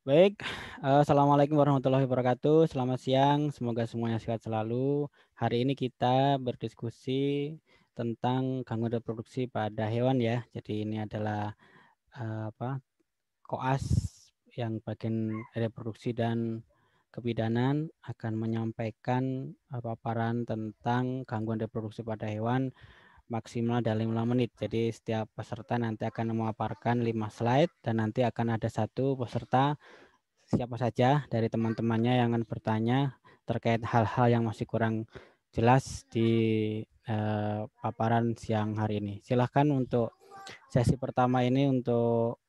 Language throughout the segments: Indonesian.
Baik, uh, Assalamualaikum warahmatullahi wabarakatuh. Selamat siang, semoga semuanya sehat selalu. Hari ini kita berdiskusi tentang gangguan reproduksi pada hewan ya. Jadi ini adalah uh, apa koas yang bagian reproduksi dan kebidanan akan menyampaikan uh, paparan tentang gangguan reproduksi pada hewan maksimal dalam 5 menit. Jadi setiap peserta nanti akan memaparkan 5 slide dan nanti akan ada satu peserta siapa saja dari teman-temannya yang akan bertanya terkait hal-hal yang masih kurang jelas di eh, paparan siang hari ini. Silahkan untuk sesi pertama ini untuk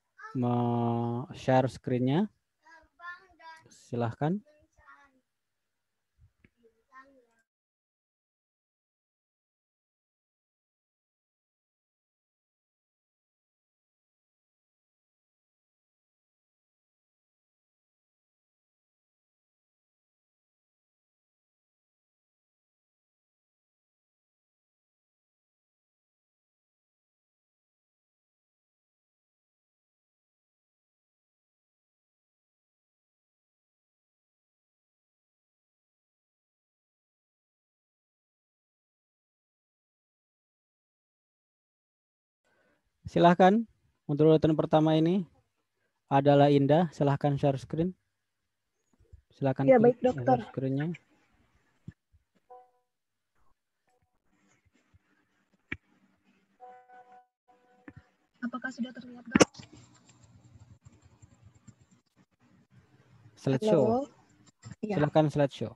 share screen-nya. Silahkan. Silahkan untuk urutan pertama ini adalah Indah. Silahkan share screen. Silahkan ya, baik, dokter. share screen-nya. Apakah sudah terlihat, dok? Slideshow. Ya. Silahkan slideshow.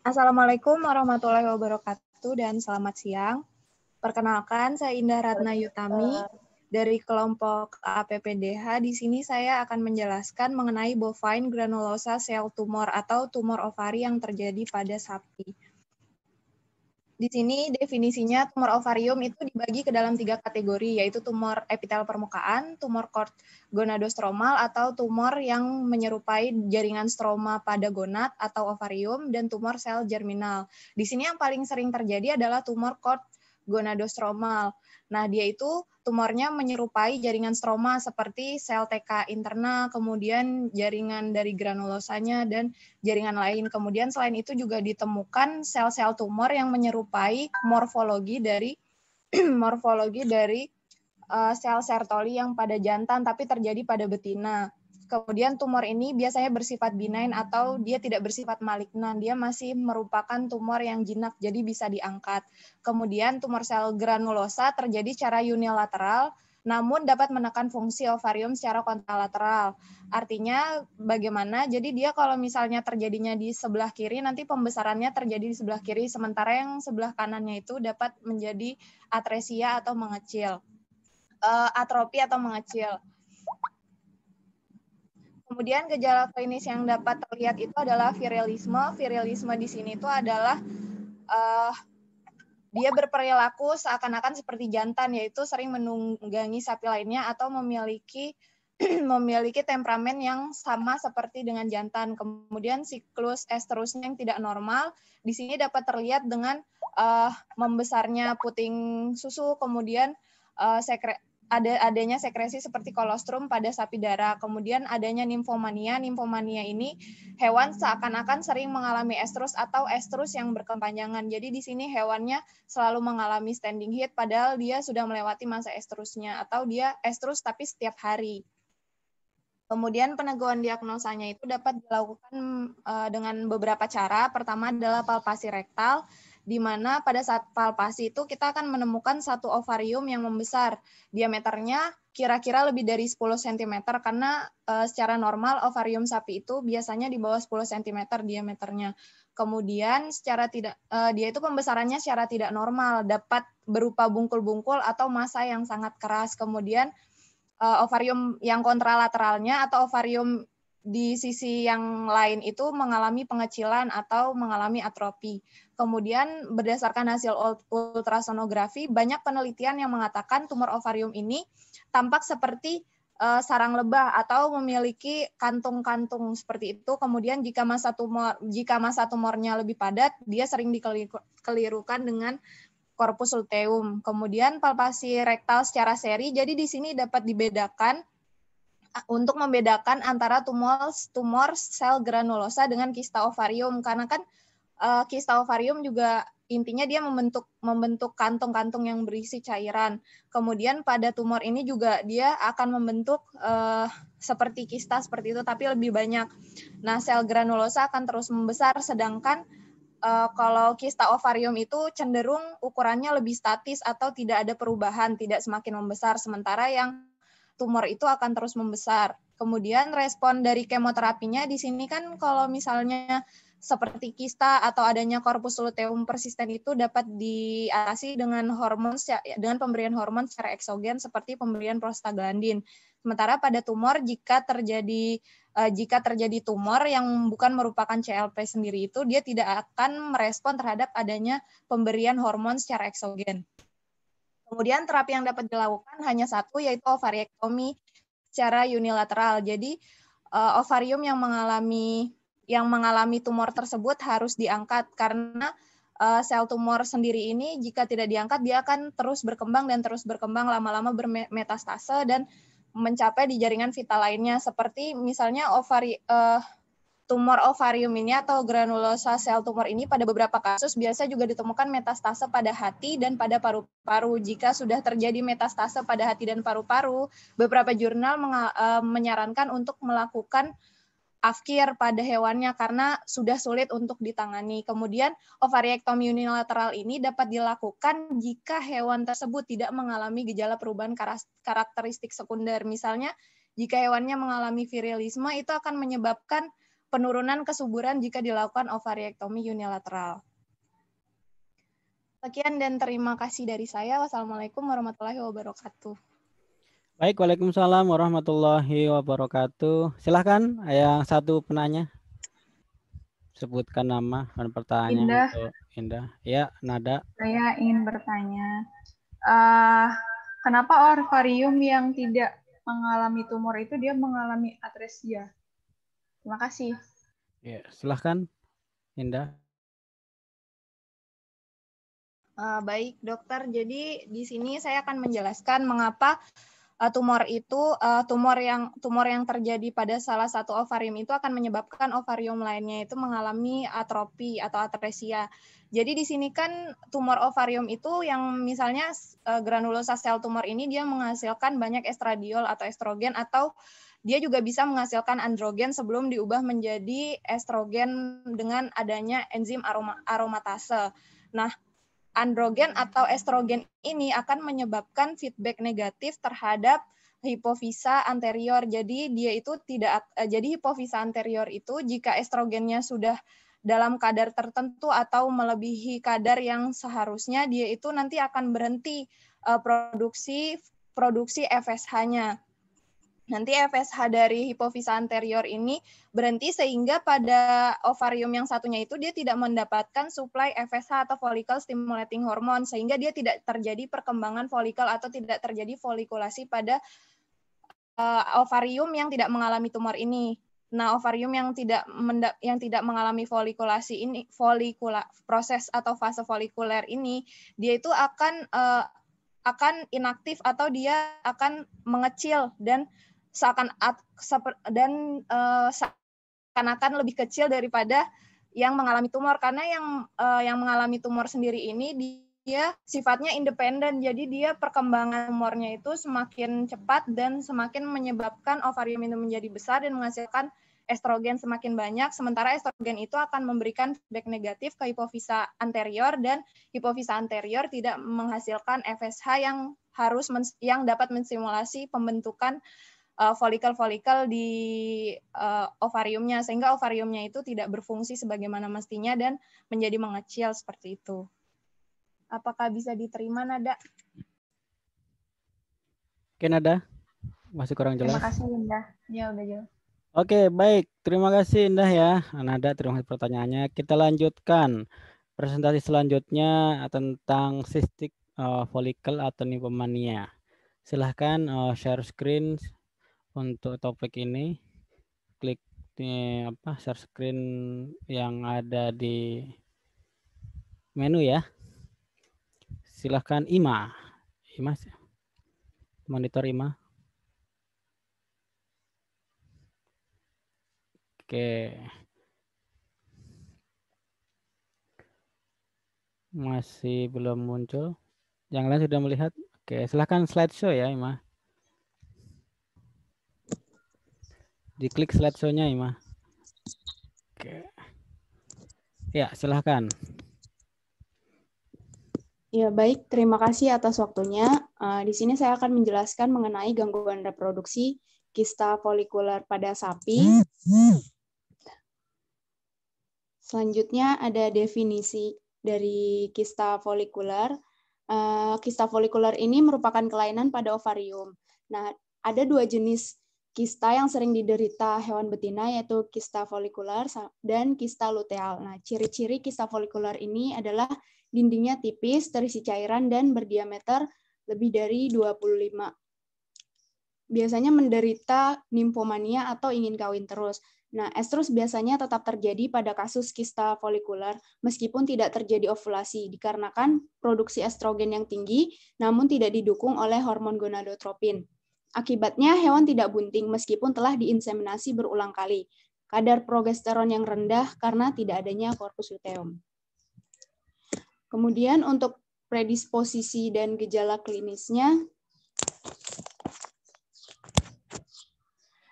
Assalamualaikum warahmatullahi wabarakatuh dan selamat siang. Perkenalkan, saya Indah Ratna Yutami dari kelompok APPDH. Di sini saya akan menjelaskan mengenai bovine granulosa cell tumor atau tumor ovari yang terjadi pada sapi. Di sini definisinya tumor ovarium itu dibagi ke dalam tiga kategori, yaitu tumor epitel permukaan, tumor cord gonadostromal, atau tumor yang menyerupai jaringan stroma pada gonad atau ovarium, dan tumor sel germinal. Di sini yang paling sering terjadi adalah tumor cord gonadostromal. Nah, dia itu tumornya menyerupai jaringan stroma seperti sel TK internal, kemudian jaringan dari granulosanya dan jaringan lain. Kemudian selain itu juga ditemukan sel-sel tumor yang menyerupai morfologi dari morfologi dari uh, sel sertoli yang pada jantan tapi terjadi pada betina. Kemudian tumor ini biasanya bersifat benign atau dia tidak bersifat malignan. Dia masih merupakan tumor yang jinak, jadi bisa diangkat. Kemudian tumor sel granulosa terjadi secara unilateral, namun dapat menekan fungsi ovarium secara kontralateral. Artinya bagaimana? Jadi dia kalau misalnya terjadinya di sebelah kiri, nanti pembesarannya terjadi di sebelah kiri, sementara yang sebelah kanannya itu dapat menjadi atresia atau mengecil. Uh, atropi atau mengecil. Kemudian gejala klinis yang dapat terlihat itu adalah virilisme. Virilisme di sini itu adalah uh, dia berperilaku seakan-akan seperti jantan, yaitu sering menunggangi sapi lainnya atau memiliki memiliki temperamen yang sama seperti dengan jantan. Kemudian siklus estrusnya yang tidak normal di sini dapat terlihat dengan uh, membesarnya puting susu, kemudian uh, sekre ada adanya sekresi seperti kolostrum pada sapi darah. Kemudian adanya nimfomania. Nimfomania ini hewan seakan-akan sering mengalami estrus atau estrus yang berkepanjangan. Jadi di sini hewannya selalu mengalami standing heat padahal dia sudah melewati masa estrusnya atau dia estrus tapi setiap hari. Kemudian peneguhan diagnosanya itu dapat dilakukan eh, dengan beberapa cara. Pertama adalah palpasi rektal di mana pada saat palpasi itu kita akan menemukan satu ovarium yang membesar. Diameternya kira-kira lebih dari 10 cm karena uh, secara normal ovarium sapi itu biasanya di bawah 10 cm diameternya. Kemudian secara tidak uh, dia itu pembesarannya secara tidak normal, dapat berupa bungkul-bungkul atau massa yang sangat keras. Kemudian uh, ovarium yang kontralateralnya atau ovarium di sisi yang lain itu mengalami pengecilan atau mengalami atrofi. Kemudian berdasarkan hasil ultrasonografi, banyak penelitian yang mengatakan tumor ovarium ini tampak seperti uh, sarang lebah atau memiliki kantung-kantung seperti itu. Kemudian jika masa tumor jika masa tumornya lebih padat, dia sering dikelirukan dengan corpus luteum. Kemudian palpasi rektal secara seri. Jadi di sini dapat dibedakan untuk membedakan antara tumor tumor sel granulosa dengan kista ovarium karena kan uh, kista ovarium juga intinya dia membentuk membentuk kantong-kantong yang berisi cairan. Kemudian pada tumor ini juga dia akan membentuk uh, seperti kista seperti itu tapi lebih banyak. Nah, sel granulosa akan terus membesar sedangkan uh, kalau kista ovarium itu cenderung ukurannya lebih statis atau tidak ada perubahan, tidak semakin membesar sementara yang tumor itu akan terus membesar. Kemudian respon dari kemoterapinya di sini kan kalau misalnya seperti kista atau adanya korpus luteum persisten itu dapat diatasi dengan hormon dengan pemberian hormon secara eksogen seperti pemberian prostaglandin. Sementara pada tumor jika terjadi uh, jika terjadi tumor yang bukan merupakan CLP sendiri itu dia tidak akan merespon terhadap adanya pemberian hormon secara eksogen. Kemudian terapi yang dapat dilakukan hanya satu yaitu ovariektomi secara unilateral. Jadi uh, ovarium yang mengalami yang mengalami tumor tersebut harus diangkat karena uh, sel tumor sendiri ini jika tidak diangkat dia akan terus berkembang dan terus berkembang lama-lama bermetastase dan mencapai di jaringan vital lainnya seperti misalnya ovari uh, tumor ovarium ini atau granulosa sel tumor ini pada beberapa kasus biasa juga ditemukan metastase pada hati dan pada paru-paru. Jika sudah terjadi metastase pada hati dan paru-paru, beberapa jurnal uh, menyarankan untuk melakukan afkir pada hewannya karena sudah sulit untuk ditangani. Kemudian ovariektomi unilateral ini dapat dilakukan jika hewan tersebut tidak mengalami gejala perubahan karakteristik sekunder. Misalnya, jika hewannya mengalami virilisme itu akan menyebabkan penurunan kesuburan jika dilakukan ovariektomi unilateral. Sekian dan terima kasih dari saya. Wassalamualaikum warahmatullahi wabarakatuh. Baik, Waalaikumsalam warahmatullahi wabarakatuh. Silahkan yang satu penanya. Sebutkan nama dan pertanyaan Indah. untuk Indah. Ya, Nada. Saya ingin bertanya, uh, kenapa ovarium yang tidak mengalami tumor itu dia mengalami atresia? Terima kasih. Ya, silahkan Indah. Uh, baik, dokter. Jadi di sini saya akan menjelaskan mengapa uh, tumor itu uh, tumor yang tumor yang terjadi pada salah satu ovarium itu akan menyebabkan ovarium lainnya itu mengalami atrofi atau atresia. Jadi di sini kan tumor ovarium itu yang misalnya uh, granulosa sel tumor ini dia menghasilkan banyak estradiol atau estrogen atau dia juga bisa menghasilkan androgen sebelum diubah menjadi estrogen dengan adanya enzim aroma, aromatase. Nah, androgen atau estrogen ini akan menyebabkan feedback negatif terhadap hipofisa anterior. Jadi dia itu tidak eh, jadi hipofisa anterior itu jika estrogennya sudah dalam kadar tertentu atau melebihi kadar yang seharusnya dia itu nanti akan berhenti uh, produksi produksi FSH-nya nanti FSH dari hipofisa anterior ini berhenti sehingga pada ovarium yang satunya itu dia tidak mendapatkan suplai FSH atau follicle stimulating hormone sehingga dia tidak terjadi perkembangan folikel atau tidak terjadi folikulasi pada uh, ovarium yang tidak mengalami tumor ini. Nah, ovarium yang tidak yang tidak mengalami folikulasi ini folikula proses atau fase folikuler ini dia itu akan uh, akan inaktif atau dia akan mengecil dan seakan dan uh, seakan-akan lebih kecil daripada yang mengalami tumor. Karena yang uh, yang mengalami tumor sendiri ini dia sifatnya independen. Jadi dia perkembangan tumornya itu semakin cepat dan semakin menyebabkan ovarium itu menjadi besar dan menghasilkan estrogen semakin banyak. Sementara estrogen itu akan memberikan feedback negatif ke hipofisa anterior dan hipofisa anterior tidak menghasilkan FSH yang harus yang dapat menstimulasi pembentukan folikel-folikel di uh, ovariumnya sehingga ovariumnya itu tidak berfungsi sebagaimana mestinya dan menjadi mengecil seperti itu. Apakah bisa diterima Nada? Oke Nada, masih kurang jelas. Terima kasih Indah. Ya udah jelas. Oke baik, terima kasih Indah ya Nada. Terima kasih pertanyaannya. Kita lanjutkan presentasi selanjutnya tentang cystic uh, follicle atau nymphomania. Silahkan uh, share screen untuk topik ini klik di apa share screen yang ada di menu ya silahkan Ima. Ima, monitor Ima. Oke. Masih belum muncul. Yang lain sudah melihat. Oke, silahkan slideshow ya, Ima. Diklik slideshow-nya, Ima. Oke. Ya, silahkan. Ya, baik. Terima kasih atas waktunya. Uh, di sini saya akan menjelaskan mengenai gangguan reproduksi kista folikuler pada sapi. Selanjutnya ada definisi dari kista folikuler. Uh, kista folikuler ini merupakan kelainan pada ovarium. Nah, ada dua jenis kista yang sering diderita hewan betina yaitu kista folikuler dan kista luteal. Nah, ciri-ciri kista folikuler ini adalah dindingnya tipis, terisi cairan dan berdiameter lebih dari 25. Biasanya menderita nymphomania atau ingin kawin terus. Nah, estrus biasanya tetap terjadi pada kasus kista folikuler meskipun tidak terjadi ovulasi dikarenakan produksi estrogen yang tinggi namun tidak didukung oleh hormon gonadotropin. Akibatnya hewan tidak bunting meskipun telah diinseminasi berulang kali. Kadar progesteron yang rendah karena tidak adanya korpus luteum. Kemudian untuk predisposisi dan gejala klinisnya,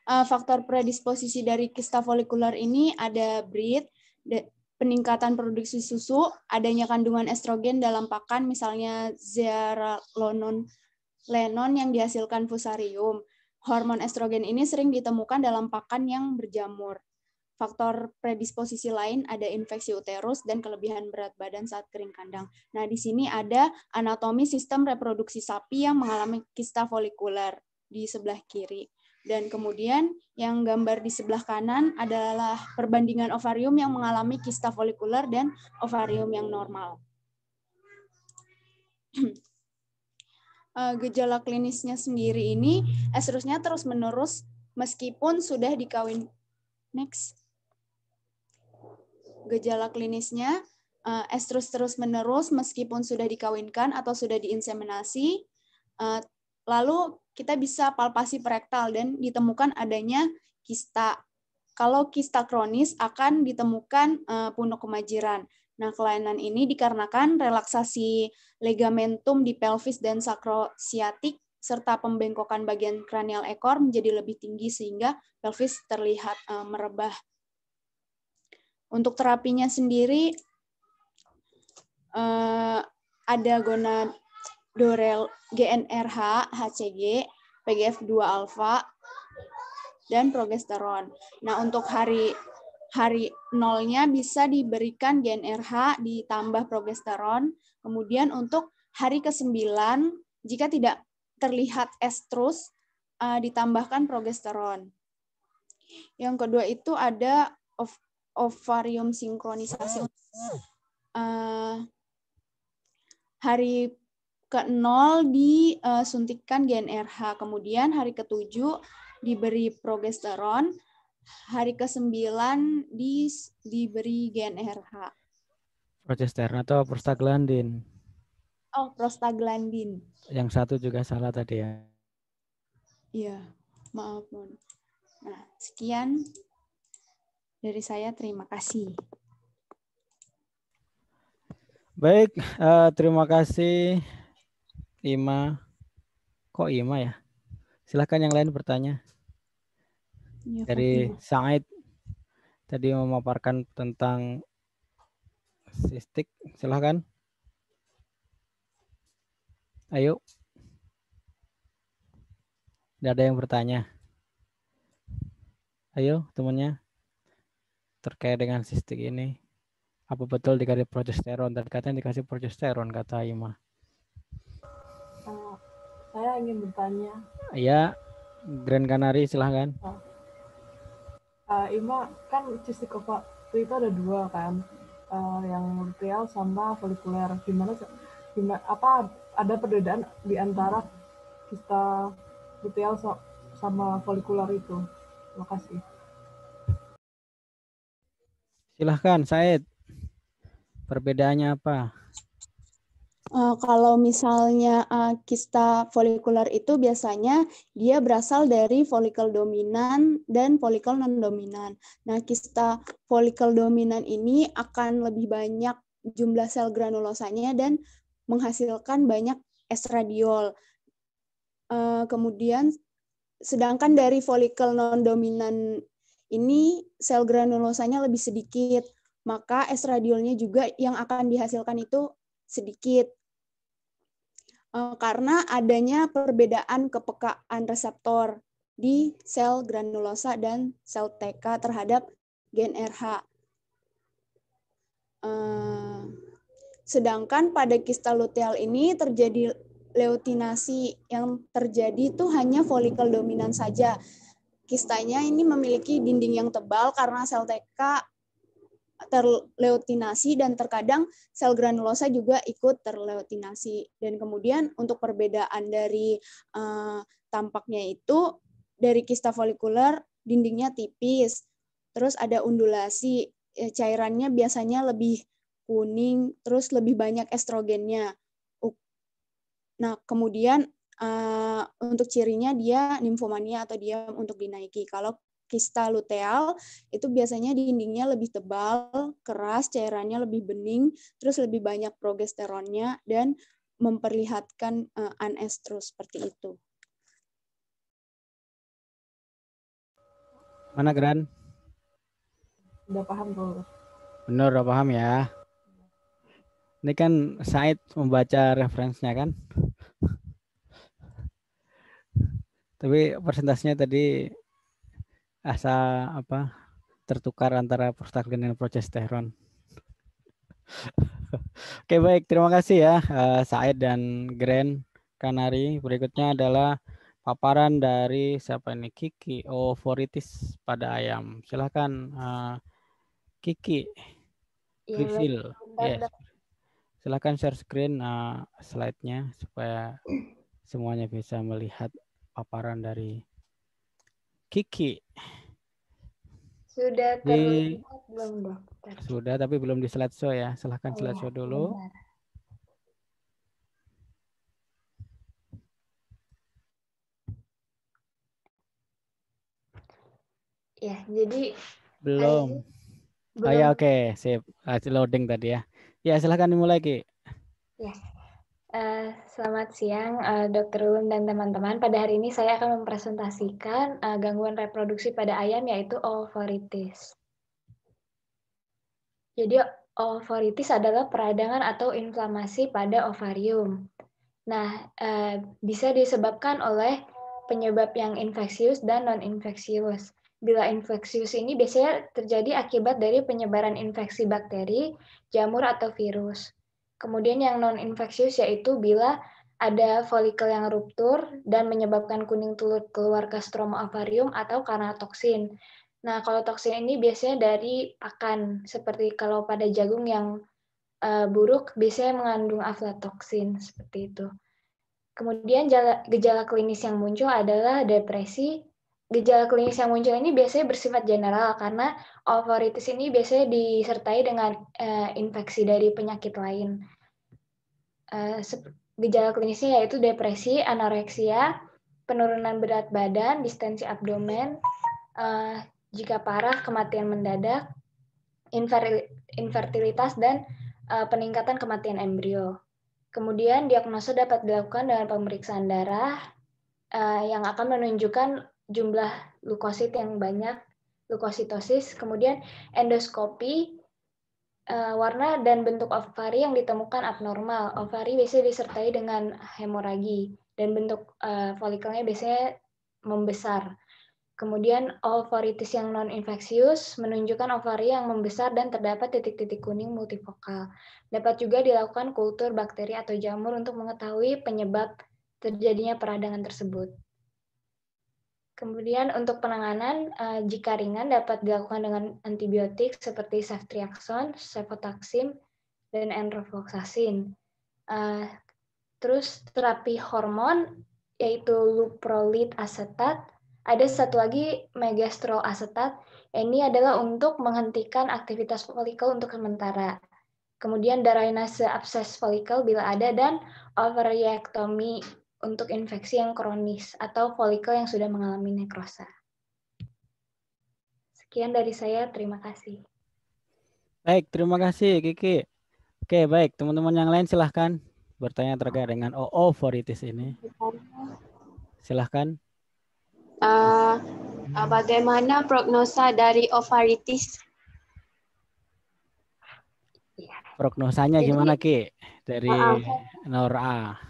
uh, faktor predisposisi dari kista folikuler ini ada breed, peningkatan produksi susu, adanya kandungan estrogen dalam pakan, misalnya zearalenone lenon yang dihasilkan fusarium. Hormon estrogen ini sering ditemukan dalam pakan yang berjamur. Faktor predisposisi lain ada infeksi uterus dan kelebihan berat badan saat kering kandang. Nah, di sini ada anatomi sistem reproduksi sapi yang mengalami kista folikuler di sebelah kiri. Dan kemudian yang gambar di sebelah kanan adalah perbandingan ovarium yang mengalami kista folikuler dan ovarium yang normal. Eh, gejala klinisnya sendiri ini estrusnya terus-menerus meskipun sudah dikawin. Next. Gejala klinisnya eh, estrus terus-menerus meskipun sudah dikawinkan atau sudah diinseminasi. Eh, lalu kita bisa palpasi perektal dan ditemukan adanya kista. Kalau kista kronis akan ditemukan uh, punuk kemajiran. Nah, kelainan ini dikarenakan relaksasi ligamentum di pelvis dan sakrosiatik serta pembengkokan bagian kranial ekor menjadi lebih tinggi sehingga pelvis terlihat uh, merebah. Untuk terapinya sendiri uh, ada gonadorel GNRH, HCG, PGF2 alfa, dan progesteron. Nah, untuk hari hari nolnya bisa diberikan GNRH ditambah progesteron. Kemudian untuk hari ke-9 jika tidak terlihat estrus uh, ditambahkan progesteron. Yang kedua itu ada ov ovarium sinkronisasi. Uh, hari ke-0 disuntikkan GNRH, kemudian hari ke-7 diberi progesteron, hari ke-9 di, diberi GNRH. Progesteron atau prostaglandin? Oh, prostaglandin. Yang satu juga salah tadi ya. Iya, maaf. Nah, sekian dari saya. Terima kasih. Baik, uh, terima kasih Ima. Kok Ima ya? Silahkan yang lain bertanya. Ya, Dari Said tadi memaparkan tentang sistik. Silahkan. Ayo. Tidak ada yang bertanya. Ayo temannya. Terkait dengan sistik ini. Apa betul dikasih progesteron? Tadi katanya dikasih progesteron kata Ima saya ingin bertanya. Iya, Grand Canary silahkan. Uh, uh, Ima, kan cystic ovary itu ada dua kan, uh, yang luteal sama folikuler. Gimana, gimana apa ada perbedaan di antara kista luteal sama folikuler itu? Terima kasih. Silahkan, Said. Perbedaannya apa? Uh, kalau misalnya uh, kista folikular itu biasanya dia berasal dari folikel dominan dan folikel non dominan. Nah, kista folikel dominan ini akan lebih banyak jumlah sel granulosanya dan menghasilkan banyak estradiol. Uh, kemudian sedangkan dari folikel non dominan ini sel granulosanya lebih sedikit, maka estradiolnya juga yang akan dihasilkan itu sedikit karena adanya perbedaan kepekaan reseptor di sel granulosa dan sel TK terhadap gen RH. Uh, sedangkan pada kista luteal ini terjadi leutinasi yang terjadi itu hanya folikel dominan saja. Kistanya ini memiliki dinding yang tebal karena sel TK terleutinasi dan terkadang sel granulosa juga ikut terleutinasi. Dan kemudian untuk perbedaan dari uh, tampaknya itu dari kista folikuler dindingnya tipis terus ada undulasi eh, cairannya biasanya lebih kuning terus lebih banyak estrogennya. Nah kemudian uh, untuk cirinya dia nimfomania atau dia untuk dinaiki. Kalau kista luteal itu biasanya dindingnya lebih tebal, keras, cairannya lebih bening, terus lebih banyak progesteronnya dan memperlihatkan uh, anestrus seperti itu. Mana Gran? Udah paham tuh. Benar, udah paham ya. Ini kan Said membaca referensinya kan? Tapi persentasenya tadi asa apa tertukar antara prostaglandin dan progesteron. Oke baik, terima kasih ya uh, Said dan Grand Kanari. Berikutnya adalah paparan dari siapa ini Kiki ovoritis pada ayam. Silahkan uh, Kiki. Ya, reveal. Yes. Silahkan share screen uh, slide-nya supaya semuanya bisa melihat paparan dari Kiki. Sudah terlihat di... belum dokter? Sudah, tapi belum di slideshow ya. Silahkan oh, slideshow ya, dulu. Benar. Ya, jadi belum. belum. Oh ya, oke, okay. sip. Loading tadi ya. Ya, silahkan dimulai Ki. Ya. Uh, selamat siang, uh, eh, Dr. Ulum dan teman-teman. Pada hari ini saya akan mempresentasikan uh, gangguan reproduksi pada ayam yaitu ovaritis. Jadi ovaritis adalah peradangan atau inflamasi pada ovarium. Nah, uh, bisa disebabkan oleh penyebab yang infeksius dan non-infeksius. Bila infeksius ini biasanya terjadi akibat dari penyebaran infeksi bakteri, jamur, atau virus. Kemudian yang non-infeksius yaitu bila ada folikel yang ruptur dan menyebabkan kuning telur keluar ke stroma ovarium atau karena toksin. Nah, kalau toksin ini biasanya dari pakan, seperti kalau pada jagung yang uh, buruk biasanya mengandung aflatoksin, seperti itu. Kemudian gejala, gejala klinis yang muncul adalah depresi. Gejala klinis yang muncul ini biasanya bersifat general karena ovaritis ini biasanya disertai dengan uh, infeksi dari penyakit lain. Uh, gejala klinisnya yaitu depresi, anoreksia, penurunan berat badan, distensi abdomen, uh, jika parah kematian mendadak, infertilitas dan uh, peningkatan kematian embrio. Kemudian diagnosa dapat dilakukan dengan pemeriksaan darah uh, yang akan menunjukkan jumlah leukosit yang banyak leukositosis, kemudian endoskopi, uh, warna dan bentuk ovari yang ditemukan abnormal. Ovari biasanya disertai dengan hemoragi dan bentuk uh, folikelnya biasanya membesar. Kemudian ovaritis yang non-infeksius menunjukkan ovari yang membesar dan terdapat titik-titik kuning multifokal. Dapat juga dilakukan kultur bakteri atau jamur untuk mengetahui penyebab terjadinya peradangan tersebut. Kemudian untuk penanganan, uh, jika ringan dapat dilakukan dengan antibiotik seperti ceftriaxone, cefotaxime, dan enrofloxacin. Uh, terus terapi hormon yaitu luprolid asetat. Ada satu lagi megastrol asetat. Ini adalah untuk menghentikan aktivitas folikel untuk sementara. kemudian drainase abses folikel bila ada, dan ovariektomi untuk infeksi yang kronis atau folikel yang sudah mengalami nekrosa. Sekian dari saya, terima kasih. Baik, terima kasih Kiki. Oke, baik. Teman-teman yang lain silahkan bertanya terkait dengan OO foritis ini. Silahkan. Uh, bagaimana prognosa dari ovaritis? Prognosanya gimana Ki? Dari Nora.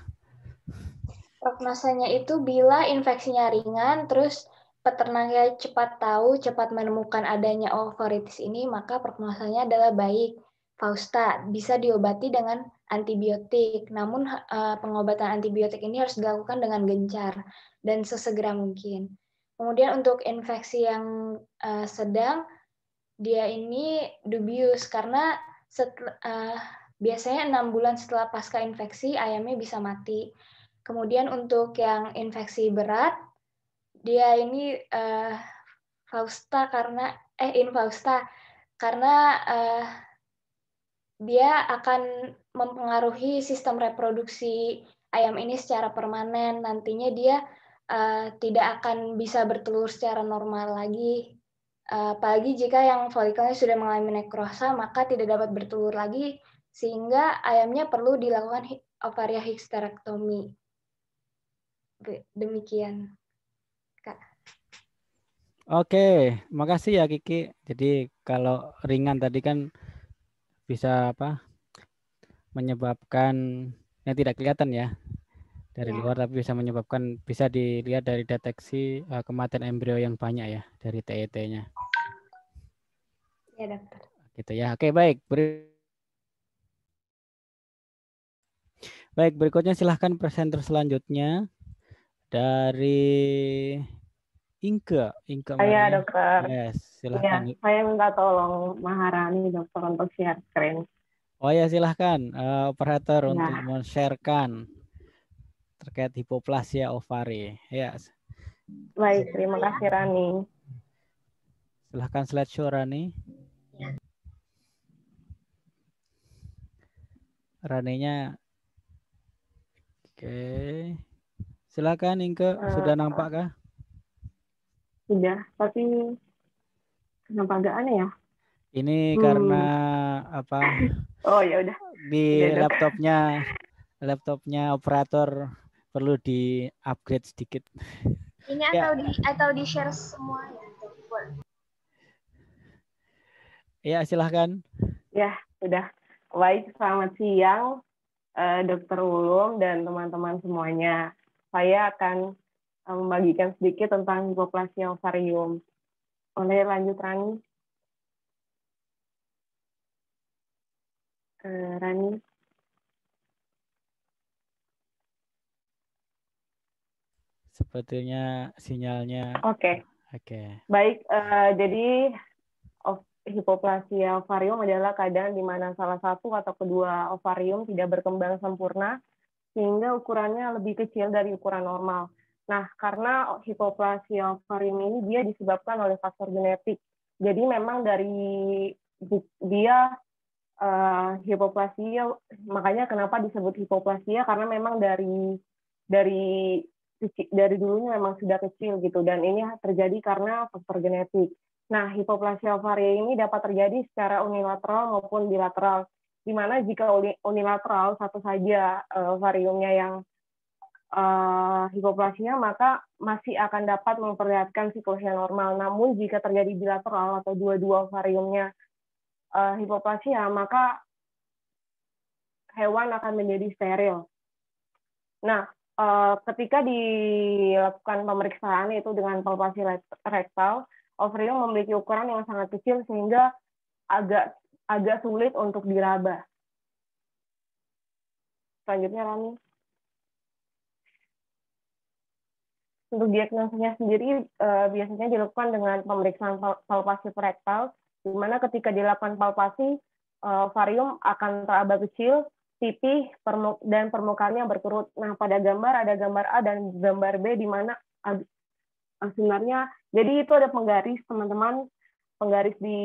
Prognosanya itu bila infeksinya ringan, terus peternaknya cepat tahu, cepat menemukan adanya ovaritis ini, maka prognosanya adalah baik. Fausta bisa diobati dengan antibiotik, namun uh, pengobatan antibiotik ini harus dilakukan dengan gencar dan sesegera mungkin. Kemudian untuk infeksi yang uh, sedang, dia ini dubius karena setel, uh, biasanya enam bulan setelah pasca infeksi ayamnya bisa mati. Kemudian untuk yang infeksi berat, dia ini uh, Fausta karena eh infausta karena uh, dia akan mempengaruhi sistem reproduksi ayam ini secara permanen. Nantinya dia uh, tidak akan bisa bertelur secara normal lagi. Uh, apalagi jika yang folikelnya sudah mengalami nekrosa, maka tidak dapat bertelur lagi, sehingga ayamnya perlu dilakukan ovaria hysterektomi. Demikian, Kak. Oke, makasih ya Kiki. Jadi kalau ringan tadi kan bisa apa menyebabkan yang tidak kelihatan ya dari ya. luar tapi bisa menyebabkan bisa dilihat dari deteksi uh, kematian embrio yang banyak ya dari TET-nya. Ya dokter. Gitu ya. Oke baik. Beri... Baik berikutnya silahkan presenter selanjutnya dari Inke. Inke Saya dokter. Yes. Silahkan. Ya, saya minta tolong Maharani dokter untuk share screen. Oh ya silahkan uh, operator ya. untuk men-sharekan terkait hipoplasia ovari. Ya. Baik, terima kasih Rani. Silahkan slideshow Rani. Raninya Oke. Silakan Inke, uh, sudah nampak kah? Sudah, tapi Kenapa agak aneh ya? Ini hmm. karena apa? Oh ya udah. Di ya, laptopnya laptopnya operator perlu di upgrade sedikit. Ini ya. atau di atau di share semuanya. Ya silahkan. Ya sudah. Baik selamat siang eh, Dokter Ulum dan teman-teman semuanya. Saya akan eh, membagikan sedikit tentang hipoplasia ovarium. Boleh lanjut Rani? Uh, Rani? Sepertinya sinyalnya. Oke. Okay. Oke. Okay. Baik, uh, jadi hipoplasia ovarium adalah keadaan di mana salah satu atau kedua ovarium tidak berkembang sempurna sehingga ukurannya lebih kecil dari ukuran normal. Nah, karena hipoplasia ovarium ini dia disebabkan oleh faktor genetik. Jadi memang dari dia uh, hipoplasia, makanya kenapa disebut hipoplasia karena memang dari dari dari dulunya memang sudah kecil gitu dan ini terjadi karena faktor genetik. Nah, hipoplasia ovarium ini dapat terjadi secara unilateral maupun bilateral. Di mana jika unilateral satu saja uh, ovariumnya yang uh, hipoplasinya maka masih akan dapat memperlihatkan siklusnya normal. Namun jika terjadi bilateral atau dua-dua ovariumnya uh, hipoplasia, maka hewan akan menjadi steril. Nah, ketika dilakukan pemeriksaan itu dengan palpasi rektal, ovarium memiliki ukuran yang sangat kecil sehingga agak agak sulit untuk diraba. Selanjutnya, Rani. untuk diagnosanya sendiri uh, biasanya dilakukan dengan pemeriksaan palpasi rektal, di mana ketika dilakukan palpasi, uh, varium akan teraba kecil, pipih, dan permukaannya berkerut. Nah, pada gambar ada gambar A dan gambar B di mana sebenarnya, jadi itu ada penggaris teman-teman, penggaris di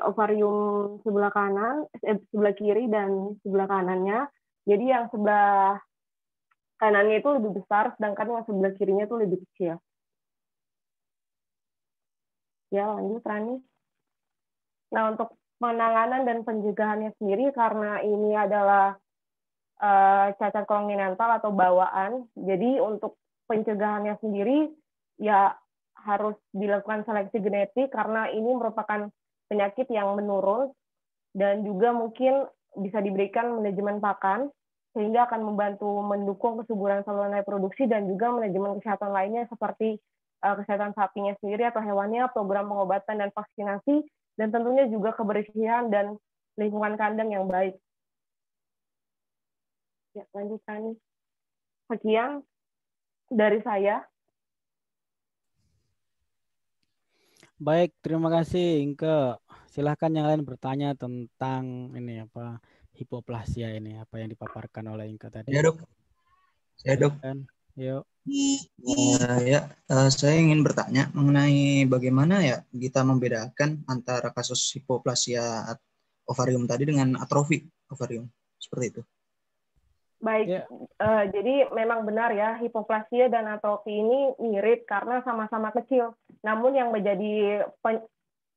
ovarium sebelah kanan, eh, sebelah kiri dan sebelah kanannya. Jadi yang sebelah kanannya itu lebih besar, sedangkan yang sebelah kirinya itu lebih kecil. Ya, lanjut Rani. Nah, untuk penanganan dan pencegahannya sendiri, karena ini adalah uh, cacat kongenital atau bawaan, jadi untuk pencegahannya sendiri, ya harus dilakukan seleksi genetik karena ini merupakan penyakit yang menurun dan juga mungkin bisa diberikan manajemen pakan sehingga akan membantu mendukung kesuburan saluran reproduksi dan juga manajemen kesehatan lainnya seperti uh, kesehatan sapinya sendiri atau hewannya, program pengobatan dan vaksinasi, dan tentunya juga kebersihan dan lingkungan kandang yang baik. Ya, lanjutkan. Sekian dari saya. Baik, terima kasih Inke. Silahkan yang lain bertanya tentang ini apa hipoplasia ini apa yang dipaparkan oleh Inka tadi. Ya dok. Ya dok. Yuk. Uh, ya, uh, saya ingin bertanya mengenai bagaimana ya kita membedakan antara kasus hipoplasia ovarium tadi dengan atrofi ovarium seperti itu. Baik, yeah. uh, jadi memang benar ya hipoplasia dan atrofi ini mirip karena sama-sama kecil. Namun yang menjadi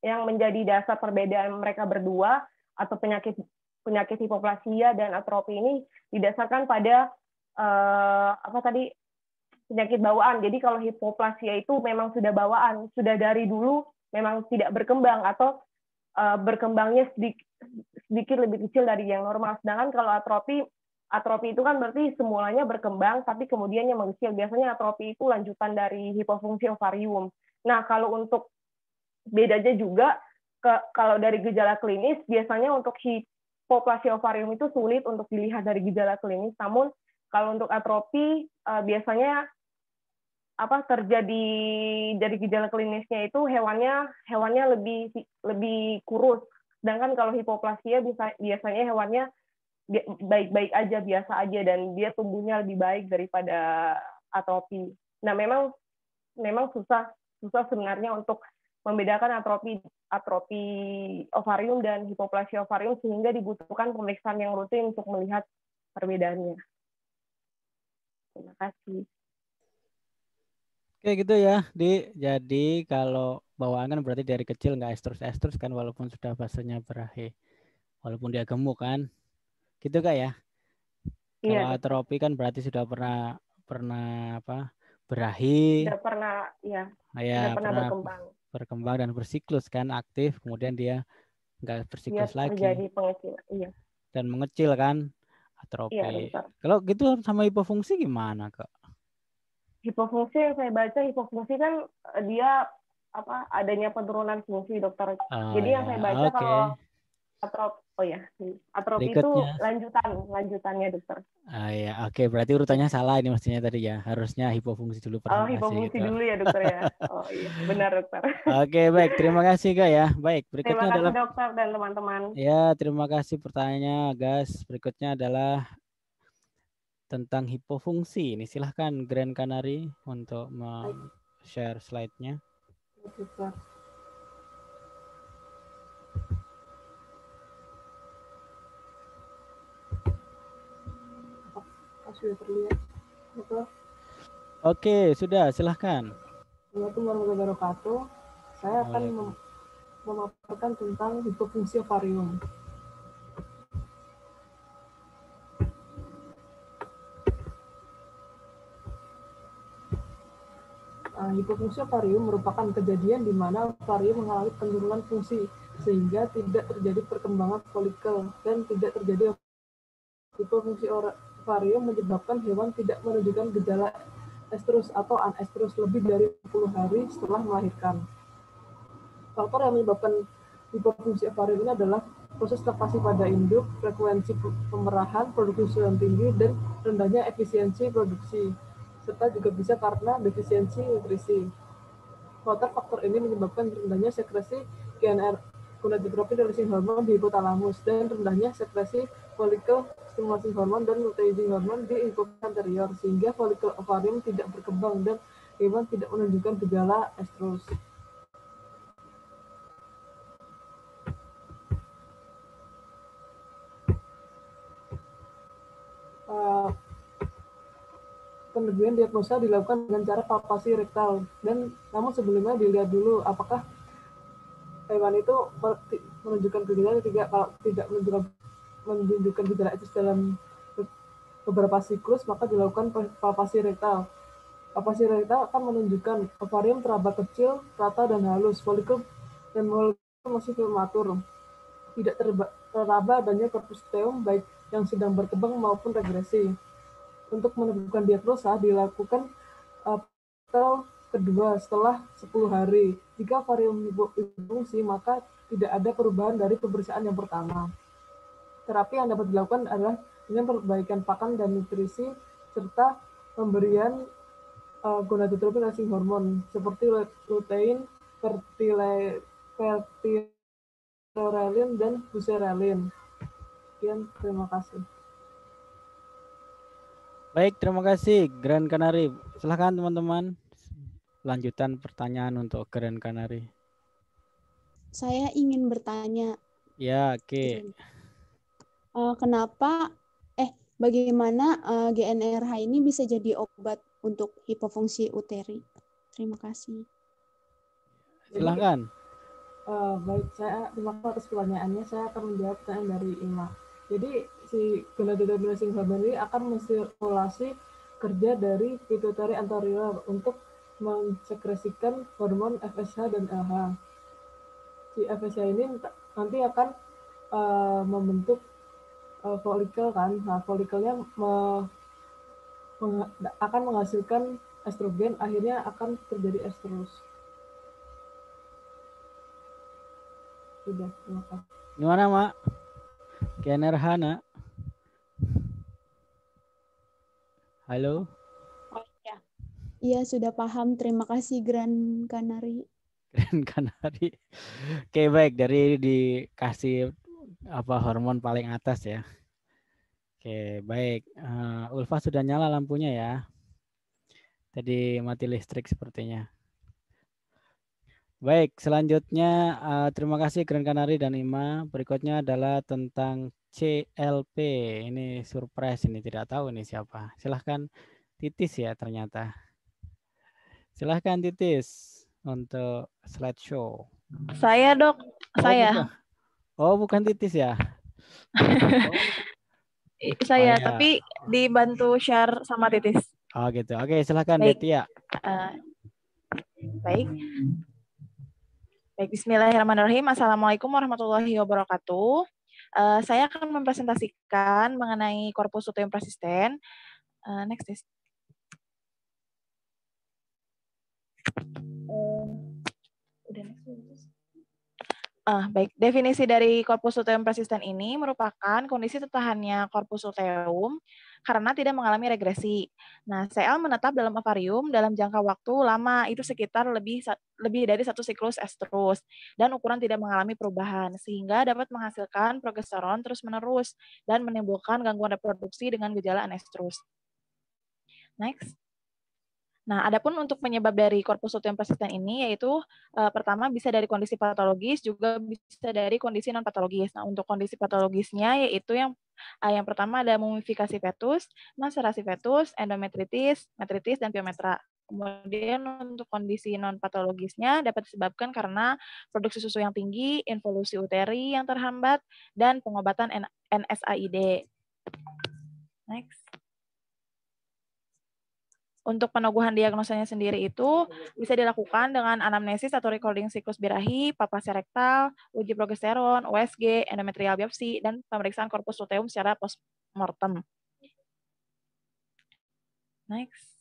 yang menjadi dasar perbedaan mereka berdua atau penyakit penyakit hipoplasia dan atrofi ini didasarkan pada uh, apa tadi penyakit bawaan. Jadi kalau hipoplasia itu memang sudah bawaan, sudah dari dulu memang tidak berkembang atau uh, berkembangnya sedikit, sedikit lebih kecil dari yang normal. Sedangkan kalau atrofi atrofi itu kan berarti semulanya berkembang tapi kemudian yang mengecil. Biasanya atrofi itu lanjutan dari hipofungsi ovarium. Nah, kalau untuk bedanya juga ke, kalau dari gejala klinis biasanya untuk populasi ovarium itu sulit untuk dilihat dari gejala klinis. Namun kalau untuk atrofi uh, biasanya apa terjadi dari gejala klinisnya itu hewannya hewannya lebih lebih kurus. Sedangkan kalau hipoplasia bisa biasanya hewannya baik-baik aja biasa aja dan dia tumbuhnya lebih baik daripada atrofi. Nah memang memang susah susah sebenarnya untuk membedakan atrofi atrofi ovarium dan hipoplasia ovarium sehingga dibutuhkan pemeriksaan yang rutin untuk melihat perbedaannya. Terima kasih. Oke gitu ya, Di. Jadi kalau bawaan kan berarti dari kecil nggak estrus-estrus kan walaupun sudah fasenya berakhir. Walaupun dia gemuk kan. Gitu kak ya? Iya. Kalau atrofi kan berarti sudah pernah pernah apa? Berakhir. Sudah pernah ya. Ya, sudah pernah, pernah berkembang berkembang dan bersiklus kan aktif kemudian dia nggak bersiklus lagi terjadi pengecil iya dan mengecil kan atrofi iya, kalau gitu sama hipofungsi gimana kak hipofungsi yang saya baca hipofungsi kan dia apa adanya penurunan fungsi dokter oh, jadi ya. yang saya baca okay. kalau atrofi Oh ya, atrofi itu lanjutan, lanjutannya dokter. Ah ya, oke. Berarti urutannya salah ini maksudnya tadi ya. Harusnya hipofungsi dulu. Oh, hipofungsi gitu. dulu ya dokter ya. Oh iya, benar dokter. oke, baik. Terima kasih kak ya. Baik, berikutnya terima kasih, adalah. dokter dan teman-teman. Ya, terima kasih pertanyaannya, gas. Berikutnya adalah tentang hipofungsi. Ini silahkan Grand Canary untuk share slide-nya. Dokter. Sudah terlihat. Betul. Oke, sudah. Silahkan. Assalamualaikum warahmatullahi wabarakatuh. Saya akan mem memaparkan tentang hipofungsi ovarium. Nah, hipofungsi ovarium merupakan kejadian di mana ovarium mengalami penurunan fungsi sehingga tidak terjadi perkembangan folikel dan tidak terjadi hipofungsi varium menyebabkan hewan tidak menunjukkan gejala estrus atau anestrus lebih dari 10 hari setelah melahirkan. Faktor yang menyebabkan hipofungsi ovarium ini adalah proses lepasi pada induk, frekuensi pemerahan, produksi yang tinggi, dan rendahnya efisiensi produksi, serta juga bisa karena defisiensi nutrisi. Faktor-faktor ini menyebabkan rendahnya sekresi GNR, gonadotropin releasing hormone di hipotalamus, dan rendahnya sekresi folikel stimulasi hormon dan luteizing hormon di lingkup anterior sehingga folikel ovarium tidak berkembang dan hewan tidak menunjukkan gejala estrus. Eh, uh, penelitian diagnosa dilakukan dengan cara palpasi rektal dan namun sebelumnya dilihat dulu apakah hewan itu menunjukkan gejala tidak kalau tidak menunjukkan menunjukkan gejala itu dalam beberapa siklus maka dilakukan palpasi rektal. Palpasi rektal akan menunjukkan ovarium teraba kecil, rata dan halus, folikel dan folikel masih prematur. Tidak teraba adanya corpus luteum baik yang sedang berkembang maupun regresi untuk menentukan diagnosa dilakukan uh, kedua setelah 10 hari. Jika varium berfungsi, maka tidak ada perubahan dari pemeriksaan yang pertama. Terapi yang dapat dilakukan adalah dengan perbaikan pakan dan nutrisi serta pemberian uh, gonadotropin racing hormon seperti lutein, fertilorelin, dan buserelin. Sekian, terima kasih. Baik, terima kasih Grand Canary. Silahkan teman-teman. Lanjutan pertanyaan untuk Grand Canary. Saya ingin bertanya. Ya, oke. Okay. Uh, eh, kenapa eh bagaimana uh, eh, GNRH ini bisa jadi obat untuk hipofungsi uteri? Terima kasih. Silahkan. Uh, baik, saya terima kasih atas pertanyaannya. Saya akan menjawab pertanyaan dari Ima. Jadi si gonadotropin hormon ini akan menstimulasi kerja dari pituitary anterior untuk mensekresikan hormon FSH dan LH. Si FSH ini nanti akan uh, membentuk uh, folikel kan. Nah, folikelnya me, meng, akan menghasilkan estrogen, akhirnya akan terjadi estrus. Sudah, terima kasih. Gimana, Mak? Kenerhana. Halo? Oh iya. Iya, sudah paham. Terima kasih Grand Canary. Grand Canary. Oke, baik. Dari dikasih apa hormon paling atas ya. Oke, baik. Uh, Ulfa sudah nyala lampunya ya. Tadi mati listrik sepertinya. Baik, selanjutnya uh, terima kasih Grand Canary dan Ima. Berikutnya adalah tentang CLP. Ini surprise ini tidak tahu ini siapa. Silahkan Titis ya ternyata. Silahkan Titis untuk slideshow. Saya dok, oh, saya. Bukan. Oh bukan Titis ya? Oh. saya, oh, ya. tapi dibantu share sama Titis. Oh gitu. Oke silahkan baik. Detia. Uh, baik. Baik, Bismillahirrahmanirrahim. Assalamualaikum warahmatullahi wabarakatuh. Uh, saya akan mempresentasikan mengenai korpus luteum persisten. Uh, next, please. Uh, udah next, Uh, baik, definisi dari korpus luteum persisten ini merupakan kondisi tertahannya korpus luteum karena tidak mengalami regresi. Nah, sel menetap dalam ovarium dalam jangka waktu lama, itu sekitar lebih lebih dari satu siklus estrus, dan ukuran tidak mengalami perubahan, sehingga dapat menghasilkan progesteron terus-menerus dan menimbulkan gangguan reproduksi dengan gejala anestrus. Next. Nah, adapun untuk penyebab dari korpus luteum persisten ini yaitu uh, pertama bisa dari kondisi patologis juga bisa dari kondisi non patologis. Nah, untuk kondisi patologisnya yaitu yang uh, yang pertama ada mumifikasi fetus, maserasi fetus, endometritis, metritis dan piometra. Kemudian untuk kondisi non patologisnya dapat disebabkan karena produksi susu yang tinggi, involusi uteri yang terhambat dan pengobatan NSAID. Next. Untuk peneguhan diagnosanya sendiri itu bisa dilakukan dengan anamnesis atau recording siklus birahi, papasi rektal, uji progesteron, USG, endometrial biopsi, dan pemeriksaan korpus luteum secara postmortem. Next.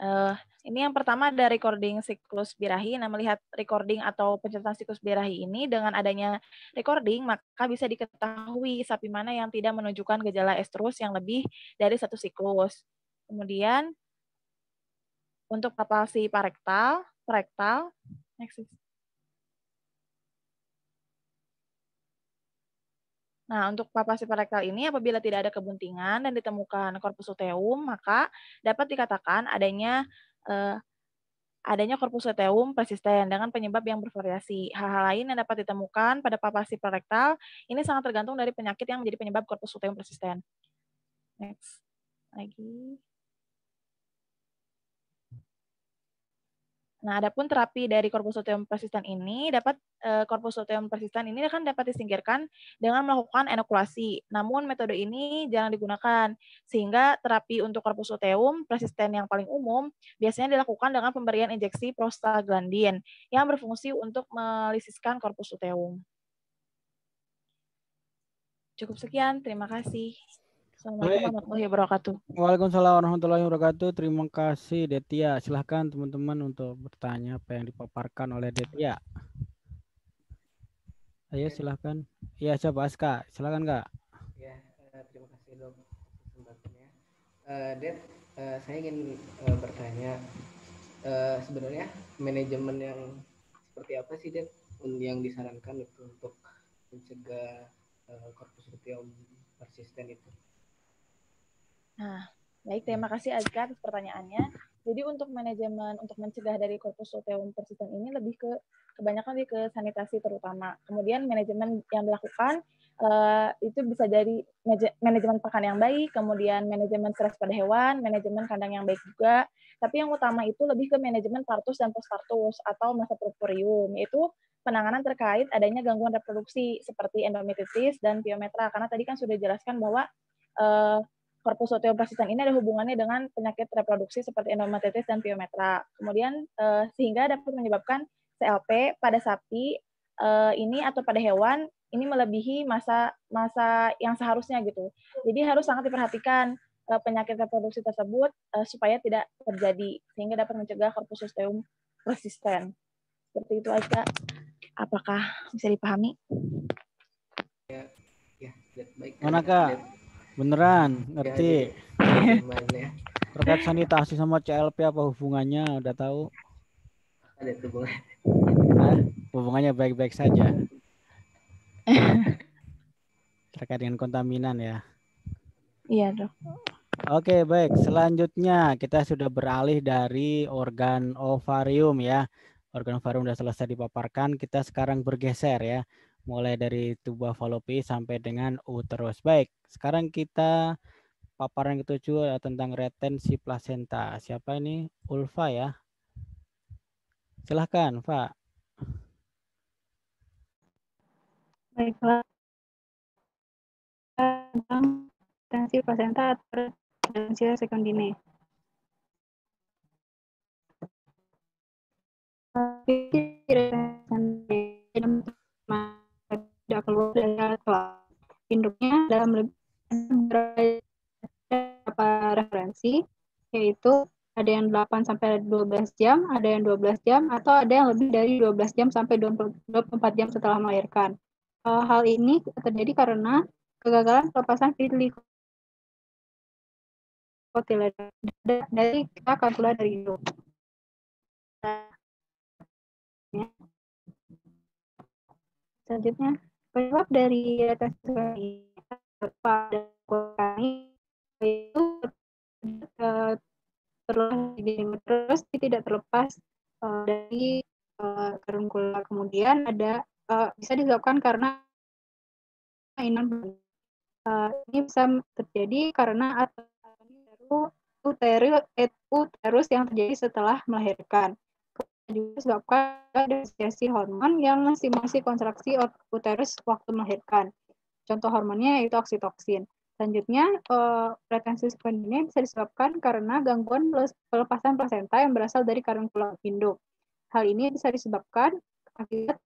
Uh, ini yang pertama ada recording siklus birahi. Nah, melihat recording atau pencatatan siklus birahi ini dengan adanya recording, maka bisa diketahui sapi mana yang tidak menunjukkan gejala estrus yang lebih dari satu siklus. Kemudian, untuk papasi parektal, parektal, next Nah, untuk papasi parektal ini apabila tidak ada kebuntingan dan ditemukan korpus luteum, maka dapat dikatakan adanya eh, adanya corpus luteum persisten dengan penyebab yang bervariasi. Hal-hal lain yang dapat ditemukan pada palpasi prorektal ini sangat tergantung dari penyakit yang menjadi penyebab corpus luteum persisten. Next. Lagi. Nah, adapun terapi dari corpus luteum persisten ini dapat eh, corpus luteum persisten ini akan dapat disingkirkan dengan melakukan enokulasi. Namun metode ini jarang digunakan sehingga terapi untuk corpus luteum persisten yang paling umum biasanya dilakukan dengan pemberian injeksi prostaglandin yang berfungsi untuk melisiskan corpus luteum. Cukup sekian, terima kasih. Assalamualaikum warahmatullahi wabarakatuh. Waalaikumsalam warahmatullahi wabarakatuh. Terima kasih Detia. Silahkan teman-teman untuk bertanya apa yang dipaparkan oleh Detia. Ayo silahkan. Iya coba Aska. Silahkan Kak. Ya, terima kasih dok kesempatannya. Uh, Det, uh, saya ingin uh, bertanya uh, sebenarnya manajemen yang seperti apa sih Det yang disarankan itu untuk mencegah uh, corpus luteum persisten itu? Nah, baik terima kasih Azka atas pertanyaannya. Jadi untuk manajemen untuk mencegah dari corpus luteum persisten ini lebih ke kebanyakan lebih ke sanitasi terutama. Kemudian manajemen yang dilakukan uh, itu bisa jadi manajemen pakan yang baik, kemudian manajemen stres pada hewan, manajemen kandang yang baik juga. Tapi yang utama itu lebih ke manajemen partus dan postpartus atau masa purpurium, yaitu penanganan terkait adanya gangguan reproduksi seperti endometritis dan piometra. Karena tadi kan sudah dijelaskan bahwa uh, corpus luteum persisten ini ada hubungannya dengan penyakit reproduksi seperti endometritis dan piometra. Kemudian eh, sehingga dapat menyebabkan CLP pada sapi eh, ini atau pada hewan ini melebihi masa masa yang seharusnya gitu. Jadi harus sangat diperhatikan eh, penyakit reproduksi tersebut eh, supaya tidak terjadi sehingga dapat mencegah corpus luteum persisten. Seperti itu aja. Apakah bisa dipahami? Ya, ya, baik. Mana kak? Beneran, ngerti. Ya, Terkait sanitasi sama CLP apa hubungannya? Udah tahu? Ada hubungan. Nah, hubungannya baik-baik saja. Terkait dengan kontaminan ya. Iya, Dok. Oke, baik. Selanjutnya kita sudah beralih dari organ ovarium ya. Organ ovarium sudah selesai dipaparkan. Kita sekarang bergeser ya mulai dari tubuh fallopi sampai dengan uterus. Baik, sekarang kita paparan ketujuh tentang retensi plasenta. Siapa ini? Ulfa ya. Silahkan, Pak. Baiklah. Tentang retensi plasenta atau retensi sekundine. Retensi tidak keluar dari kelas induknya dalam beberapa referensi yaitu ada yang 8 sampai 12 jam, ada yang 12 jam, atau ada yang lebih dari 12 jam sampai 24 jam setelah melahirkan. Uh, hal ini terjadi karena kegagalan pelepasan fitli dari kita dari induk. Selanjutnya, penyebab dari retensi pada kami itu terus tidak terlepas uh, dari uh, kemudian ada uh, bisa disebabkan karena inan uh, ini bisa terjadi karena uterus, uterus yang terjadi setelah melahirkan juga disebabkan desesiasi hormon yang menstimulasi kontraksi uterus waktu melahirkan. Contoh hormonnya yaitu oksitoksin. Selanjutnya, uh, retensi sekundernya bisa disebabkan karena gangguan pelepasan plasenta yang berasal dari karunkula induk. Hal ini bisa disebabkan akibat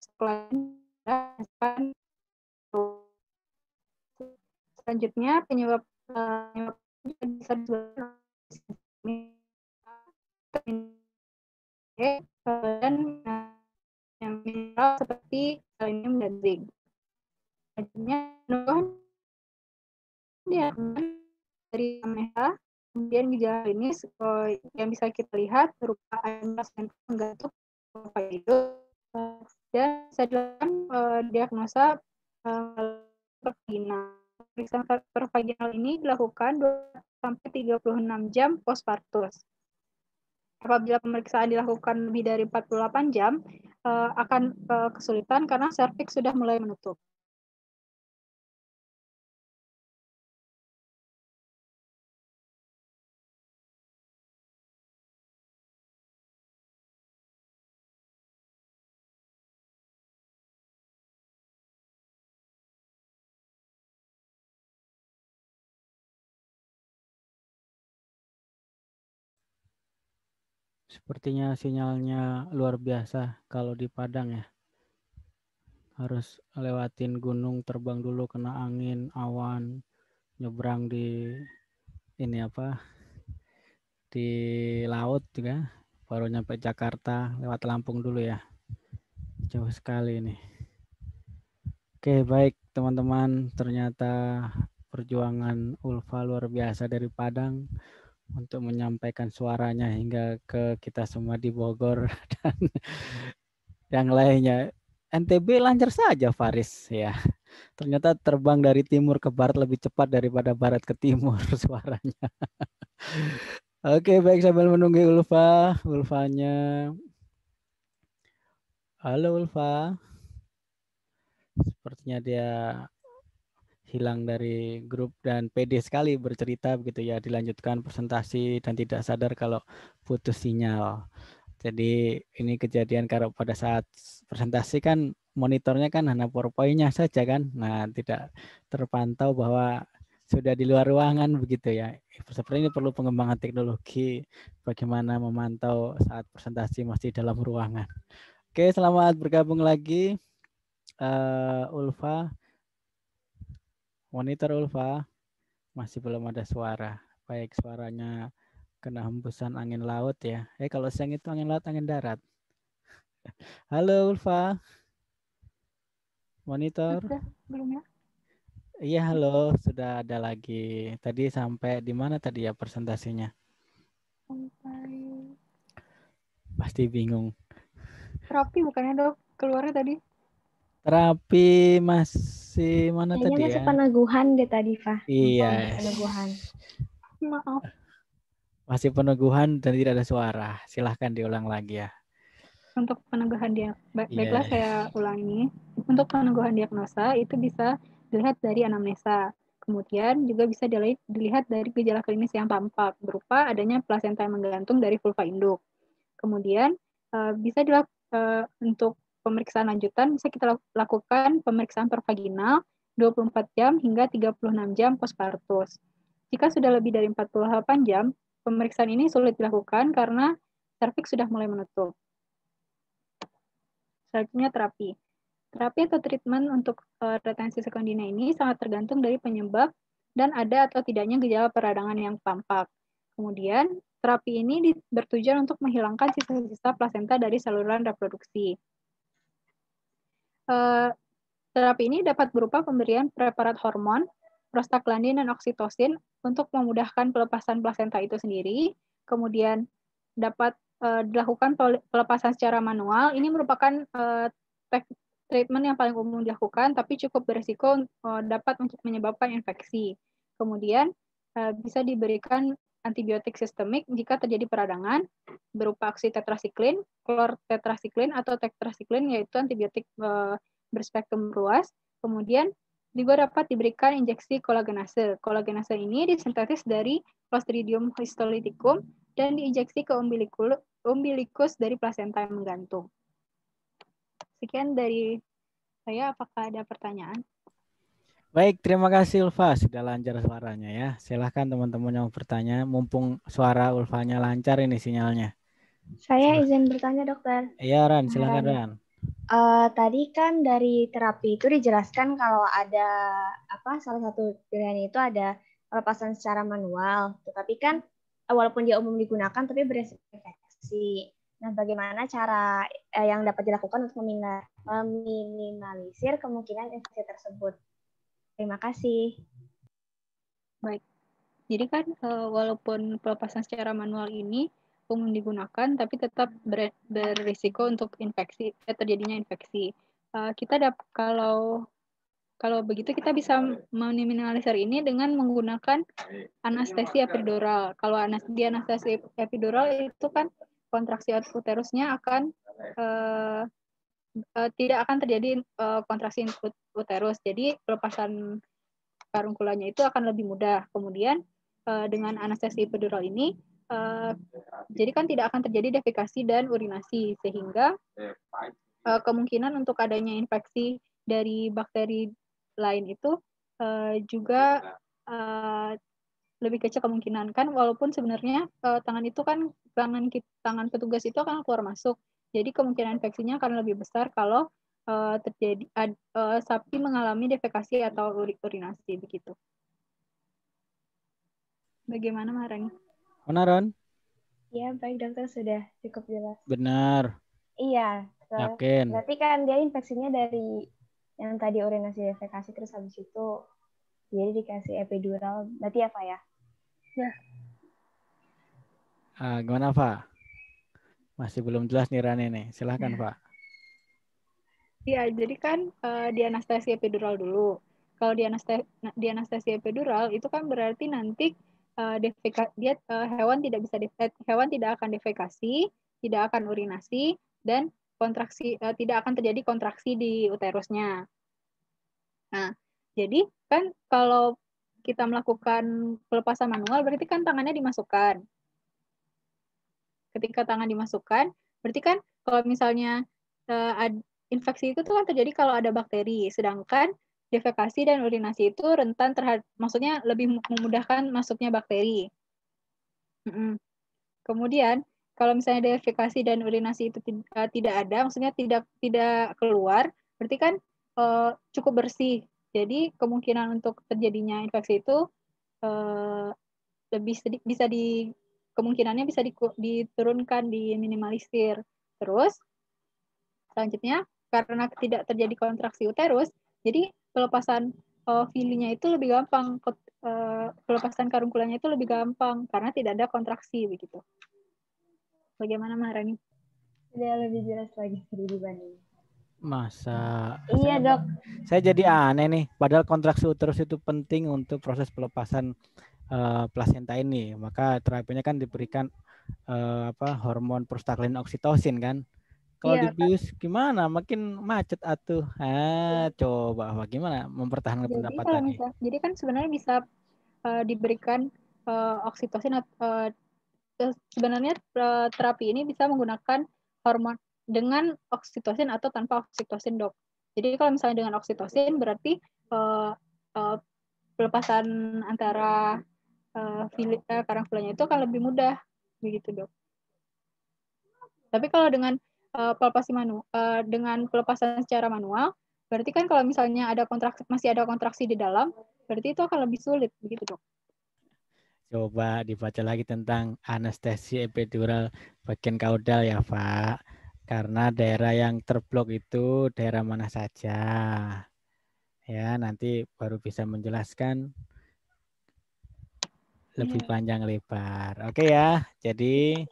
Selanjutnya, penyebab, uh, bisa disebabkan dan yang mineral seperti selenium dan zinc. Selanjutnya, ya, dari AMH, kemudian gejala ini yang bisa kita lihat berupa anemia menggantung hidup dan bisa dilakukan uh, diagnosa uh. Pemeriksaan pervaginal ini dilakukan 2 sampai 36 jam postpartus. Apabila pemeriksaan dilakukan lebih dari 48 jam, uh, akan uh, kesulitan karena serviks sudah mulai menutup. Sepertinya sinyalnya luar biasa kalau di Padang ya. Harus lewatin gunung, terbang dulu kena angin, awan, nyebrang di ini apa? Di laut juga, baru nyampe Jakarta lewat Lampung dulu ya. Jauh sekali ini. Oke, baik teman-teman, ternyata perjuangan Ulfa luar biasa dari Padang untuk menyampaikan suaranya hingga ke kita semua di Bogor dan yang lainnya. NTB lancar saja Faris ya. Ternyata terbang dari timur ke barat lebih cepat daripada barat ke timur suaranya. Oke, baik sambil menunggu Ulfa, Ulfanya. Halo Ulfa. Sepertinya dia hilang dari grup dan pede sekali bercerita begitu ya dilanjutkan presentasi dan tidak sadar kalau putus sinyal. Jadi ini kejadian kalau pada saat presentasi kan monitornya kan hanya PowerPoint-nya saja kan. Nah, tidak terpantau bahwa sudah di luar ruangan begitu ya. Seperti ini perlu pengembangan teknologi bagaimana memantau saat presentasi masih dalam ruangan. Oke, selamat bergabung lagi uh, Ulfa. Monitor Ulfa masih belum ada suara. Baik suaranya kena hembusan angin laut ya. Eh kalau siang itu angin laut, angin darat. Halo Ulfa. Monitor. belum ya? Iya halo, sudah ada lagi. Tadi sampai di mana tadi ya presentasinya? Sampai. Pasti bingung. Terapi bukannya dok? Keluarnya tadi? Terapi masih mana Kayaknya tadi masih ya? peneguhan deh tadi, Fah. Iya. Peneguhan. Maaf. Masih peneguhan dan tidak ada suara. Silahkan diulang lagi ya. Untuk peneguhan dia, ba- baiklah Iya. saya ulangi. Untuk peneguhan diagnosa itu bisa dilihat dari anamnesa. Kemudian juga bisa dili- dilihat dari gejala klinis yang tampak berupa adanya plasenta yang menggantung dari vulva induk. Kemudian eh, bisa dilak eh, untuk pemeriksaan lanjutan bisa kita lak- lakukan pemeriksaan pervaginal 24 jam hingga 36 jam postpartus. Jika sudah lebih dari 48 jam, pemeriksaan ini sulit dilakukan karena serviks sudah mulai menutup. Selanjutnya terapi. Terapi atau treatment untuk eh, retensi sekundina ini sangat tergantung dari penyebab dan ada atau tidaknya gejala peradangan yang tampak. Kemudian, terapi ini bertujuan untuk menghilangkan sisa-sisa plasenta dari saluran reproduksi. Eh, terapi ini dapat berupa pemberian preparat hormon, prostaglandin dan oksitosin untuk memudahkan pelepasan plasenta itu sendiri. Kemudian dapat eh, dilakukan pele- pelepasan secara manual. Ini merupakan eh, treatment yang paling umum dilakukan, tapi cukup berisiko eh, dapat menyebabkan infeksi. Kemudian bisa diberikan antibiotik sistemik jika terjadi peradangan berupa oksitetrasiklin, klortetrasiklin atau tetrasiklin yaitu antibiotik eh, berspektrum luas. Kemudian juga dapat diberikan injeksi kolagenase. Kolagenase ini disintetis dari Clostridium histolyticum dan diinjeksi ke umbilikus dari plasenta yang menggantung. Sekian dari saya. Apakah ada pertanyaan? Baik, terima kasih Ulfa sudah lancar suaranya ya. Silahkan teman-teman yang mau bertanya, mumpung suara Ulfanya lancar ini sinyalnya. Saya izin bertanya, dokter. Iya Ran, silakan Ran. Ran. Eh, tadi kan dari terapi itu dijelaskan kalau ada apa salah satu pilihan itu ada pelepasan secara manual. Tetapi kan eh, walaupun dia umum digunakan tapi beresiko infeksi. Nah, bagaimana cara eh, yang dapat dilakukan untuk meminimalisir kemungkinan infeksi tersebut? Terima kasih. Baik. Jadi kan eh, walaupun pelepasan secara manual ini umum digunakan, tapi tetap ber- berisiko untuk infeksi, eh, terjadinya infeksi. Eh, kita dap kalau kalau begitu kita bisa meminimalisir ini dengan menggunakan anestesi epidural. Kalau anes di anestesi epidural itu kan kontraksi uterusnya akan uh, uh, tidak akan terjadi uh, kontraksi uterus. Jadi pelepasan karungkulanya itu akan lebih mudah. Kemudian uh, dengan anestesi epidural ini uh, jadi kan tidak akan terjadi defekasi dan urinasi sehingga uh, kemungkinan untuk adanya infeksi dari bakteri lain itu uh, juga uh, lebih kecil kemungkinan kan walaupun sebenarnya uh, tangan itu kan tangan tangan petugas itu akan keluar masuk jadi kemungkinan infeksinya akan lebih besar kalau uh, terjadi uh, sapi mengalami defekasi atau urinasi begitu bagaimana Marani? Mana Ron? Ya baik dokter sudah cukup jelas. Benar. Iya. Yakin. Berarti kan dia infeksinya dari yang tadi urinasi defekasi terus habis itu jadi dikasih epidural. Berarti apa ya? Ya. Ah, gimana Pak? Masih belum jelas nih Rani nih. Silahkan ya. Pak. Iya, jadi kan uh, di anestesi epidural dulu. Kalau di anestesi, di anestesi epidural itu kan berarti nanti uh, defeka, dia uh, hewan tidak bisa hewan tidak akan defekasi, tidak akan urinasi dan kontraksi uh, tidak akan terjadi kontraksi di uterusnya. Nah, jadi kan kalau kita melakukan pelepasan manual berarti kan tangannya dimasukkan. Ketika tangan dimasukkan, berarti kan kalau misalnya uh, infeksi itu tuh kan terjadi kalau ada bakteri, sedangkan defekasi dan urinasi itu rentan terhadap maksudnya lebih memudahkan masuknya bakteri. Kemudian kalau misalnya defekasi dan urinasi itu uh, tidak ada, maksudnya tidak tidak keluar, berarti kan uh, cukup bersih. Jadi kemungkinan untuk terjadinya infeksi itu uh, lebih sedikit bisa di kemungkinannya bisa di, diturunkan, diminimalisir. Terus selanjutnya karena tidak terjadi kontraksi uterus, jadi pelepasan uh, filinya itu lebih gampang, uh, pelepasan karungkulanya itu lebih gampang karena tidak ada kontraksi begitu. Bagaimana Maharani? Sudah lebih jelas lagi dibanding Masa? Iya dok. Saya jadi aneh nih. Padahal kontraksi uterus itu penting untuk proses pelepasan uh, plasenta ini. Maka terapinya kan diberikan uh, apa hormon prostaglin oksitosin kan. Kalau iya, dibius gimana? Makin macet atuh. Ah, coba apa gimana mempertahankan jadi, pendapat tadi. Bisa, jadi kan sebenarnya bisa uh, diberikan uh, oksitosin uh, sebenarnya terapi ini bisa menggunakan hormon dengan oksitosin atau tanpa oksitosin dok. Jadi kalau misalnya dengan oksitosin berarti uh, uh, pelepasan antara uh, fili, uh, karangfulanya itu akan lebih mudah begitu dok. Tapi kalau dengan uh, pelepasi manu uh, dengan pelepasan secara manual, berarti kan kalau misalnya ada kontraksi masih ada kontraksi di dalam, berarti itu akan lebih sulit begitu dok. Coba dibaca lagi tentang anestesi epidural bagian kaudal ya Pak. Karena daerah yang terblok itu daerah mana saja. Ya, nanti baru bisa menjelaskan lebih iya. panjang lebar. Oke ya. Jadi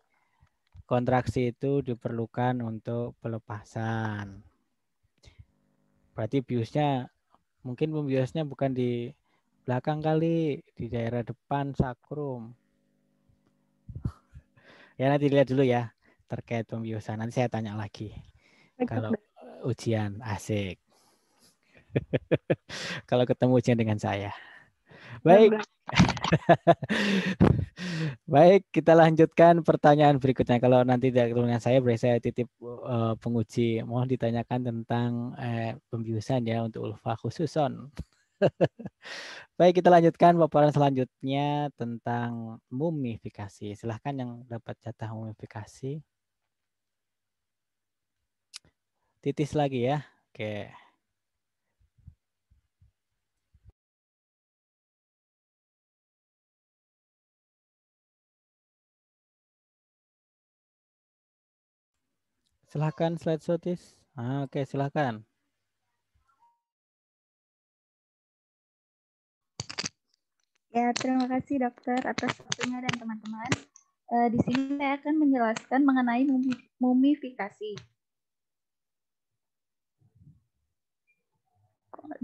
kontraksi itu diperlukan untuk pelepasan. Berarti biusnya mungkin pembiusnya bukan di belakang kali, di daerah depan sakrum. Ya nanti lihat dulu ya terkait pembiusan. Nanti saya tanya lagi. Kalau ujian asik. Kalau ketemu ujian dengan saya. Baik. Baik, kita lanjutkan pertanyaan berikutnya. Kalau nanti tidak dengan saya, boleh saya titip uh, penguji. Mohon ditanyakan tentang uh, pembiusan ya untuk ulfa khususon. Baik, kita lanjutkan paparan selanjutnya tentang mumifikasi. Silahkan yang dapat jatah mumifikasi. titis lagi ya. Oke. Silahkan slide sotis. Ah, oke, silahkan. Ya, terima kasih dokter atas waktunya dan teman-teman. Uh, di sini saya akan menjelaskan mengenai mumifikasi.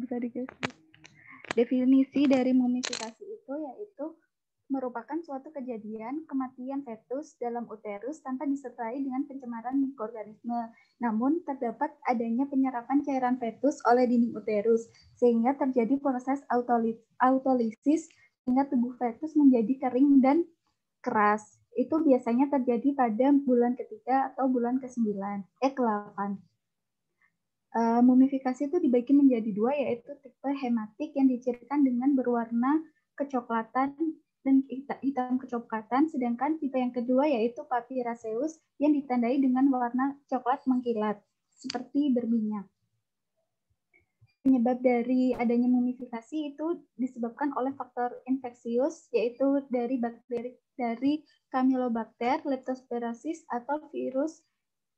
bisa dikasih definisi dari mumifikasi itu yaitu merupakan suatu kejadian kematian fetus dalam uterus tanpa disertai dengan pencemaran mikroorganisme. Namun, terdapat adanya penyerapan cairan fetus oleh dinding uterus, sehingga terjadi proses autolisis sehingga tubuh fetus menjadi kering dan keras. Itu biasanya terjadi pada bulan ketiga atau bulan ke-9, eh ke-8. Uh, mumifikasi itu dibagi menjadi dua, yaitu tipe hematik yang dicirikan dengan berwarna kecoklatan dan hitam kecoklatan, sedangkan tipe yang kedua yaitu papiraceus yang ditandai dengan warna coklat mengkilat, seperti berminyak. Penyebab dari adanya mumifikasi itu disebabkan oleh faktor infeksius, yaitu dari bakteri dari Campylobacter, Leptospirosis, atau virus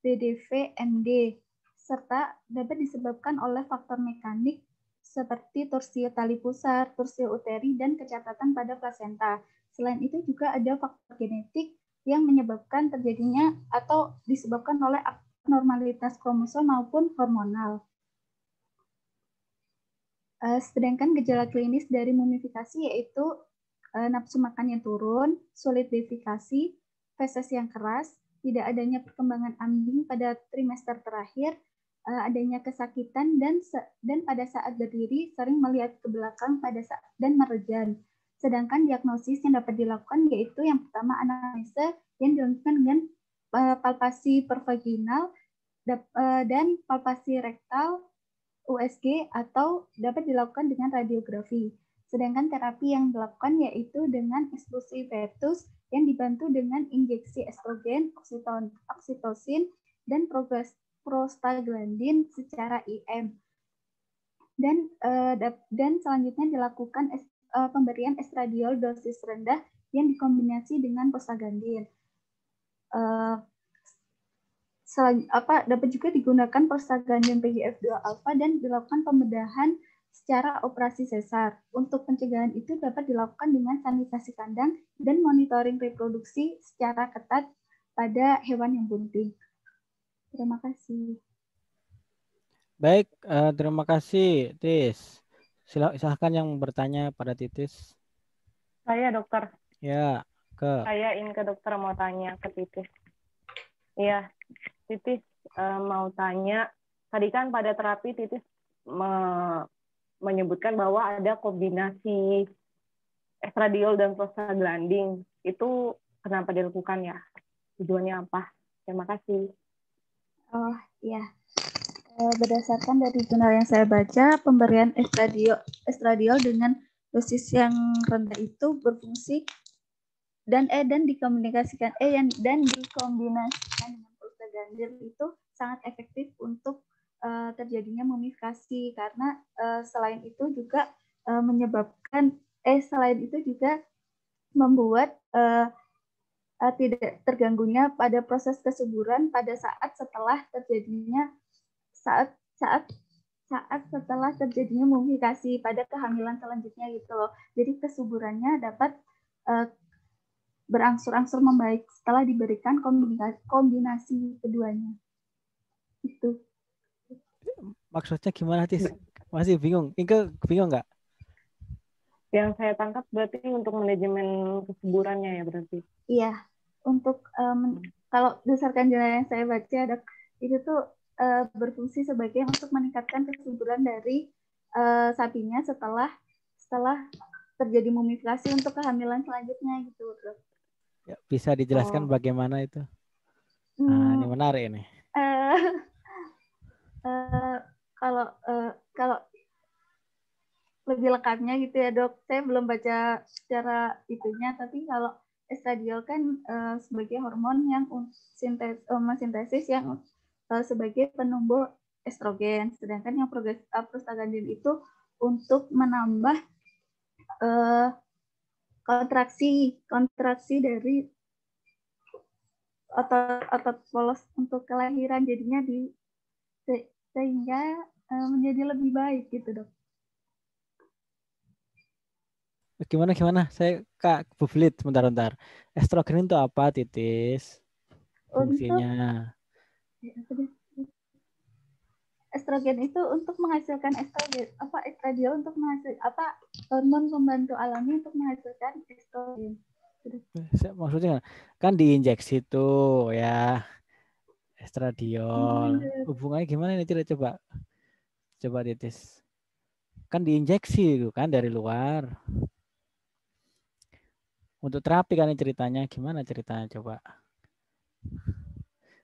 BDV MD, serta dapat disebabkan oleh faktor mekanik seperti torsio tali pusar, torsio uteri, dan kecatatan pada plasenta. Selain itu juga ada faktor genetik yang menyebabkan terjadinya atau disebabkan oleh abnormalitas kromosom maupun hormonal. Eh, sedangkan gejala klinis dari mumifikasi yaitu eh, nafsu makan yang turun, sulit defekasi, feses yang keras, tidak adanya perkembangan ambing pada trimester terakhir, adanya kesakitan dan dan pada saat berdiri sering melihat ke belakang pada saat dan merejan. Sedangkan diagnosis yang dapat dilakukan yaitu yang pertama anamnesa yang dilakukan dengan uh, palpasi pervaginal uh, dan palpasi rektal USG atau dapat dilakukan dengan radiografi. Sedangkan terapi yang dilakukan yaitu dengan eksklusi fetus yang dibantu dengan injeksi estrogen, oksitosin, dan prostaglandin secara IM. Dan uh, dan selanjutnya dilakukan es, uh, pemberian estradiol dosis rendah yang dikombinasi dengan prostaglandin. Uh, selan, apa dapat juga digunakan prostaglandin PGF2 alpha dan dilakukan pembedahan secara operasi sesar. Untuk pencegahan itu dapat dilakukan dengan sanitasi kandang dan monitoring reproduksi secara ketat pada hewan yang bunting. Terima kasih. Baik, uh, terima kasih, Tis. Silahkan yang bertanya pada Titis. Saya dokter. Ya, ke. Saya ingin ke dokter mau tanya ke Titis. Iya, Titis uh, mau tanya. Tadi kan pada terapi Titis me menyebutkan bahwa ada kombinasi estradiol dan prostaglandin. Itu kenapa dilakukan ya? Tujuannya apa? Terima kasih. Oh iya, berdasarkan dari jurnal yang saya baca, pemberian estradiol, estradiol dengan dosis yang rendah itu berfungsi dan eh dan dikomunikasikan eh yang dan dikombinasikan dengan prostaglandin itu sangat efektif untuk uh, terjadinya mumifikasi karena uh, selain itu juga uh, menyebabkan eh selain itu juga membuat uh, uh, tidak terganggunya pada proses kesuburan pada saat setelah terjadinya saat saat saat setelah terjadinya mumifikasi pada kehamilan selanjutnya gitu loh. Jadi kesuburannya dapat uh, berangsur-angsur membaik setelah diberikan kombinasi, kombinasi keduanya. Itu. Maksudnya gimana, Tis? Masih bingung. Inke bingung nggak? Yang saya tangkap berarti untuk manajemen kesuburannya ya berarti. Iya, untuk um, kalau berdasarkan jurnal yang saya baca ada itu tuh uh, berfungsi sebagai untuk meningkatkan kesuburan dari uh, sapinya setelah setelah terjadi mumifikasi untuk kehamilan selanjutnya gitu bro. Ya, bisa dijelaskan oh. bagaimana itu? Nah, hmm, ini menarik ini. Uh, uh, kalau uh, kalau lebih lengkapnya gitu ya dok. Saya belum baca secara itunya, tapi kalau estradiol kan uh, sebagai hormon yang sintes, uh, sintesis yang uh, sebagai penumbuh estrogen, sedangkan yang uh, prostaglandin itu untuk menambah uh, kontraksi kontraksi dari otot otot polos untuk kelahiran jadinya di sehingga uh, menjadi lebih baik gitu dok. Gimana gimana? Saya Kak bubelit sebentar-bentar. Estrogen itu apa, Titis? Fungsinya. estrogen itu untuk menghasilkan estrogen apa estradiol untuk menghasil apa hormon pembantu alami untuk menghasilkan estrogen. Maksudnya kan diinjeksi tuh ya estradiol. Hubungannya gimana nih coba coba coba titis. Kan diinjeksi itu kan dari luar. Untuk terapi kan ceritanya gimana ceritanya coba?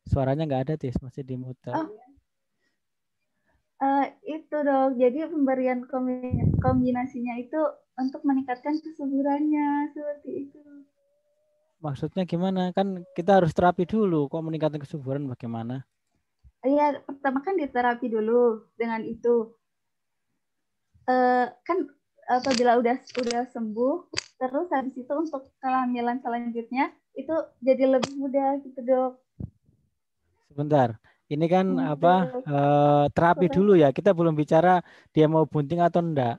Suaranya nggak ada tis, masih dimuter. Oh. Uh, itu dong. Jadi pemberian kombinasinya itu untuk meningkatkan kesuburannya seperti itu. Maksudnya gimana? Kan kita harus terapi dulu. Kok meningkatkan kesuburan bagaimana? Iya, pertama kan diterapi dulu dengan itu. Uh, kan apabila udah udah sembuh, terus habis itu untuk kehamilan selanjutnya itu jadi lebih mudah gitu dok. Sebentar, ini kan hmm, apa uh, terapi dulu ya. Kita belum bicara dia mau bunting atau enggak.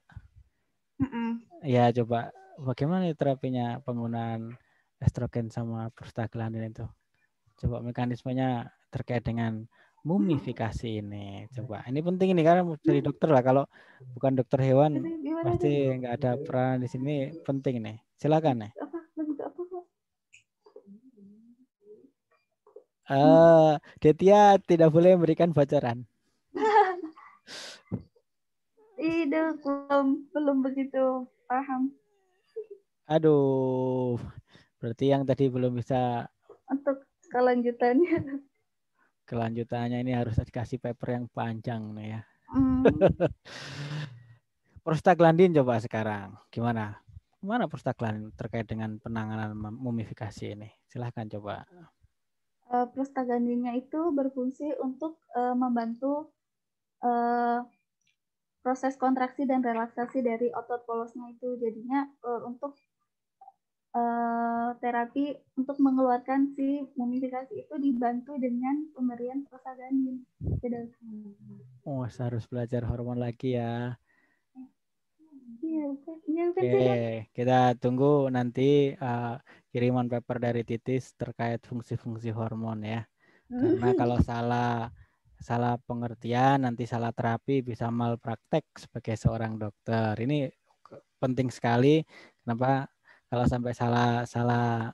Mm -mm. Ya coba bagaimana terapinya penggunaan estrogen sama prostaglandin itu. Coba mekanismenya terkait dengan mumifikasi ini. Coba ini penting ini karena dari dokter lah. Kalau bukan dokter hewan pasti nggak ada peran di sini. Penting nih. Silakan nih. Uh, Detia tidak boleh memberikan bocoran. Itu belum belum begitu paham. Aduh, berarti yang tadi belum bisa. Untuk kelanjutannya. Kelanjutannya ini harus dikasih paper yang panjang nih ya. Mm. Prostaglandin coba sekarang, gimana? Gimana prostaglandin terkait dengan penanganan mumifikasi ini? Silahkan coba uh, prostaglandinnya itu berfungsi untuk uh, membantu uh, proses kontraksi dan relaksasi dari otot polosnya itu jadinya uh, untuk uh, terapi untuk mengeluarkan si mumifikasi itu dibantu dengan pemberian prostaglandin. Oh, harus belajar hormon lagi ya. Iya, iya, Oke, kita tunggu nanti uh, kiriman paper dari Titis terkait fungsi-fungsi hormon ya. Karena kalau salah salah pengertian nanti salah terapi bisa malpraktek sebagai seorang dokter. Ini penting sekali. Kenapa? Kalau sampai salah salah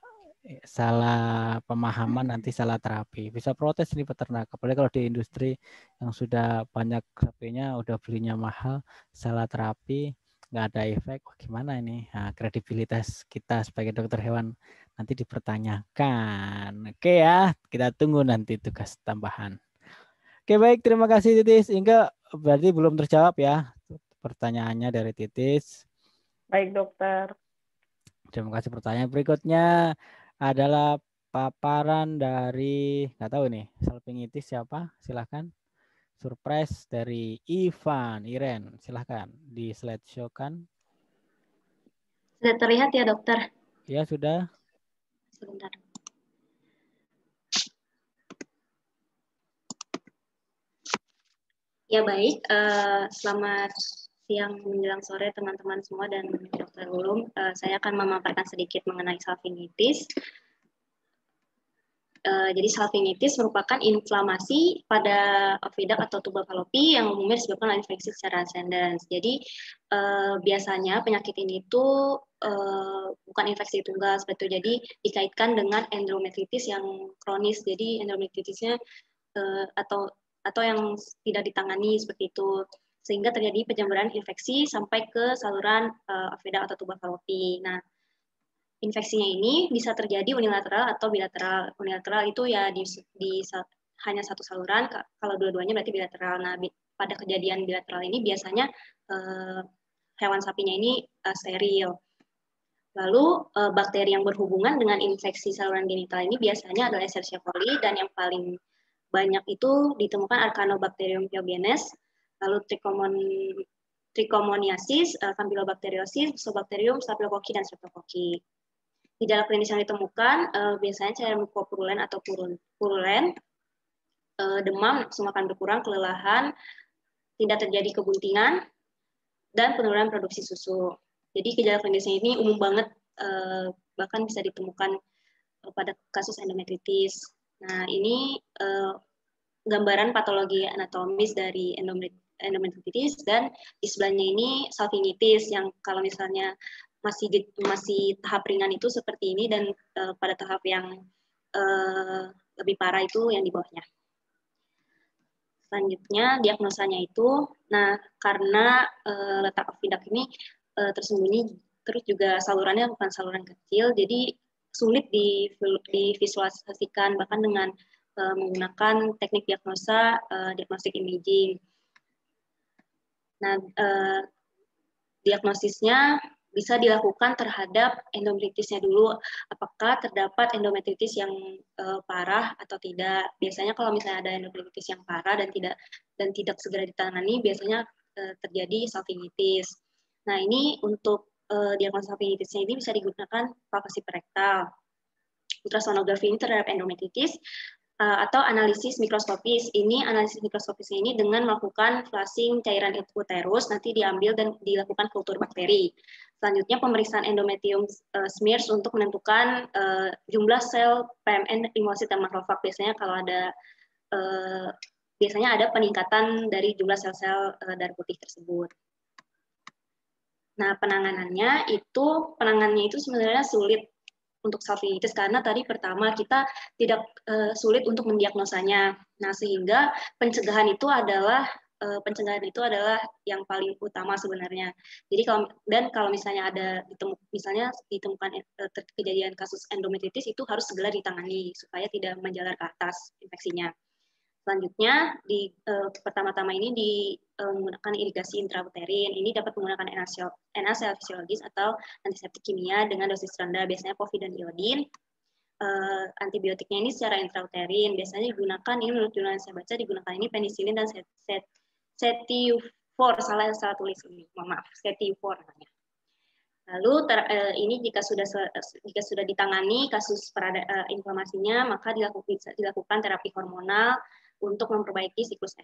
salah pemahaman nanti salah terapi bisa protes ini peternak apalagi kalau di industri yang sudah banyak sapinya udah belinya mahal salah terapi nggak ada efek, Wah, gimana ini? Nah, kredibilitas kita sebagai dokter hewan nanti dipertanyakan. Oke ya, kita tunggu nanti tugas tambahan. Oke baik, terima kasih Titis. Inga berarti belum terjawab ya pertanyaannya dari Titis. Baik dokter. Terima kasih pertanyaan berikutnya adalah paparan dari nggak tahu nih salpingitis siapa? Silahkan surprise dari Ivan Iren. Silahkan di slide show kan. Sudah terlihat ya dokter? Ya sudah. Sebentar. Ya baik, uh, selamat siang menjelang sore teman-teman semua dan dokter Ulum. Uh, saya akan memaparkan sedikit mengenai salvinitis. Uh, jadi salvinitis merupakan inflamasi pada oviduct atau tuba falopi yang umumnya disebabkan oleh infeksi secara ascendens. Jadi uh, biasanya penyakit ini itu uh, bukan infeksi tunggal seperti itu. Jadi dikaitkan dengan endometritis yang kronis. Jadi endometritisnya uh, atau atau yang tidak ditangani seperti itu sehingga terjadi penyebaran infeksi sampai ke saluran uh, oviduct atau tuba falopi. Nah, infeksinya ini bisa terjadi unilateral atau bilateral. Unilateral itu ya di, di hanya satu saluran, kalau dua-duanya berarti bilateral. Nah, bi, pada kejadian bilateral ini biasanya eh, hewan sapinya ini eh, steril. Lalu eh, bakteri yang berhubungan dengan infeksi saluran genital ini biasanya adalah Escherichia coli dan yang paling banyak itu ditemukan Arcanobacterium pyogenes, lalu Trichomon Trichomoniasis, uh, Campylobacteriosis, Mycobacterium, Staphylococcus dan Streptococcus. Gejala klinis yang ditemukan uh, biasanya cairan mukopurulen atau purulen, uh, demam, nafsu makan berkurang, kelelahan, tidak terjadi kebuntingan, dan penurunan produksi susu. Jadi gejala klinisnya ini umum banget, bahkan bisa ditemukan pada kasus endometritis. Nah ini gambaran patologi anatomis dari endometritis dan di sebelahnya ini salpingitis yang kalau misalnya masih masih tahap ringan itu seperti ini dan uh, pada tahap yang uh, lebih parah itu yang di bawahnya. Selanjutnya diagnosanya itu, nah karena uh, letak ovidak ini uh, tersembunyi, terus juga salurannya bukan saluran kecil, jadi sulit divisualisasikan bahkan dengan uh, menggunakan teknik diagnosa uh, diagnostik imaging. Nah, uh, diagnosisnya bisa dilakukan terhadap endometritisnya dulu. Apakah terdapat endometritis yang uh, parah atau tidak? Biasanya kalau misalnya ada endometritis yang parah dan tidak dan tidak segera ditangani, biasanya uh, terjadi salpingitis. Nah, ini untuk uh, diagnosis salpingitisnya ini bisa digunakan palpasi rektal. Ultrasonografi ini terhadap endometritis atau analisis mikroskopis. Ini analisis mikroskopis ini dengan melakukan flushing cairan uterus nanti diambil dan dilakukan kultur bakteri. Selanjutnya pemeriksaan endometrium uh, smears untuk menentukan uh, jumlah sel PMN, limosit dan makrofag. Biasanya kalau ada uh, biasanya ada peningkatan dari jumlah sel-sel uh, darah putih tersebut. Nah, penanganannya itu penanganannya itu sebenarnya sulit untuk salvinitis karena tadi pertama kita tidak uh, sulit untuk mendiagnosanya. Nah, sehingga pencegahan itu adalah uh, pencegahan itu adalah yang paling utama sebenarnya. Jadi kalau dan kalau misalnya ada ditemu, misalnya ditemukan uh, kejadian kasus endometritis itu harus segera ditangani supaya tidak menjalar ke atas infeksinya. Selanjutnya di uh, pertama-tama ini di uh, menggunakan irigasi intrauterin. Ini dapat menggunakan NaCl fisiologis atau antiseptik kimia dengan dosis rendah, biasanya povidone iodin. Uh, antibiotiknya ini secara intrauterin. Biasanya digunakan ini menurut jurnal yang saya baca digunakan ini penisilin dan set, set, setiufor salah salah tulis ini, mohon maaf, setiufor namanya. Lalu ter, uh, ini jika sudah jika sudah ditangani kasus perada, uh, inflamasinya, maka dilakukan, dilakukan terapi hormonal untuk memperbaiki siklus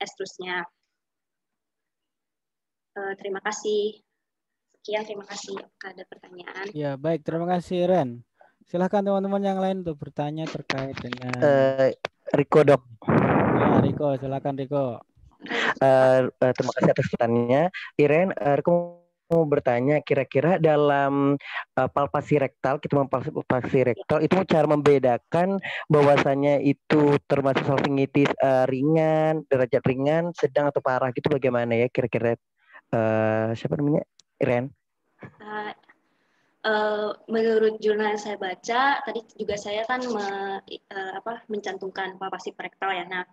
estrusnya. Uh, terima kasih. Sekian, terima kasih. Apakah ada pertanyaan? Ya, baik. Terima kasih, Ren. Silahkan teman-teman yang lain untuk bertanya terkait dengan... Uh, Riko, dok. Ya, Riko. Silakan, Riko. Uh, uh, terima kasih atas pertanyaannya. Iren, uh, mau bertanya kira-kira dalam uh, palpasi rektal kita palpasi rektal itu cara membedakan bahwasannya itu termasuk salpingitis uh, ringan, derajat ringan, sedang atau parah gitu bagaimana ya kira-kira uh, siapa namanya? Iren? Uh, uh, menurut jurnal yang saya baca tadi juga saya kan me, uh, apa mencantumkan palpasi rektal ya. Nah,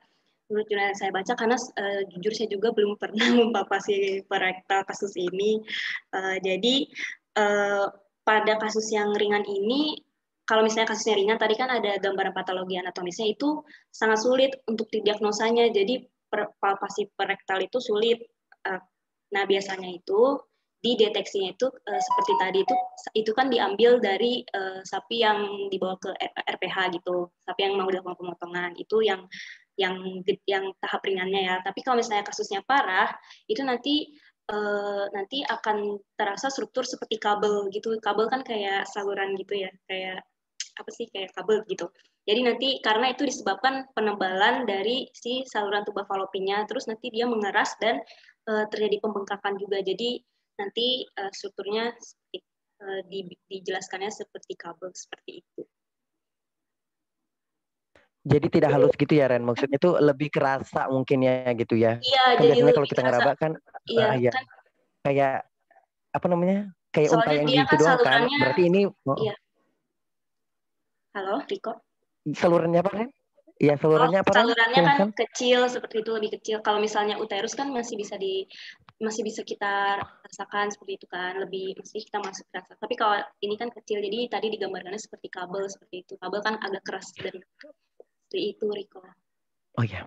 menurut jurnal yang saya baca karena uh, jujur saya juga belum pernah mempapasi perektal kasus ini. Uh, jadi uh, pada kasus yang ringan ini kalau misalnya kasusnya ringan tadi kan ada gambaran patologi anatomisnya itu sangat sulit untuk didiagnosanya. Jadi palpasi perektal itu sulit. Uh, nah, biasanya itu dideteksinya itu uh, seperti tadi itu itu kan diambil dari uh, sapi yang dibawa ke RPH gitu sapi yang mau dilakukan pemotongan itu yang yang yang tahap ringannya ya. Tapi kalau misalnya kasusnya parah, itu nanti uh, nanti akan terasa struktur seperti kabel gitu. Kabel kan kayak saluran gitu ya, kayak apa sih kayak kabel gitu. Jadi nanti karena itu disebabkan penebalan dari si saluran tuba falopinya, terus nanti dia mengeras dan uh, terjadi pembengkakan juga. Jadi nanti uh, strukturnya uh, di, dijelaskannya seperti kabel seperti itu. Jadi tidak halus gitu ya Ren. Maksudnya itu lebih kerasa mungkin ya gitu ya. Iya, kan jadi biasanya kalau kita ngeraba kan iya, uh, ya. kan, kayak apa namanya? Kayak Soalnya untayan dia gitu kan doang kan. Berarti ini oh, Iya. Halo, Riko. salurannya apa Ren? Iya, salurannya Oh, apa salurannya kan Silahkan. kecil seperti itu lebih kecil. Kalau misalnya uterus kan masih bisa di masih bisa kita rasakan seperti itu kan, lebih masih kita masuk rasa. Tapi kalau ini kan kecil, jadi tadi digambarkannya seperti kabel seperti itu. Kabel kan agak keras dan seperti itu, Riko. Oh iya.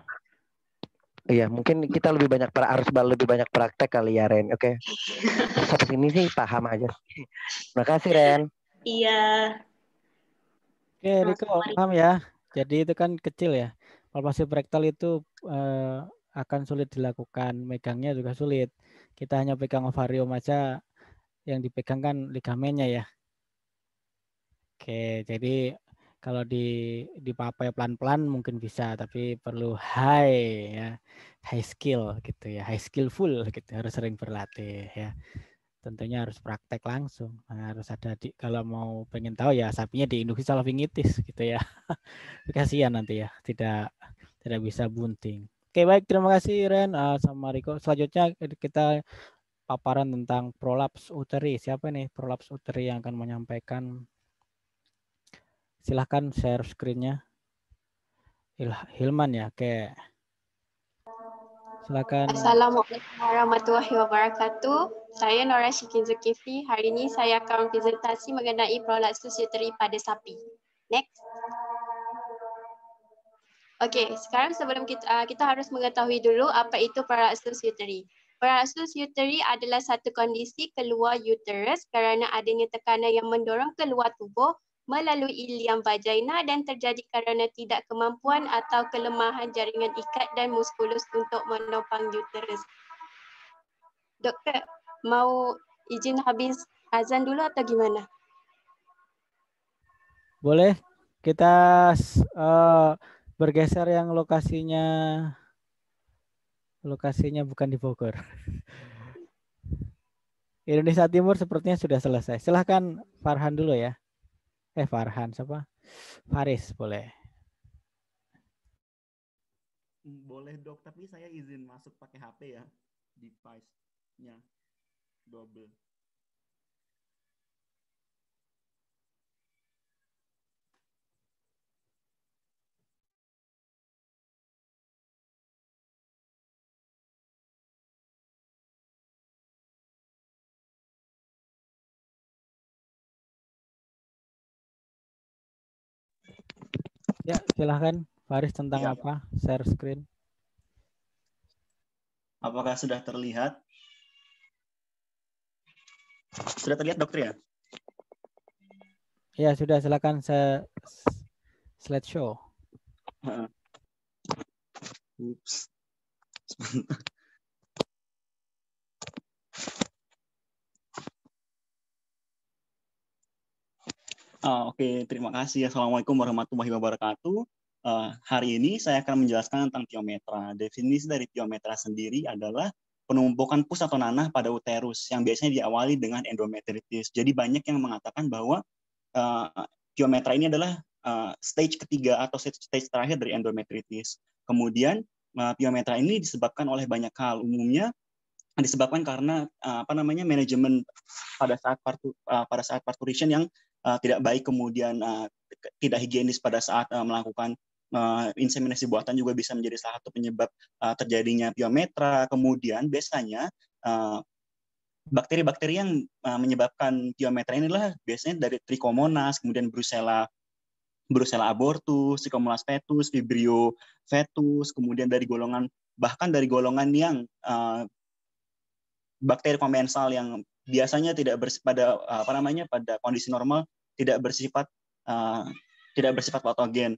Iya, mungkin kita lebih banyak pra- harus lebih banyak praktek kali ya Ren. Oke. Sampai sini sih paham aja. Terima kasih Ren. Iya. Oke, Riko, paham ya. Jadi itu kan kecil ya. Palpasi rektal itu eh, akan sulit dilakukan, megangnya juga sulit. Kita hanya pegang ovarium aja, yang dipegang kan ligamennya ya. Oke, jadi kalau di dipapai pelan-pelan mungkin bisa, tapi perlu high ya, high skill gitu ya, high skillful gitu, harus sering berlatih ya. Tentunya harus praktek langsung, harus ada di kalau mau pengen tahu ya sapinya di induksi salpingitis gitu ya. Kasihan nanti ya, tidak tidak bisa bunting. Oke baik, terima kasih Ren uh, sama Riko. Selanjutnya kita paparan tentang prolaps uteri. Siapa nih prolaps uteri yang akan menyampaikan Silahkan share screen-nya. Hilman ya, oke. Silakan. Assalamualaikum warahmatullahi wabarakatuh. Saya Nora Syikin Zulkifli. Hari ini saya akan presentasi mengenai prolapse uterine pada sapi. Next. Okey, sekarang sebelum kita uh, kita harus mengetahui dulu apa itu prolapse uterine. Prolapse uterine adalah satu kondisi keluar uterus kerana adanya tekanan yang mendorong keluar tubuh melalui liam vagina dan terjadi kerana tidak kemampuan atau kelemahan jaringan ikat dan muskulus untuk menopang uterus. Doktor, mau izin habis azan dulu atau gimana? Boleh. Kita uh, bergeser yang lokasinya lokasinya bukan di Bogor. Indonesia Timur sepertinya sudah selesai. Silahkan Farhan dulu ya. Eh Farhan siapa? Faris boleh. Boleh dok, tapi saya izin masuk pakai HP ya. Device-nya double. Silahkan Faris tentang ya. apa? Share screen. Apakah sudah terlihat? Sudah terlihat dokter ya? Ya, sudah. Silakan saya slideshow. Ups. Uh, Oke, okay. terima kasih. Assalamualaikum warahmatullahi wabarakatuh. Uh, hari ini saya akan menjelaskan tentang piometra. Definisi dari piometra sendiri adalah penumpukan pus atau nanah pada uterus yang biasanya diawali dengan endometritis. Jadi banyak yang mengatakan bahwa uh, piometra ini adalah uh, stage ketiga atau stage, stage terakhir dari endometritis. Kemudian uh, piometra ini disebabkan oleh banyak hal. Umumnya disebabkan karena uh, apa namanya manajemen pada saat partu, uh, pada saat parturition yang uh, tidak baik kemudian uh, tidak higienis pada saat uh, melakukan uh, inseminasi buatan juga bisa menjadi salah satu penyebab uh, terjadinya piometra. Kemudian biasanya bakteri-bakteri uh, yang uh, menyebabkan piometra ini adalah biasanya dari Trichomonas, kemudian Brucella Brucella abortus, Trichomonas fetus, Vibrio fetus, kemudian dari golongan bahkan dari golongan yang uh, bakteri komensal yang biasanya tidak bersifat pada apa namanya pada kondisi normal tidak bersifat uh, tidak bersifat patogen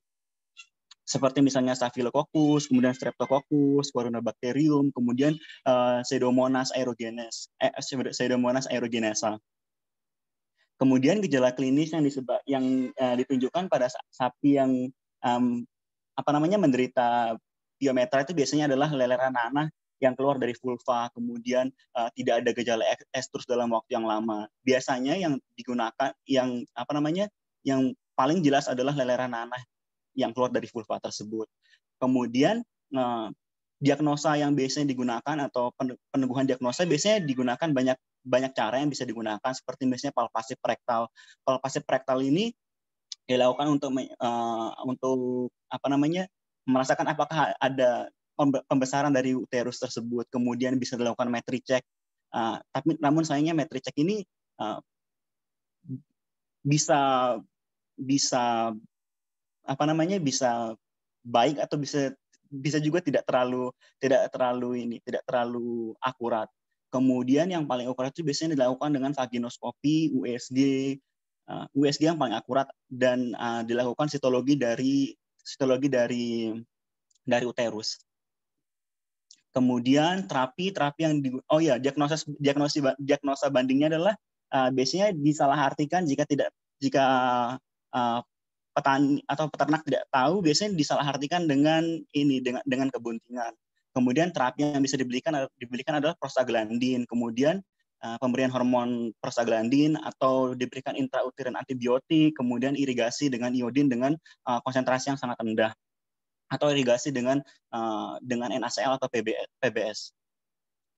seperti misalnya Staphylococcus, kemudian Streptococcus, Corynebacterium, kemudian uh, Pseudomonas aerogenes, eh, Pseudomonas aerogenesa. Kemudian gejala klinis yang disebab yang uh, ditunjukkan pada sapi yang um, apa namanya menderita biometra itu biasanya adalah leleran nanah yang keluar dari vulva, kemudian uh, tidak ada gejala estrus dalam waktu yang lama. Biasanya yang digunakan, yang apa namanya, yang paling jelas adalah leleran nanah yang keluar dari vulva tersebut. Kemudian uh, diagnosa yang biasanya digunakan atau peneguhan diagnosa biasanya digunakan banyak banyak cara yang bisa digunakan seperti misalnya palpasi rektal. Palpasi rektal ini dilakukan untuk uh, untuk apa namanya merasakan apakah ada pembesaran dari uterus tersebut, kemudian bisa dilakukan metri check. Uh, tapi namun sayangnya metri check ini uh, bisa bisa apa namanya bisa baik atau bisa bisa juga tidak terlalu tidak terlalu ini tidak terlalu akurat. Kemudian yang paling akurat itu biasanya dilakukan dengan vaginoskopi, USG, uh, USG yang paling akurat dan uh, dilakukan sitologi dari sitologi dari dari uterus. Kemudian terapi terapi yang di, oh ya diagnosa diagnosa diagnosa bandingnya adalah uh, biasanya disalahartikan jika tidak jika uh, petani atau peternak tidak tahu biasanya disalahartikan dengan ini dengan dengan kebuntingan. Kemudian terapi yang bisa diberikan diberikan adalah prostaglandin. Kemudian uh, pemberian hormon prostaglandin atau diberikan intrauterin antibiotik, kemudian irigasi dengan iodin dengan konsentrasi yang sangat rendah atau irigasi dengan uh, dengan NaCl atau PBS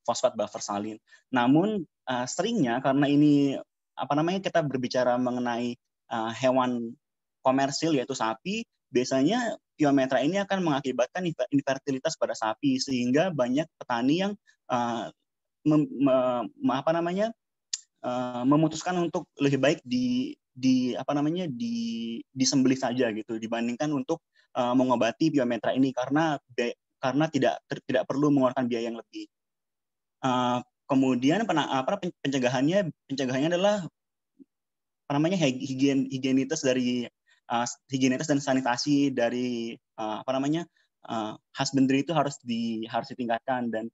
fosfat buffer salin. Namun uh, seringnya karena ini apa namanya kita berbicara mengenai uh, hewan komersil yaitu sapi, biasanya piometra ini akan mengakibatkan infertilitas pada sapi sehingga banyak petani yang uh, mem, me, apa namanya uh, memutuskan untuk lebih baik di di apa namanya di disembelih saja gitu dibandingkan untuk uh, mengobati piometra ini karena karena tidak ter, tidak perlu mengeluarkan biaya yang lebih. Uh, kemudian pena, apa pencegahannya pencegahannya adalah apa namanya higien higienitas dari uh, higienitas dan sanitasi dari uh, apa namanya uh, husbandry itu harus di harus ditingkatkan dan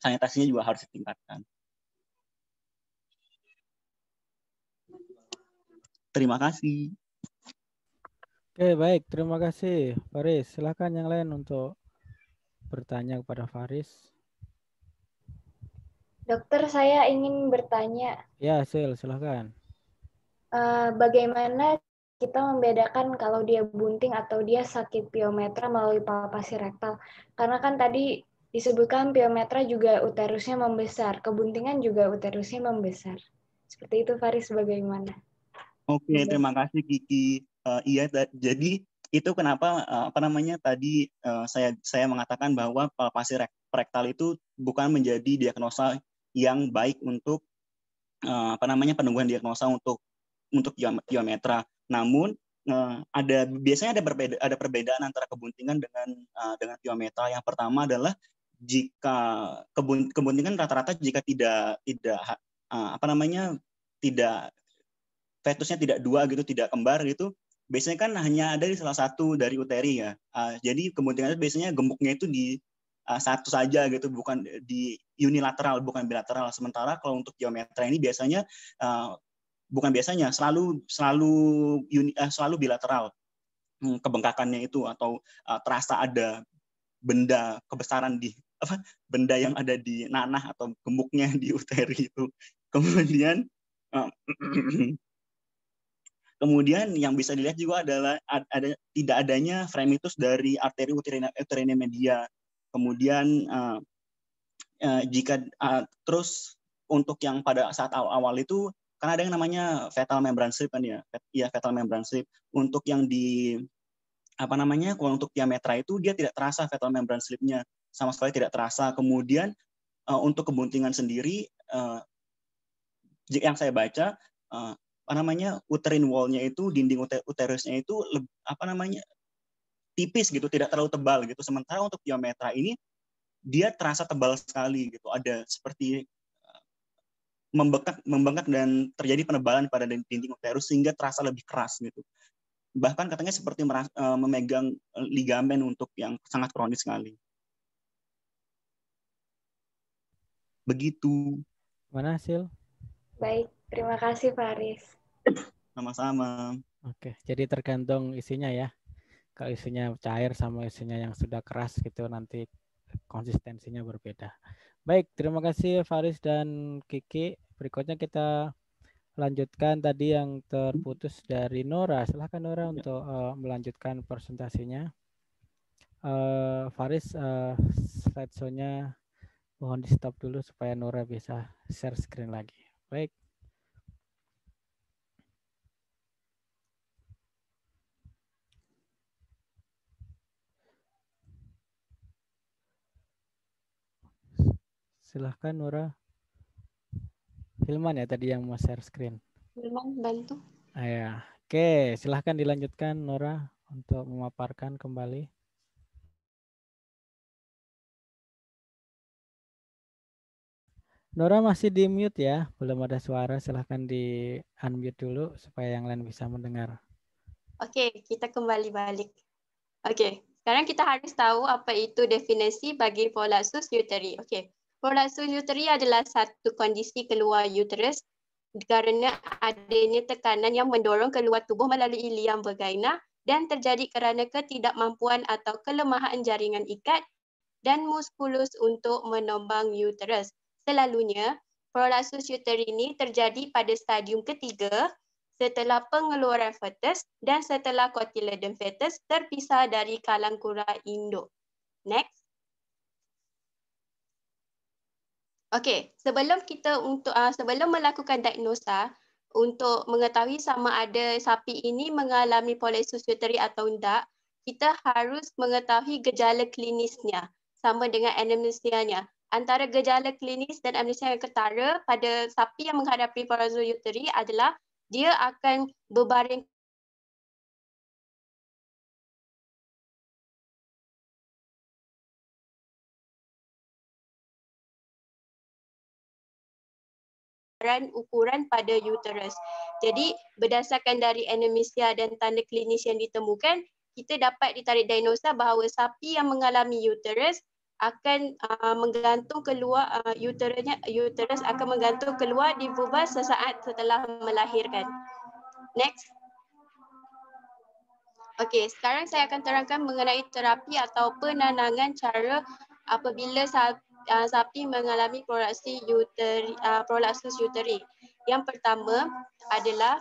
sanitasinya juga harus ditingkatkan. Terima kasih. Oke, baik. Terima kasih, Faris. Silakan yang lain untuk bertanya kepada Faris. Dokter, saya ingin bertanya. Ya, Sil, silakan. Uh, bagaimana kita membedakan kalau dia bunting atau dia sakit piometra melalui palpasi rektal. Karena kan tadi disebutkan piometra juga uterusnya membesar, kebuntingan juga uterusnya membesar. Seperti itu Faris bagaimana? Oke, terima kasih Kiki. Uh, iya, jadi itu kenapa uh, apa namanya tadi uh, saya saya mengatakan bahwa palpasi rektal itu bukan menjadi diagnosa yang baik untuk uh, apa namanya penungguan diagnosa untuk untuk piometra. Namun uh, ada biasanya ada berbeda ada perbedaan antara kebuntingan dengan uh, dengan piometra. Yang pertama adalah jika kebun, kebuntingan rata-rata jika tidak tidak uh, apa namanya tidak fetusnya tidak dua gitu tidak kembar gitu biasanya kan hanya ada di salah satu dari uteri ya. Uh, jadi kebuntingan itu biasanya gemuknya itu di uh, satu saja gitu bukan di unilateral bukan bilateral. Sementara kalau untuk geometra ini biasanya uh, bukan biasanya selalu selalu uni, uh, selalu bilateral. Hmm, kebengkakannya itu atau uh, terasa ada benda kebesaran di apa benda yang ada di nanah atau gemuknya di uteri itu. Kemudian kemudian yang bisa dilihat juga adalah ada tidak adanya fremitus dari arteri uterina, media. Kemudian uh, uh, jika uh, terus untuk yang pada saat awal-awal itu karena ada yang namanya fetal membrane slip kan ya? Ya fetal membrane slip untuk yang di apa namanya kalau untuk diametra itu dia tidak terasa fetal membrane slipnya sama sekali tidak terasa. Kemudian uh, untuk kebuntingan sendiri uh, yang saya baca uh, apa namanya uterine wall-nya itu dinding uterusnya itu apa namanya tipis gitu tidak terlalu tebal gitu sementara untuk diametra ini dia terasa tebal sekali gitu ada seperti membengkak membengkak dan terjadi penebalan pada dinding uterus sehingga terasa lebih keras gitu. Bahkan katanya seperti uh, memegang ligamen untuk yang sangat kronis sekali. Begitu. Mana hasil? Baik, terima kasih Faris. Sama-sama. Oke, jadi tergantung isinya ya. Kalau isinya cair sama isinya yang sudah keras gitu nanti konsistensinya berbeda. Baik, terima kasih Faris dan Kiki. Berikutnya kita lanjutkan tadi yang terputus dari Nora. Silahkan Nora untuk uh, melanjutkan presentasinya. Uh, Faris, uh, slideshow-nya mohon di stop dulu supaya Nora bisa share screen lagi. Baik. Silahkan Nora. Hilman ya tadi yang mau share screen. Hilman bantu. Ah, ya. Oke, silahkan dilanjutkan Nora untuk memaparkan kembali. Nora masih di mute ya, belum ada suara. Silahkan di unmute dulu supaya yang lain bisa mendengar. Oke, kita kembali balik. Oke, sekarang kita harus tahu apa itu definisi bagi prolapsus uteri. Oke, Prolapsus uteri adalah satu kondisi keluar uterus kerana adanya tekanan yang mendorong keluar tubuh melalui liam vagina dan terjadi kerana ketidakmampuan atau kelemahan jaringan ikat dan muskulus untuk menombang uterus. Selalunya, prolapsus uterini terjadi pada stadium ketiga setelah pengeluaran fetus dan setelah cotyledon fetus terpisah dari kalang kura induk. Next. Okey, sebelum kita untuk uh, sebelum melakukan diagnosa untuk mengetahui sama ada sapi ini mengalami polycystic uteri atau tidak, kita harus mengetahui gejala klinisnya sama dengan anamnesianya. Antara gejala klinis dan anamnesia yang ketara pada sapi yang menghadapi polycystic uteri adalah dia akan berbaring ukuran pada uterus. Jadi berdasarkan dari anemisia dan tanda klinis yang ditemukan, kita dapat ditarik diagnosa bahawa sapi yang mengalami uterus akan uh, menggantung keluar uh, uterusnya uterus akan menggantung keluar di vulva sesaat setelah melahirkan. Next. Okey, sekarang saya akan terangkan mengenai terapi atau penanangan cara apabila uh, sapi mengalami prolaksi uteri, uh, prolapsus uteri. Yang pertama adalah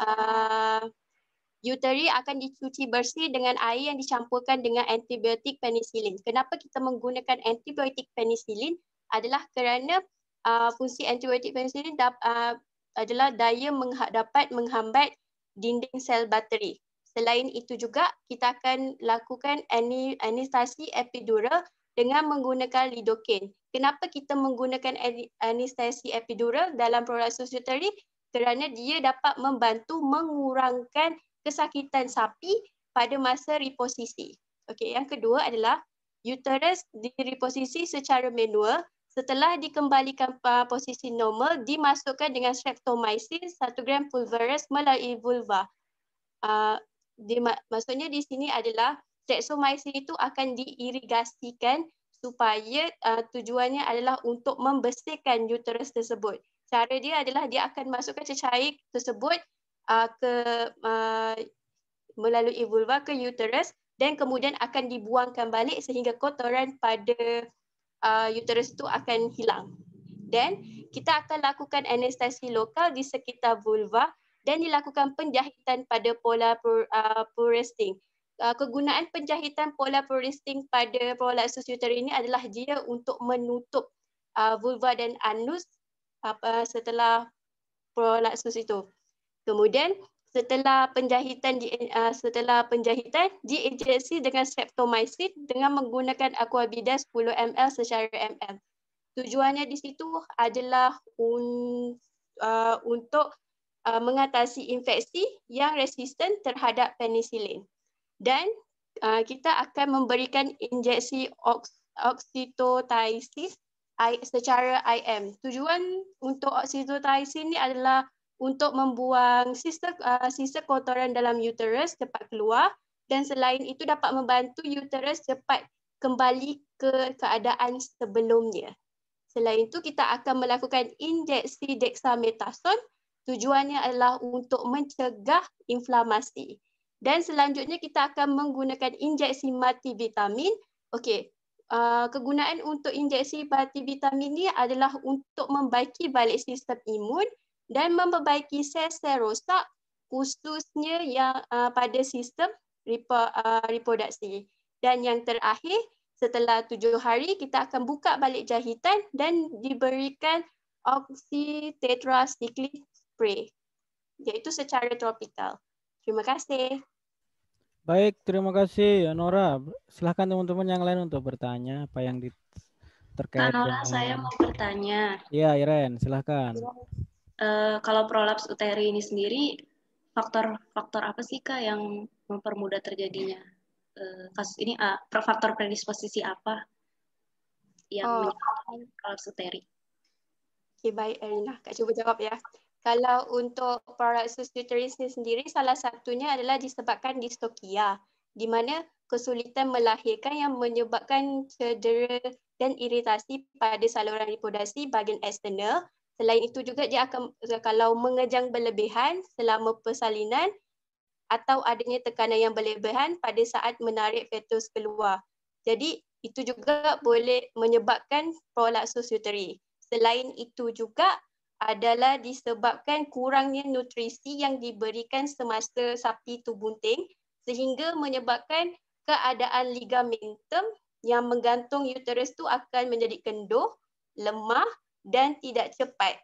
uh, uteri akan dicuci bersih dengan air yang dicampurkan dengan antibiotik penicillin. Kenapa kita menggunakan antibiotik penicillin? Adalah kerana uh, fungsi antibiotik penicillin dap, uh, adalah daya mengha- dapat menghambat dinding sel bateri. Selain itu juga kita akan lakukan anestesi epidural dengan menggunakan lidocaine. Kenapa kita menggunakan anestesi epidural dalam prolapsus uteri? Kerana dia dapat membantu mengurangkan kesakitan sapi pada masa reposisi. Okey, yang kedua adalah uterus direposisi secara manual setelah dikembalikan posisi normal dimasukkan dengan streptomycin 1 gram pulveris melalui vulva. Uh, di, maksudnya di sini adalah Streptomycin itu akan diirigasikan supaya uh, tujuannya adalah untuk membersihkan uterus tersebut. Cara dia adalah dia akan masukkan cecair tersebut uh, ke uh, melalui vulva ke uterus dan kemudian akan dibuangkan balik sehingga kotoran pada uh, uterus itu akan hilang. Dan kita akan lakukan anestesi lokal di sekitar vulva dan dilakukan penjahitan pada pola uh, puresting uh, kegunaan penjahitan pola polisting pada prolapsus uteri ini adalah dia untuk menutup uh, vulva dan anus apa setelah prolapsus itu. Kemudian setelah penjahitan di uh, setelah penjahitan diinjeksi dengan streptomycin dengan menggunakan aquabida 10 ml secara ml. Tujuannya di situ adalah un, uh, untuk uh, mengatasi infeksi yang resisten terhadap penicillin dan uh, kita akan memberikan injeksi oks oksitotisin secara IM. Tujuan untuk oksitotisin ini adalah untuk membuang sisa uh, sisa kotoran dalam uterus cepat keluar dan selain itu dapat membantu uterus cepat kembali ke keadaan sebelumnya. Selain itu kita akan melakukan injeksi dexamethasone tujuannya adalah untuk mencegah inflamasi. Dan selanjutnya kita akan menggunakan injeksi multivitamin. Okey, uh, kegunaan untuk injeksi multivitamin ini adalah untuk membaiki balik sistem imun dan memperbaiki sel-sel rosak khususnya yang uh, pada sistem repo, uh, reproduksi. Dan yang terakhir, setelah tujuh hari kita akan buka balik jahitan dan diberikan oxytetracycline spray iaitu secara tropikal. Terima kasih. Baik, terima kasih Nora. Silahkan teman-teman yang lain untuk bertanya apa yang di terkait Nora, dengan... saya mau bertanya. Iya, Iren, silahkan. Uh, kalau prolaps uteri ini sendiri, faktor-faktor apa sih Kak yang mempermudah terjadinya uh, kasus ini? Uh, faktor predisposisi apa yang oh. menyebabkan prolaps uteri? Oke, baik Erina. Kak coba jawab ya. Kalau untuk paralysis uterus sendiri, salah satunya adalah disebabkan distokia, di mana kesulitan melahirkan yang menyebabkan cedera dan iritasi pada saluran reproduksi bahagian eksternal Selain itu juga dia akan kalau mengejang berlebihan selama persalinan atau adanya tekanan yang berlebihan pada saat menarik fetus keluar. Jadi itu juga boleh menyebabkan prolapsus uteri. Selain itu juga adalah disebabkan kurangnya nutrisi yang diberikan semasa sapi itu bunting sehingga menyebabkan keadaan ligamentum yang menggantung uterus tu akan menjadi kenduh, lemah dan tidak cepat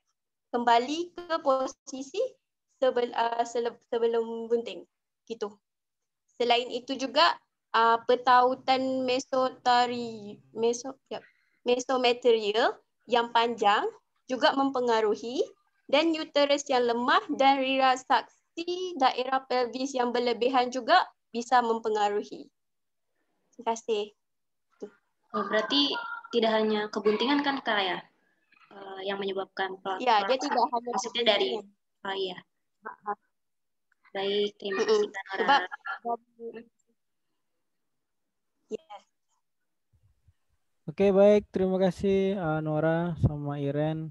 kembali ke posisi uh, sebelum bunting. Gitu. Selain itu juga uh, petautan mesotari meso ya, mesomaterial yang panjang juga mempengaruhi dan uterus yang lemah dan relaksasi daerah pelvis yang berlebihan juga bisa mempengaruhi. Terima kasih. Oh, berarti tidak hanya kebuntingan kan kak ya uh, yang menyebabkan ya dia tidak hanya maksudnya dari oh iya baik terima kasih Nora yes. Oke baik. Terima kasih uh, Nora sama Iren.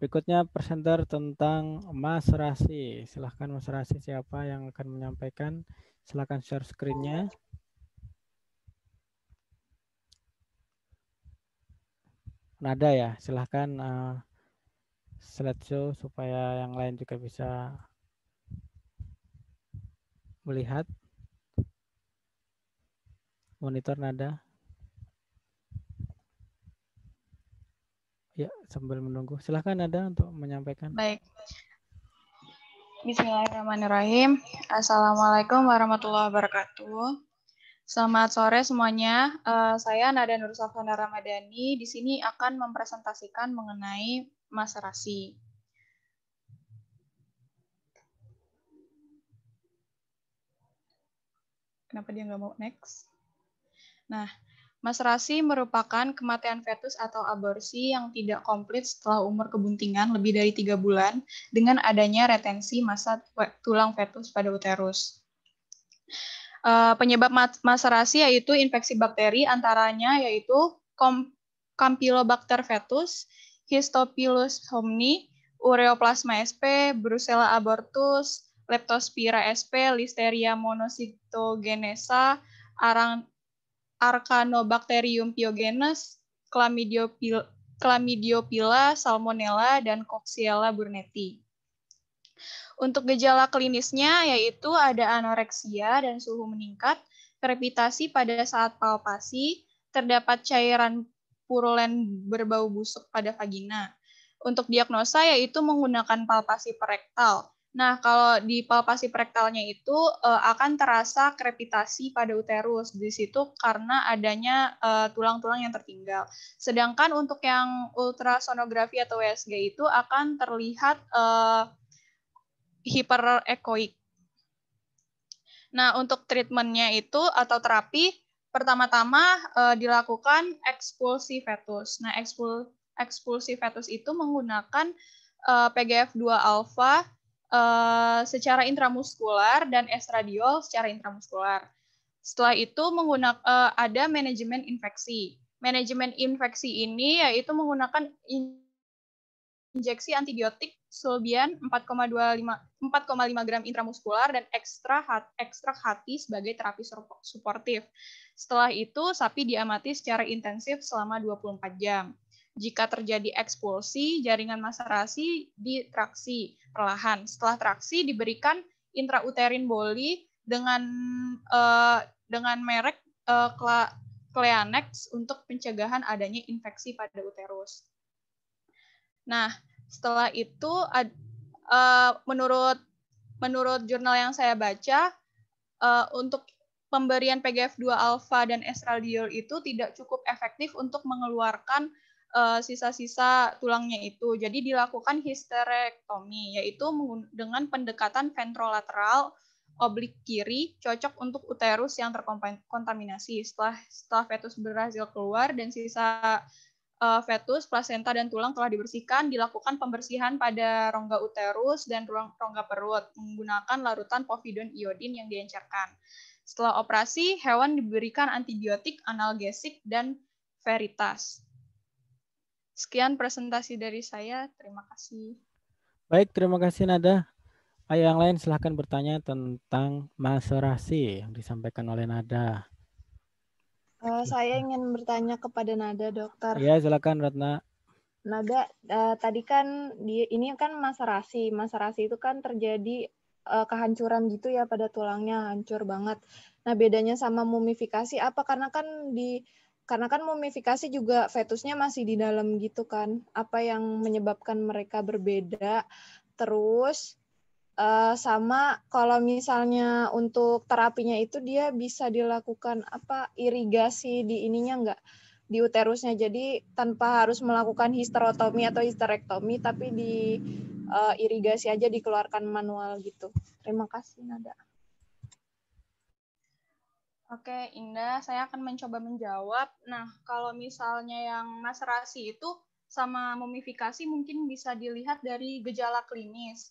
Berikutnya presenter tentang Mas Rasi. Silahkan Mas Rasi siapa yang akan menyampaikan? Silahkan share screen-nya. Nada ya? Silahkan uh, slideshow supaya yang lain juga bisa melihat. Monitor nada ya sambil menunggu silahkan nada untuk menyampaikan baik Bismillahirrahmanirrahim Assalamualaikum warahmatullahi wabarakatuh Selamat sore semuanya. Uh, saya Nada Nur Safana Ramadhani di sini akan mempresentasikan mengenai maserasi. Kenapa dia nggak mau next? Nah, maserasi merupakan kematian fetus atau aborsi yang tidak komplit setelah umur kebuntingan lebih dari tiga bulan dengan adanya retensi masa tulang fetus pada uterus. Uh, penyebab maserasi yaitu infeksi bakteri antaranya yaitu Campylobacter fetus, Histopilus homini, Ureoplasma sp, Brucella abortus, Leptospira sp, Listeria monocytogenesa, Arang, Arcanobacterium pyogenes, Chlamydiopila, Salmonella, dan Coxiella burnetii. Untuk gejala klinisnya yaitu ada anoreksia dan suhu meningkat, krepitasi pada saat palpasi, terdapat cairan purulen berbau busuk pada vagina. Untuk diagnosa yaitu menggunakan palpasi perektal. Nah, kalau di palpasi perektalnya itu uh, akan terasa krepitasi pada uterus di situ karena adanya eh, tulang-tulang uh, yang tertinggal. Sedangkan untuk yang ultrasonografi atau USG itu akan terlihat uh, hiperekoik. Nah, untuk treatmentnya itu atau terapi, pertama-tama uh, dilakukan ekspulsi fetus. Nah, ekspul, ekspulsi fetus itu menggunakan uh, PGF2 alfa uh, secara intramuskular dan estradiol secara intramuskular. Setelah itu menggunakan uh, ada manajemen infeksi. Manajemen infeksi ini yaitu menggunakan injeksi antibiotik Sulbian 4,25 4,5 gram intramuskular dan ekstra hat, ekstrak hati sebagai terapi suportif. Setelah itu sapi diamati secara intensif selama 24 jam. Jika terjadi ekspulsi, jaringan maserasi ditraksi perlahan. Setelah traksi diberikan intrauterin boli dengan uh, dengan merek uh, Cleanex untuk pencegahan adanya infeksi pada uterus. Nah, setelah itu uh, menurut menurut jurnal yang saya baca uh, untuk pemberian PGF2 alfa dan estradiol itu tidak cukup efektif untuk mengeluarkan uh, sisa-sisa tulangnya itu. Jadi dilakukan histerektomi yaitu dengan pendekatan ventrolateral oblik kiri cocok untuk uterus yang terkontaminasi. Setelah setelah fetus berhasil keluar dan sisa uh, fetus, plasenta, dan tulang telah dibersihkan, dilakukan pembersihan pada rongga uterus dan rongga perut menggunakan larutan povidon iodin yang diencerkan. Setelah operasi, hewan diberikan antibiotik, analgesik, dan veritas. Sekian presentasi dari saya. Terima kasih. Baik, terima kasih Nada. Ayo yang lain silahkan bertanya tentang maserasi yang disampaikan oleh Nada. Uh, saya ingin bertanya kepada Nada, dokter. Iya, silakan Ratna. Nada, uh, tadi kan di ini kan maserasi. Maserasi itu kan terjadi uh, kehancuran gitu ya pada tulangnya, hancur banget. Nah, bedanya sama mumifikasi apa? Karena kan di karena kan mumifikasi juga fetusnya masih di dalam gitu kan. Apa yang menyebabkan mereka berbeda? Terus uh, sama kalau misalnya untuk terapinya itu dia bisa dilakukan apa irigasi di ininya enggak? di uterusnya. Jadi tanpa harus melakukan histerotomi atau histerektomi, tapi di uh, irigasi aja dikeluarkan manual gitu. Terima kasih Nada. Oke, Indah, saya akan mencoba menjawab. Nah, kalau misalnya yang maserasi itu sama mumifikasi mungkin bisa dilihat dari gejala klinis.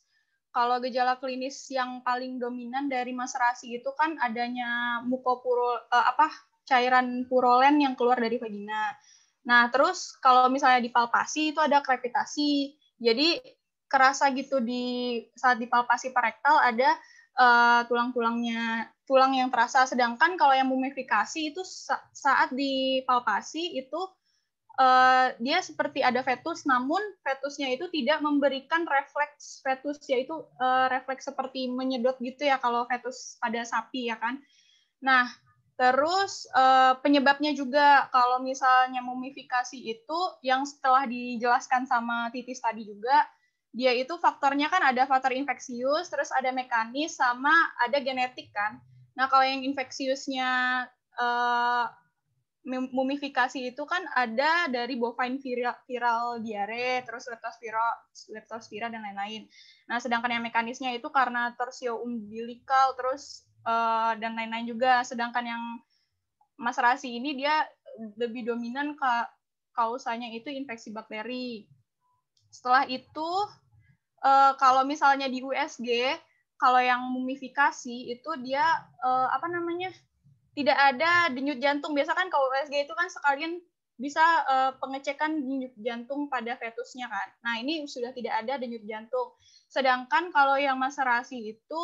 Kalau gejala klinis yang paling dominan dari maserasi itu kan adanya mukopuro uh, apa cairan purolen yang keluar dari vagina. Nah, terus kalau misalnya dipalpasi itu ada krepitasi. Jadi kerasa gitu di saat dipalpasi parektal ada uh, tulang-tulangnya tulang yang terasa. Sedangkan kalau yang mumifikasi itu saat dipalpasi itu uh, dia seperti ada fetus, namun fetusnya itu tidak memberikan refleks fetus, yaitu uh, refleks seperti menyedot gitu ya kalau fetus pada sapi ya kan. Nah, Terus uh, penyebabnya juga kalau misalnya mumifikasi itu yang setelah dijelaskan sama Titis tadi juga, dia itu faktornya kan ada faktor infeksius, terus ada mekanis sama ada genetik kan. Nah kalau yang infeksiusnya uh, mumifikasi itu kan ada dari bovine viral, viral diare, terus leptospira, leptospira dan lain-lain. Nah sedangkan yang mekanisnya itu karena torsio umbilical, terus uh, dan lain-lain juga. Sedangkan yang Mas Rasi ini dia lebih dominan ke kausanya itu infeksi bakteri. Setelah itu uh, kalau misalnya di USG, kalau yang mumifikasi itu dia uh, apa namanya? tidak ada denyut jantung. Biasa kan kalau USG itu kan sekalian bisa uh, pengecekan denyut jantung pada fetusnya kan. Nah, ini sudah tidak ada denyut jantung. Sedangkan kalau yang maserasi itu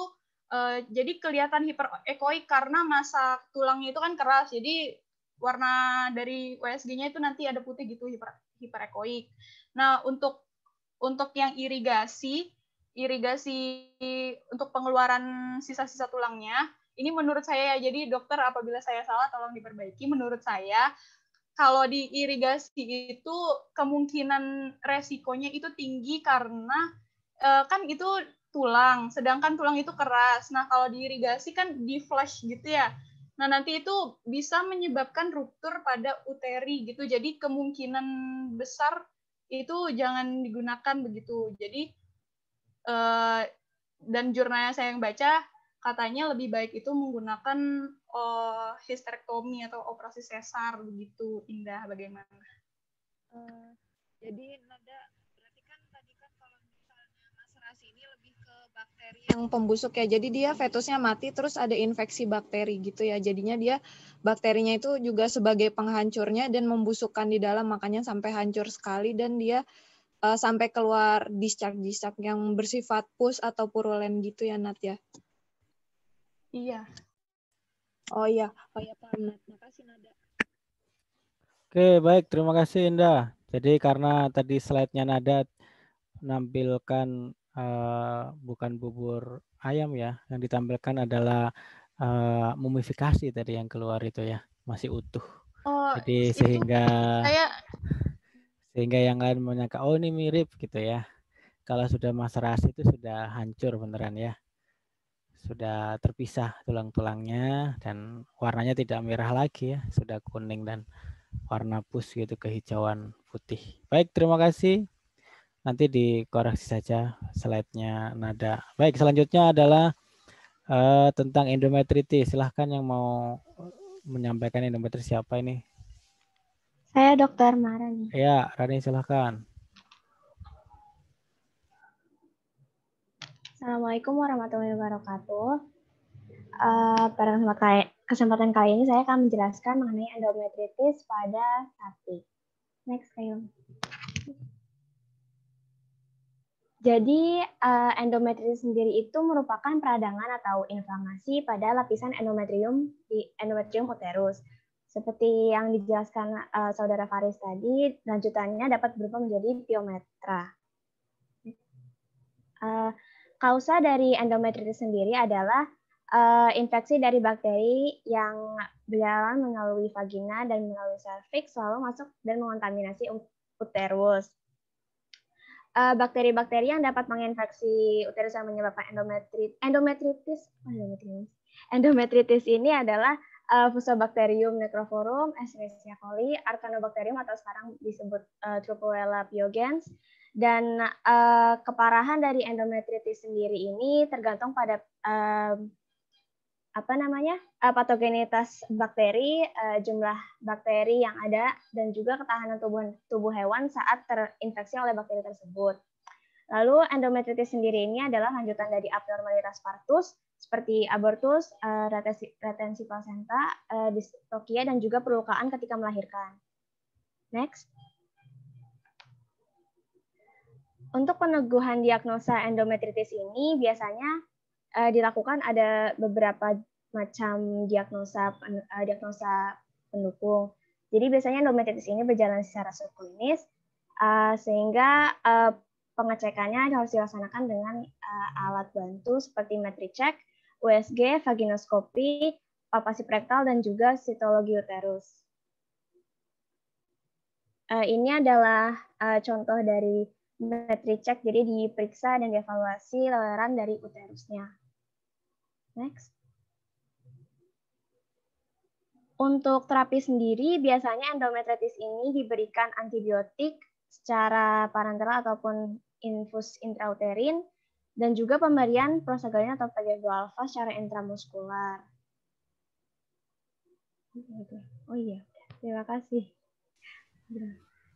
Uh, jadi kelihatan hiperekoik karena masa tulangnya itu kan keras. Jadi warna dari USG-nya itu nanti ada putih gitu hiper hiperekoik. Nah, untuk untuk yang irigasi, irigasi untuk pengeluaran sisa-sisa tulangnya, ini menurut saya ya, jadi dokter apabila saya salah tolong diperbaiki. Menurut saya kalau di irigasi itu kemungkinan resikonya itu tinggi karena uh, kan itu tulang, sedangkan tulang itu keras. Nah, kalau diirigasi kan di flash gitu ya. Nah, nanti itu bisa menyebabkan ruptur pada uteri gitu. Jadi kemungkinan besar itu jangan digunakan begitu. Jadi eh, dan jurnalnya saya yang baca katanya lebih baik itu menggunakan oh, histerektomi atau operasi sesar begitu. Indah bagaimana? Uh, jadi nada yang pembusuk ya. Jadi dia fetusnya mati terus ada infeksi bakteri gitu ya. Jadinya dia bakterinya itu juga sebagai penghancurnya dan membusukkan di dalam makanya sampai hancur sekali dan dia uh, sampai keluar discharge-discharge yang bersifat pus atau purulen gitu ya Nat ya. Iya. Oh iya, oh iya paham Nat. Makasih Nada. Oke, baik. Terima kasih Indah. Jadi karena tadi slide-nya Nada menampilkan uh, bukan bubur ayam ya, yang ditampilkan adalah uh, mumifikasi tadi yang keluar itu ya, masih utuh. Oh, Jadi sehingga saya sehingga yang lain menyangka oh ini mirip gitu ya. Kalau sudah maserasi itu sudah hancur beneran ya. Sudah terpisah tulang-tulangnya dan warnanya tidak merah lagi ya, sudah kuning dan warna pus gitu kehijauan putih. Baik, terima kasih nanti dikoreksi saja slide-nya nada. Baik, selanjutnya adalah uh, tentang endometritis. Silahkan yang mau menyampaikan endometritis siapa ini? Saya Dokter Marani. Ya, Rani silahkan. Assalamualaikum warahmatullahi wabarakatuh. Uh, pada kesempatan kali ini saya akan menjelaskan mengenai endometritis pada sapi. Next, Kayun. Jadi uh, endometritis sendiri itu merupakan peradangan atau inflamasi pada lapisan endometrium di endometrium uterus. Seperti yang dijelaskan uh, saudara Faris tadi, lanjutannya dapat berubah menjadi piometra. Uh, kausa dari endometritis sendiri adalah uh, infeksi dari bakteri yang berjalan melalui vagina dan melalui serviks lalu masuk dan mengontaminasi uterus. Bakteri-bakteri uh, yang dapat menginfeksi uterus yang menyebabkan endometritis, endometritis, endometritis, endometritis ini adalah uh, Fusobacterium necrophorum, Escherichia coli, Arcanobacterium atau sekarang disebut uh, Trupuella pyogens. Dan uh, keparahan dari endometritis sendiri ini tergantung pada uh, apa namanya uh, patogenitas bakteri, uh, jumlah bakteri yang ada, dan juga ketahanan tubuh tubuh hewan saat terinfeksi oleh bakteri tersebut. Lalu endometritis sendiri ini adalah lanjutan dari abnormalitas partus seperti abortus, uh, retensi, retensi plasenta, uh, distokia, dan juga perlukaan ketika melahirkan. Next. Untuk peneguhan diagnosa endometritis ini biasanya uh, dilakukan ada beberapa macam diagnosa uh, diagnosa pendukung. Jadi biasanya endometritis ini berjalan secara subklinis uh, sehingga uh, pengecekannya harus dilaksanakan dengan uh, alat bantu seperti metricheck USG, vaginoskopi, palpasi rektal, dan juga sitologi uterus. Uh, ini adalah uh, contoh dari metri check, jadi diperiksa dan dievaluasi leleran dari uterusnya. Next. Untuk terapi sendiri, biasanya endometritis ini diberikan antibiotik secara parenteral ataupun infus intrauterin dan juga pemberian prostaglandin atau PGF2 alfa secara intramuskular. Oh iya, terima kasih.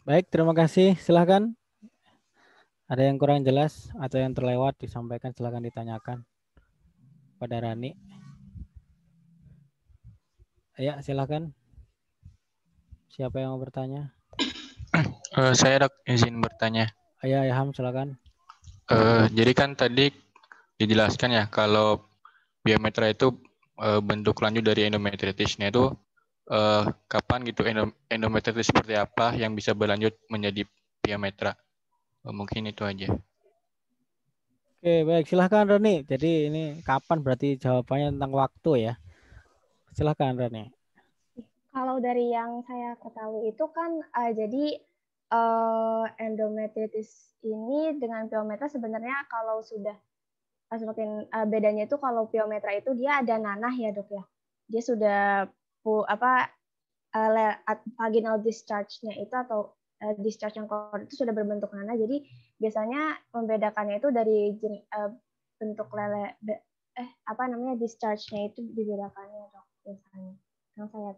Baik, terima kasih. Silahkan. Ada yang kurang jelas atau yang terlewat disampaikan silahkan ditanyakan pada Rani. Ya, silahkan. Siapa yang mau bertanya? Uh, saya dok izin bertanya. Ayah, ya, Ham, silakan. Uh, jadi kan tadi dijelaskan ya kalau biometra itu uh, bentuk lanjut dari endometritisnya itu uh, kapan gitu endometritis seperti apa yang bisa berlanjut menjadi biometra. Uh, mungkin itu aja. Oke, baik. Silahkan Roni. Jadi ini kapan berarti jawabannya tentang waktu ya. Silahkan Roni. Kalau dari yang saya ketahui itu kan uh, jadi uh, endometritis ini dengan piometra sebenarnya kalau sudah uh, semakin uh, bedanya itu kalau piometra itu dia ada nanah ya dok ya dia sudah pu, apa uh, vaginal discharge-nya itu atau uh, discharge yang keluar itu sudah berbentuk nanah. Jadi biasanya membedakannya itu dari uh, bentuk lele eh apa namanya discharge-nya itu dibedakannya dok biasanya. Yang saya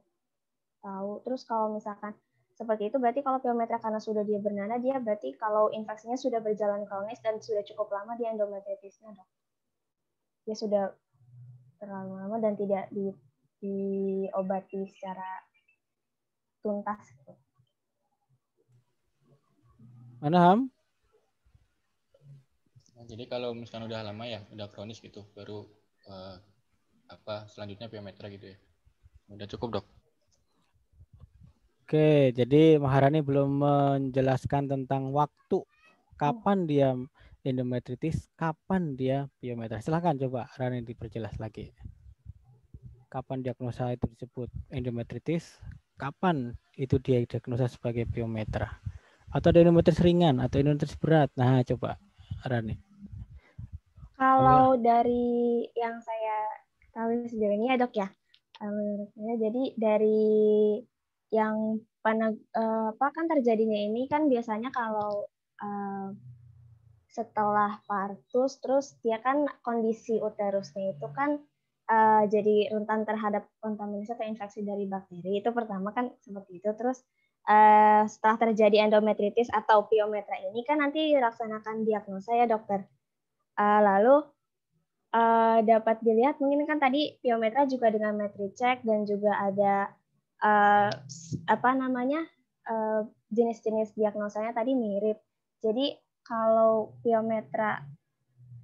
tahu. Terus kalau misalkan seperti itu berarti kalau piometra karena sudah dia bernana dia berarti kalau infeksinya sudah berjalan kronis dan sudah cukup lama dia endometritisnya dok. Dia sudah terlalu lama dan tidak di, diobati secara tuntas mana ham nah, jadi kalau misalnya udah lama ya udah kronis gitu baru uh, apa selanjutnya piometra gitu ya udah cukup dok Oke, jadi Maharani belum menjelaskan tentang waktu kapan dia endometritis, kapan dia piometra. Silahkan coba Rani diperjelas lagi. Kapan diagnosa itu disebut endometritis, kapan itu dia diagnosa sebagai piometra. Atau ada endometritis ringan atau endometritis berat. Nah, coba Rani. Kalau dari yang saya tahu sejauh ini ya dok ya, menurut saya jadi dari yang panag, uh, apa kan terjadinya ini kan biasanya kalau uh, setelah partus terus dia kan kondisi uterusnya itu kan uh, jadi rentan terhadap kontaminasi atau infeksi dari bakteri itu pertama kan seperti itu terus uh, setelah terjadi endometritis atau piometra ini kan nanti dilaksanakan diagnosa ya dokter uh, lalu uh, dapat dilihat mungkin kan tadi piometra juga dengan metricheck dan juga ada uh, apa namanya jenis jenis-jenis diagnosanya tadi mirip. Jadi kalau piometra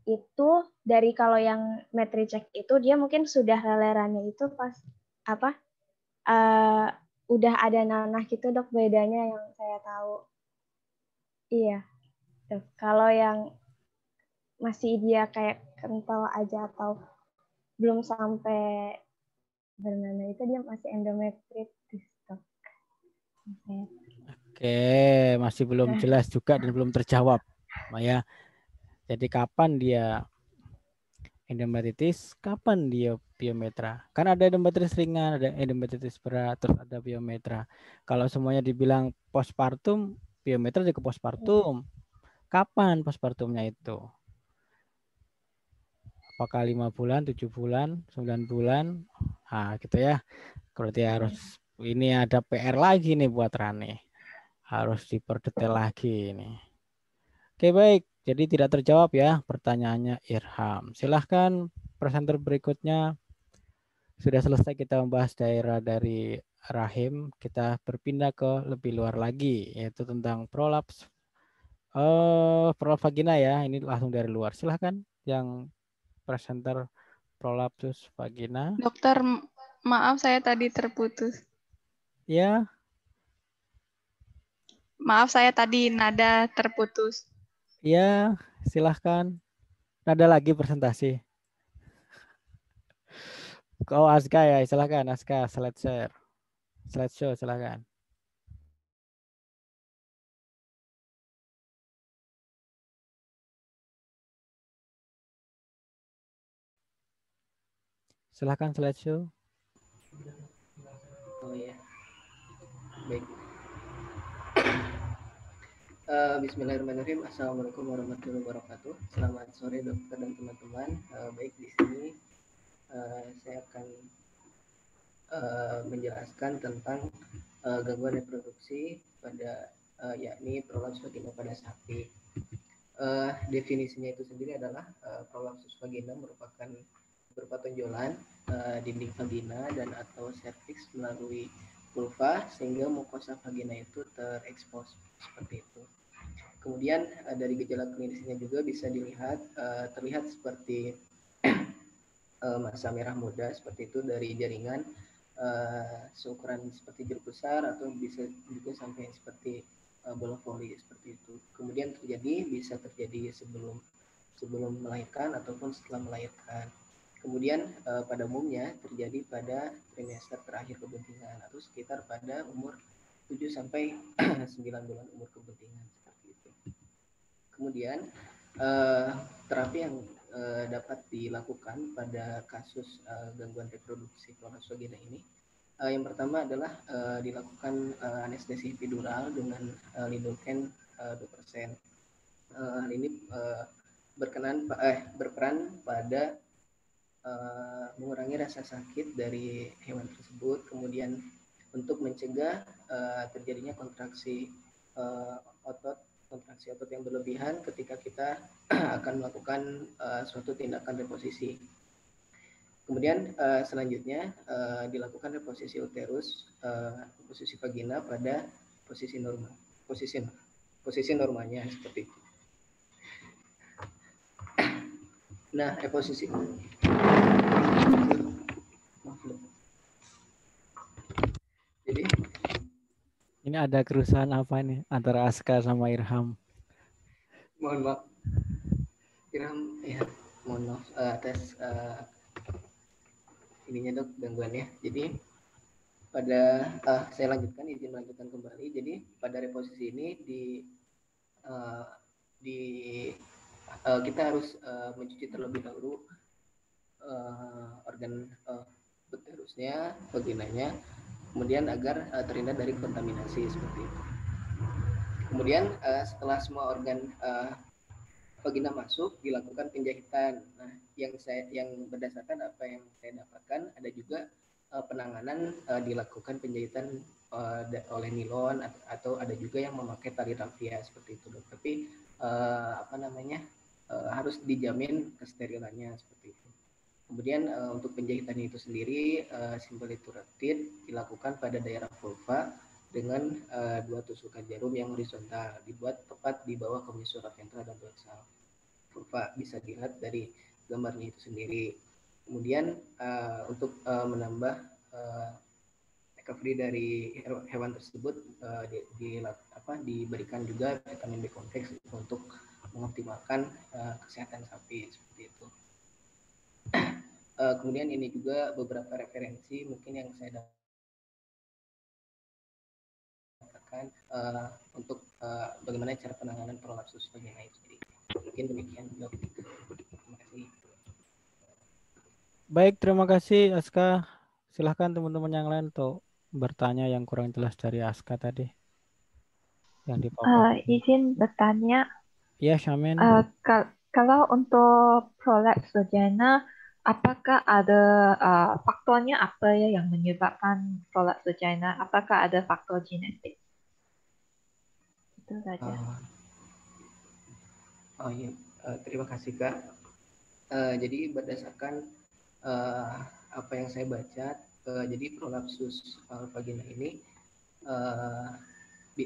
itu dari kalau yang metri check itu dia mungkin sudah lelerannya itu pas apa uh, udah ada nanah gitu dok bedanya yang saya tahu. Iya dok kalau yang masih dia kayak kental aja atau belum sampai bernanah itu dia masih endometritis dok. Oke masih belum jelas juga dan belum terjawab Maya jadi kapan dia endometritis, kapan dia biometra? Kan ada endometritis ringan, ada endometritis berat, terus ada biometra. Kalau semuanya dibilang postpartum, biometra juga postpartum. Kapan postpartumnya itu? Apakah lima bulan, tujuh bulan, sembilan bulan? Nah, gitu ya. Berarti harus ini ada PR lagi nih buat Rani. Harus diperdetail lagi ini. Oke, baik. Jadi tidak terjawab ya pertanyaannya Irham. Silahkan presenter berikutnya. Sudah selesai kita membahas daerah dari rahim. Kita berpindah ke lebih luar lagi, yaitu tentang prolaps. Uh, prolaps vagina ya, ini langsung dari luar. Silahkan yang presenter prolapsus vagina. Dokter, maaf saya tadi terputus. Ya. Maaf saya tadi nada terputus. Ya, silahkan. Ada lagi presentasi. Oh, Aska ya, silahkan Aska, slide share. Slide show, silahkan. Silahkan slide show. Oh ya. Baik. Uh, Bismillahirrahmanirrahim. Assalamualaikum warahmatullahi wabarakatuh. Selamat sore dokter dan teman-teman. Uh, baik di sini uh, saya akan uh, menjelaskan tentang uh, gangguan reproduksi pada uh, yakni prolaps vagina pada sapi. Uh, definisinya itu sendiri adalah uh, prolapsus vagina merupakan berupa tonjolan uh, dinding vagina dan atau cervix melalui vulva sehingga mukosa vagina itu terekspos seperti itu. Kemudian uh, dari gejala klinisnya juga bisa dilihat uh, terlihat seperti uh, masa merah muda seperti itu dari jaringan uh, seukuran seperti jeruk besar atau bisa juga sampai seperti uh, bola voli seperti itu. Kemudian terjadi bisa terjadi sebelum sebelum melahirkan ataupun setelah melahirkan. Kemudian uh, pada umumnya terjadi pada trimester terakhir kebentingan atau sekitar pada umur 7 sampai 9 bulan umur kebentingan seperti itu. Kemudian uh, terapi yang uh, dapat dilakukan pada kasus uh, gangguan reproduksi vagina ini uh, yang pertama adalah uh, dilakukan uh, anestesi epidural dengan uh, lidocaine uh, 2%. Uh, ini uh, berkenan eh, berperan pada uh, mengurangi rasa sakit dari hewan tersebut, kemudian untuk mencegah uh, terjadinya kontraksi uh, otot kontraksi otot yang berlebihan ketika kita akan melakukan uh, suatu tindakan reposisi. Kemudian uh, selanjutnya uh, dilakukan reposisi uterus, uh, posisi vagina pada posisi normal, posisi posisi normalnya seperti itu. Nah, reposisi jadi ini ada kerusuhan apa nih antara Aska sama Irham? Mohon maaf. Irham ya, mohon maaf uh, atas uh, ininya dok gangguannya. Jadi pada uh, saya lanjutkan izin melanjutkan kembali. Jadi pada reposisi ini di uh, di uh, kita harus uh, mencuci terlebih dahulu uh, organ uh, uterusnya, vaginanya, kemudian agar uh, terhindar dari kontaminasi seperti itu. Kemudian uh, setelah semua organ uh, vagina masuk dilakukan penjahitan. Nah, yang saya yang berdasarkan apa yang saya dapatkan ada juga uh, penanganan uh, dilakukan penjahitan uh, oleh nilon atau ada juga yang memakai tali rafia seperti itu. Tapi uh, apa namanya uh, harus dijamin kesterilannya seperti itu. Kemudian uh, untuk penjahitan itu sendiri uh, simple dilakukan pada daerah vulva dengan uh, dua tusukan jarum yang horizontal dibuat tepat di bawah komisura ventral dan dorsal. Vulva bisa dilihat dari gambarnya itu sendiri. Kemudian uh, untuk uh, menambah uh, recovery dari hewan tersebut uh, di, di apa diberikan juga vitamin B kompleks untuk mengoptimalkan uh, kesehatan sapi seperti itu. uh, kemudian ini juga beberapa referensi mungkin yang saya dapatkan uh, untuk uh, bagaimana cara penanganan prolapsus vagina itu sendiri. Mungkin demikian Terima kasih. Baik, terima kasih Aska. Silahkan teman-teman yang lain untuk bertanya yang kurang jelas dari Aska tadi. Yang di uh, izin bertanya. Iya, Syamin. Uh, kalau untuk prolaps vagina, apakah ada uh, faktornya apa ya yang menyebabkan prolaps vagina? Apakah ada faktor genetik? Itu saja. Uh, oh iya, uh, terima kasih Kak. Uh, jadi berdasarkan uh, apa yang saya baca, uh, jadi prolapsus uh, vagina ini uh,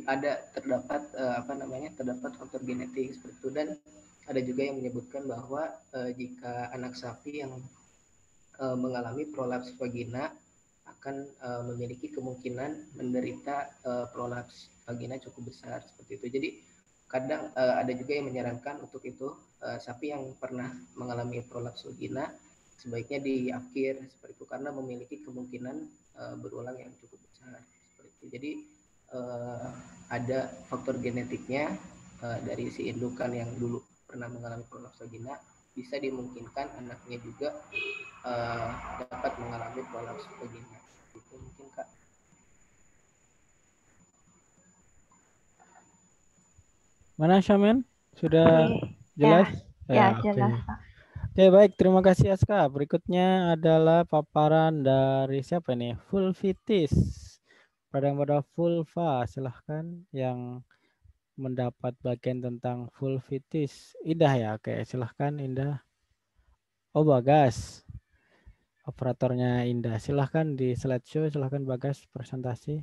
ada terdapat uh, apa namanya terdapat faktor genetik seperti itu dan ada juga yang menyebutkan bahwa uh, jika anak sapi yang uh, mengalami prolaps vagina akan uh, memiliki kemungkinan menderita uh, prolaps vagina cukup besar seperti itu. Jadi kadang uh, ada juga yang menyarankan untuk itu uh, sapi yang pernah mengalami prolaps vagina sebaiknya diakhir seperti itu karena memiliki kemungkinan uh, berulang yang cukup besar seperti itu. Jadi uh, ada faktor genetiknya uh, dari si indukan yang dulu pernah mengalami prolaps vagina bisa dimungkinkan anaknya juga uh, dapat mengalami prolaps vagina. Itu mungkin kak. Mana Syamen? Sudah jelas? Ya, ya, ya jelas. Oke. Oke baik, terima kasih Aska. Berikutnya adalah paparan dari siapa ini? Fulvitis. Pada pada vulva, silahkan yang mendapat bagian tentang vulvitis. Indah ya, oke silahkan Indah. Oh Bagas, operatornya Indah. Silahkan di slideshow, silahkan Bagas presentasi.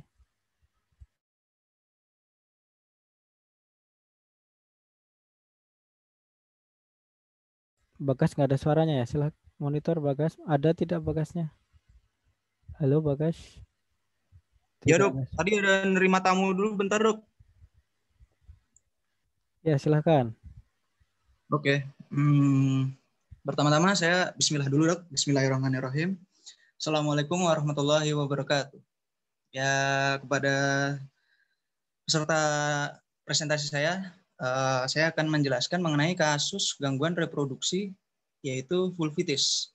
Bagas nggak ada suaranya ya, silahkan monitor Bagas. Ada tidak Bagasnya? Halo Bagas. Tidak ya dok, tadi ada nerima tamu dulu bentar dok. Ya, silahkan. Oke. Hmm, pertama-tama saya bismillah dulu, Dok. Bismillahirrahmanirrahim. Assalamualaikum warahmatullahi wabarakatuh. Ya, kepada peserta presentasi saya, uh, saya akan menjelaskan mengenai kasus gangguan reproduksi yaitu vulvitis.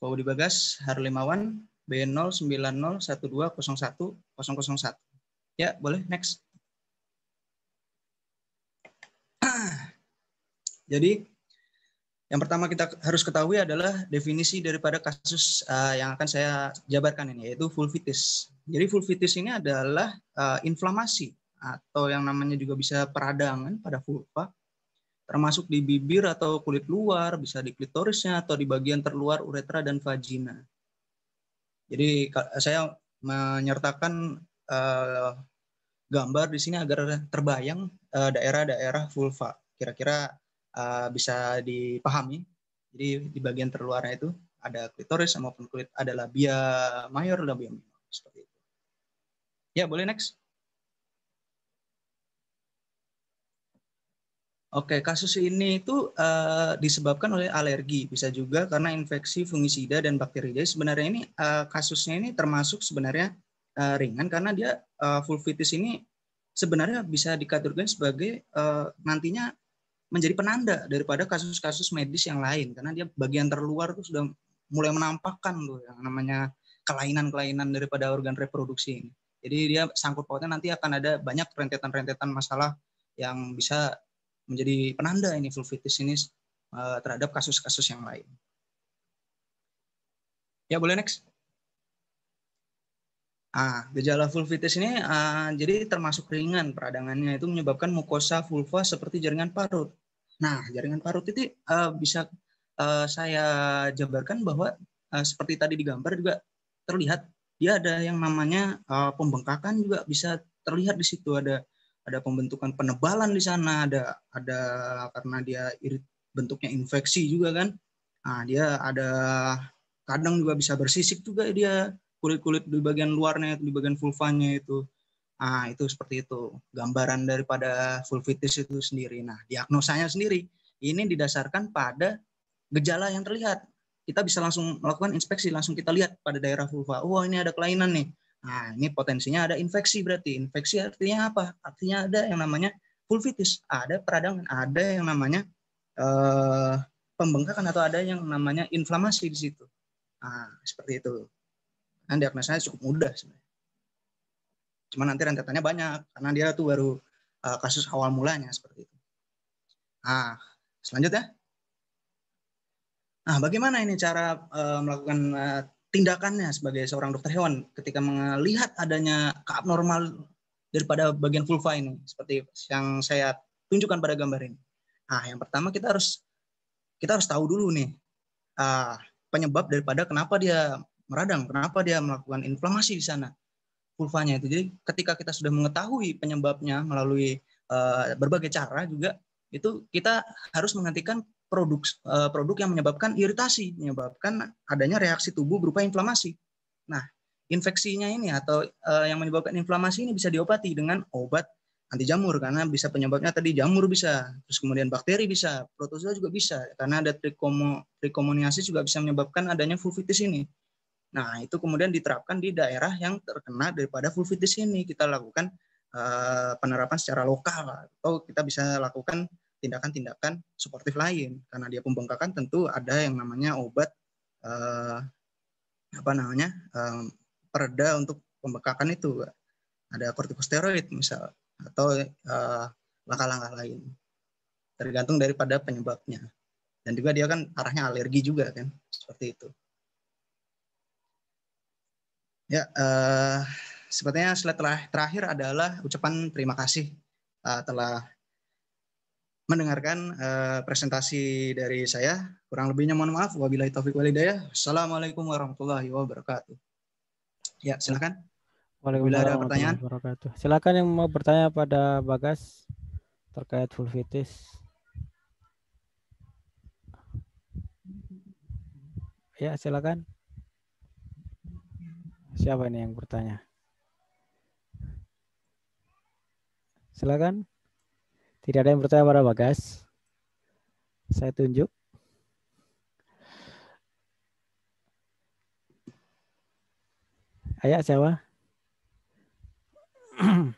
Fawdi Bagas, Harlimawan, B0901201001. Ya, boleh next. Jadi yang pertama kita harus ketahui adalah definisi daripada kasus uh, yang akan saya jabarkan ini yaitu vulvitis. Jadi vulvitis ini adalah uh, inflamasi atau yang namanya juga bisa peradangan pada vulva termasuk di bibir atau kulit luar, bisa di klitorisnya atau di bagian terluar uretra dan vagina. Jadi saya menyertakan uh, gambar di sini agar terbayang daerah-daerah uh, vulva kira-kira uh, bisa dipahami. Jadi di bagian terluarnya itu ada klitoris maupun kulit ada labia mayor, labia minor seperti itu. Ya, boleh next. Oke, kasus ini itu uh, disebabkan oleh alergi, bisa juga karena infeksi fungisida dan bakteri. Jadi sebenarnya ini uh, kasusnya ini termasuk sebenarnya uh, ringan karena dia uh, vulvitis ini sebenarnya bisa dikategorikan sebagai uh, nantinya menjadi penanda daripada kasus-kasus medis yang lain karena dia bagian terluar tuh sudah mulai menampakkan tuh yang namanya kelainan-kelainan daripada organ reproduksi ini. Jadi dia sangkut pautnya nanti akan ada banyak rentetan-rentetan masalah yang bisa menjadi penanda ini vulvitis ini uh, terhadap kasus-kasus yang lain. Ya boleh next. Ah, gejala vulvitis ini uh, jadi termasuk ringan peradangannya itu menyebabkan mukosa vulva seperti jaringan parut. Nah, jaringan parut itu uh, bisa uh, saya jabarkan bahwa uh, seperti tadi di gambar juga terlihat dia ada yang namanya uh, pembengkakan juga bisa terlihat di situ ada ada pembentukan penebalan di sana, ada ada karena dia irit bentuknya infeksi juga kan. Nah, dia ada kadang juga bisa bersisik juga dia kulit-kulit di bagian luarnya di bagian vulvanya itu. Nah, itu seperti itu gambaran daripada vulvitis itu sendiri. Nah, diagnosanya sendiri ini didasarkan pada gejala yang terlihat. Kita bisa langsung melakukan inspeksi, langsung kita lihat pada daerah vulva. Oh, ini ada kelainan nih. Nah, ini potensinya ada infeksi berarti. Infeksi artinya apa? Artinya ada yang namanya vulvitis, ada peradangan, ada yang namanya eh, pembengkakan atau ada yang namanya inflamasi di situ. Nah, seperti itu. Nah, diagnosanya cukup mudah sebenarnya. Cuma nanti rentetannya banyak karena dia tuh baru uh, kasus awal mulanya seperti itu. Nah, selanjutnya. Nah, bagaimana ini cara uh, melakukan uh, tindakannya sebagai seorang dokter hewan ketika melihat adanya keabnormal daripada bagian vulva ini seperti yang saya tunjukkan pada gambar ini. Nah, yang pertama kita harus kita harus tahu dulu nih uh, penyebab daripada kenapa dia meradang, kenapa dia melakukan inflamasi di sana vulvanya itu. Jadi ketika kita sudah mengetahui penyebabnya melalui uh, berbagai cara juga itu kita harus menghentikan produk uh, produk yang menyebabkan iritasi, menyebabkan adanya reaksi tubuh berupa inflamasi. Nah, infeksinya ini atau uh, yang menyebabkan inflamasi ini bisa diobati dengan obat anti jamur karena bisa penyebabnya tadi jamur bisa, terus kemudian bakteri bisa, protozoa juga bisa karena ada trikomo, trikomuniasi juga bisa menyebabkan adanya vulvitis ini. Nah, itu kemudian diterapkan di daerah yang terkena daripada vulvitis ini. Kita lakukan uh, penerapan secara lokal atau kita bisa lakukan tindakan-tindakan suportif lain. Karena dia pembengkakan tentu ada yang namanya obat uh, apa namanya? Um, pereda untuk pembengkakan itu. Ada kortikosteroid misal atau langkah-langkah uh, lain. Tergantung daripada penyebabnya. Dan juga dia kan arahnya alergi juga kan, seperti itu. Ya, uh, sepertinya slide terakhir adalah ucapan terima kasih uh, telah mendengarkan uh, presentasi dari saya. Kurang lebihnya mohon maaf. Wabillahi taufik walidayah. Assalamualaikum warahmatullahi wabarakatuh. Ya, silakan. Waalaikumsalam ada pertanyaan. Wabarakatuh. Silakan yang mau bertanya pada Bagas terkait vulvitis. Ya, silakan. Siapa ini yang bertanya? Silakan. Tidak ada yang bertanya pada Bagas. Saya tunjuk. Ayah siapa?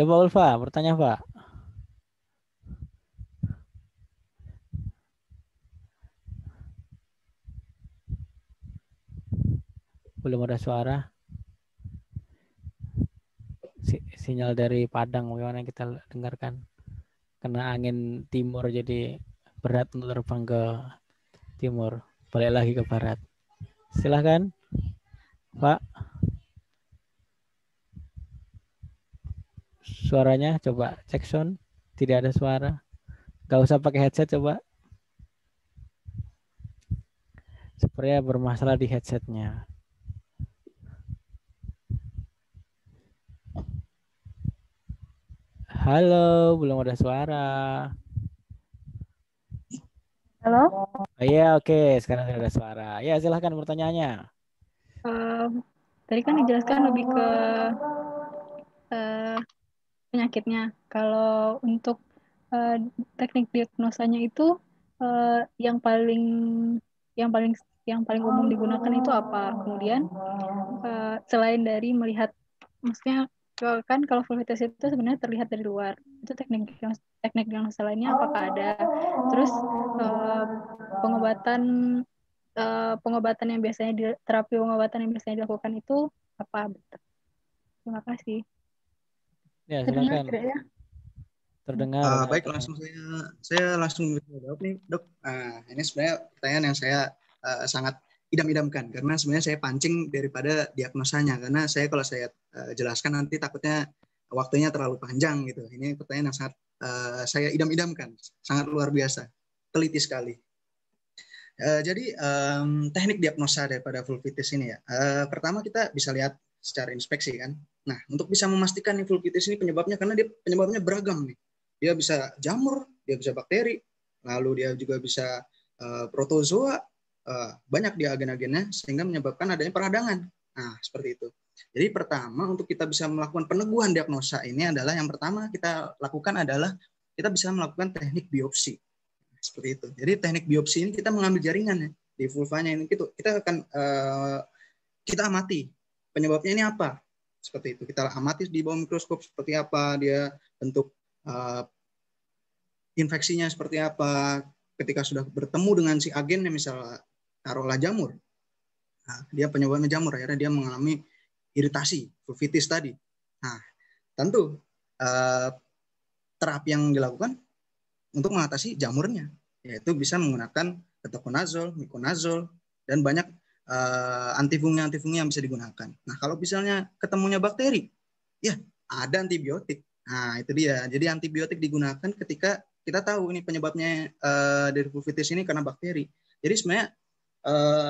Coba Ulfa, bertanya Pak. Belum ada suara. Sinyal dari Padang bagaimana kita dengarkan? Kena angin timur jadi berat untuk terbang ke timur. Balik lagi ke barat. Silahkan Pak. Suaranya coba cek sound. Tidak ada suara. Gak usah pakai headset coba. Sepertinya bermasalah di headsetnya Halo, belum ada suara. Halo? Oh, iya, oke. Okay. Sekarang sudah ada suara. Ya, silahkan pertanyaannya. Uh, tadi kan dijelaskan lebih ke uh, penyakitnya. Kalau untuk uh, teknik diagnosanya itu uh, yang paling yang paling yang paling umum digunakan itu apa? Kemudian uh, selain dari melihat, maksudnya kan kalau vulvitis itu sebenarnya terlihat dari luar. Itu teknik yang teknik yang lainnya apakah ada? Terus uh, pengobatan uh, pengobatan yang biasanya di, terapi pengobatan yang biasanya dilakukan itu apa? Terima kasih. Ya silakan. terdengar, ya? terdengar uh, baik langsung saya saya langsung jawab nih dok. Uh, ini sebenarnya pertanyaan yang saya uh, sangat idam-idamkan karena sebenarnya saya pancing daripada diagnosanya karena saya kalau saya uh, jelaskan nanti takutnya waktunya terlalu panjang gitu. Ini pertanyaan yang sangat uh, saya idam-idamkan, sangat luar biasa, teliti sekali. Uh, jadi um, teknik diagnosa daripada vulvitis ini ya. Uh, pertama kita bisa lihat secara inspeksi kan. Nah, untuk bisa memastikan nih vulpitis ini penyebabnya karena dia penyebabnya beragam nih. Dia bisa jamur, dia bisa bakteri, lalu dia juga bisa uh, protozoa, banyak dia agen-agennya sehingga menyebabkan adanya peradangan. Nah, seperti itu. Jadi pertama untuk kita bisa melakukan peneguhan diagnosa ini adalah yang pertama kita lakukan adalah kita bisa melakukan teknik biopsi. Seperti itu. Jadi teknik biopsi ini kita mengambil jaringan ya di vulvanya ini gitu. Kita akan uh, kita amati penyebabnya ini apa seperti itu kita amati di bawah mikroskop seperti apa dia bentuk uh, infeksinya seperti apa ketika sudah bertemu dengan si agennya misalnya taruhlah jamur nah, dia penyebabnya jamur akhirnya dia mengalami iritasi vulvitis tadi nah tentu uh, terapi yang dilakukan untuk mengatasi jamurnya yaitu bisa menggunakan ketoconazole, miconazole dan banyak uh, antifungi antifungi yang bisa digunakan. Nah kalau misalnya ketemunya bakteri, ya ada antibiotik. Nah itu dia. Jadi antibiotik digunakan ketika kita tahu ini penyebabnya uh, dari vulvitis ini karena bakteri. Jadi sebenarnya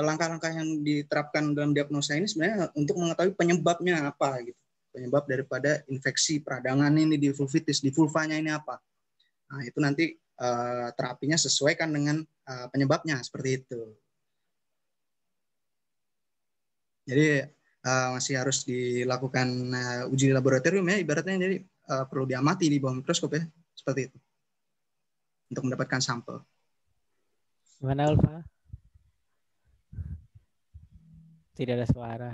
langkah-langkah yang diterapkan dalam diagnosa ini sebenarnya untuk mengetahui penyebabnya apa gitu. Penyebab daripada infeksi peradangan ini di vulvitis, di vulvanya ini apa. Nah itu nanti uh, terapinya sesuaikan dengan uh, penyebabnya seperti itu. Jadi masih harus dilakukan uh, uji laboratorium ya ibaratnya jadi perlu diamati di bawah mikroskop ya seperti itu untuk mendapatkan sampel. Gimana Alfa? Tidak ada suara.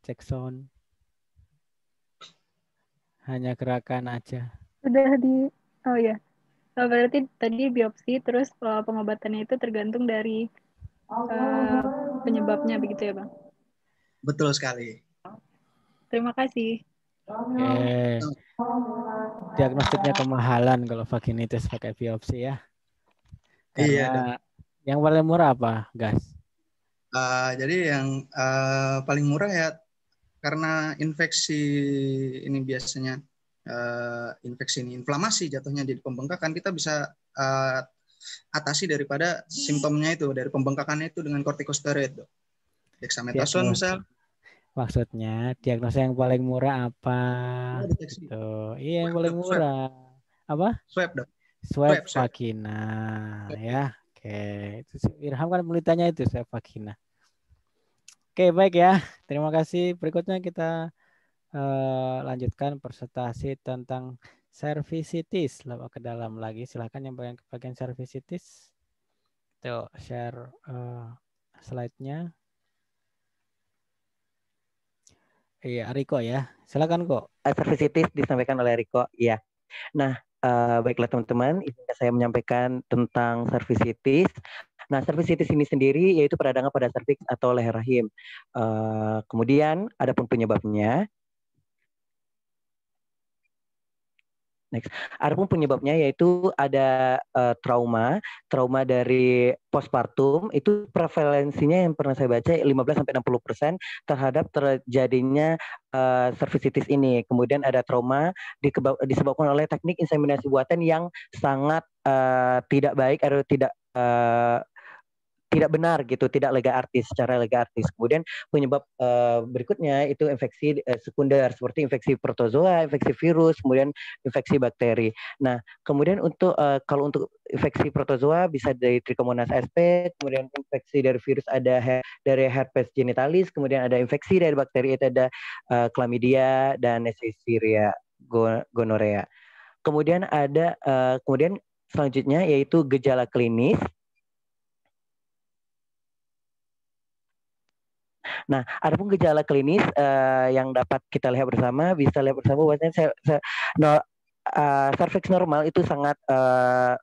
Cek sound. Hanya gerakan aja. Sudah di oh ya. Oh, berarti tadi biopsi terus pengobatannya itu tergantung dari uh, penyebabnya begitu ya bang? Betul sekali. Terima kasih. Oke. Diagnostiknya kemahalan kalau vaginitis pakai biopsi ya. Karena iya. Yang paling murah apa, gas? Uh, jadi yang uh, paling murah ya karena infeksi ini biasanya uh, infeksi ini inflamasi jatuhnya jadi pembengkakan kita bisa uh, atasi daripada simptomnya itu dari pembengkakannya itu dengan kortikosteroid. Dexamethasone misal. Maksudnya diagnosa yang paling murah apa? Oh, Iya yang paling murah. Apa? Swab, dok. Swab, swab vagina ya. Oke, itu Irham kan pelitanya itu swab vagina. Oke, baik ya. Terima kasih. Berikutnya kita uh, lanjutkan presentasi tentang servisitis. Lebih ke dalam lagi. Silahkan yang bagian bagian servisitis. Tuh share uh, slide-nya. Iya Riko ya. Silakan kok eh, servisitis disampaikan oleh Riko iya. Nah uh, baiklah teman-teman. Saya menyampaikan tentang servisitis Nah, servisitis ini sendiri yaitu peradangan pada serviks atau leher rahim. Uh, kemudian, adapun penyebabnya, Next. Adapun penyebabnya yaitu ada uh, trauma, trauma dari postpartum itu prevalensinya yang pernah saya baca 15 sampai 60 persen terhadap terjadinya uh, cervicitis ini. Kemudian ada trauma disebabkan oleh teknik inseminasi buatan yang sangat uh, tidak baik atau tidak uh, tidak benar gitu, tidak lega artis secara lega artis. Kemudian penyebab uh, berikutnya itu infeksi uh, sekunder seperti infeksi protozoa, infeksi virus, kemudian infeksi bakteri. Nah, kemudian untuk uh, kalau untuk infeksi protozoa bisa dari Trichomonas sp, kemudian infeksi dari virus ada her dari herpes genitalis, kemudian ada infeksi dari bakteri itu ada uh, chlamydia dan Neisseria gonorrhea. Kemudian ada uh, kemudian selanjutnya yaitu gejala klinis Nah, ada pun gejala klinis uh, yang dapat kita lihat bersama, bisa lihat bersama bahwasanya saya, saya, no, uh, cervix normal itu sangat uh,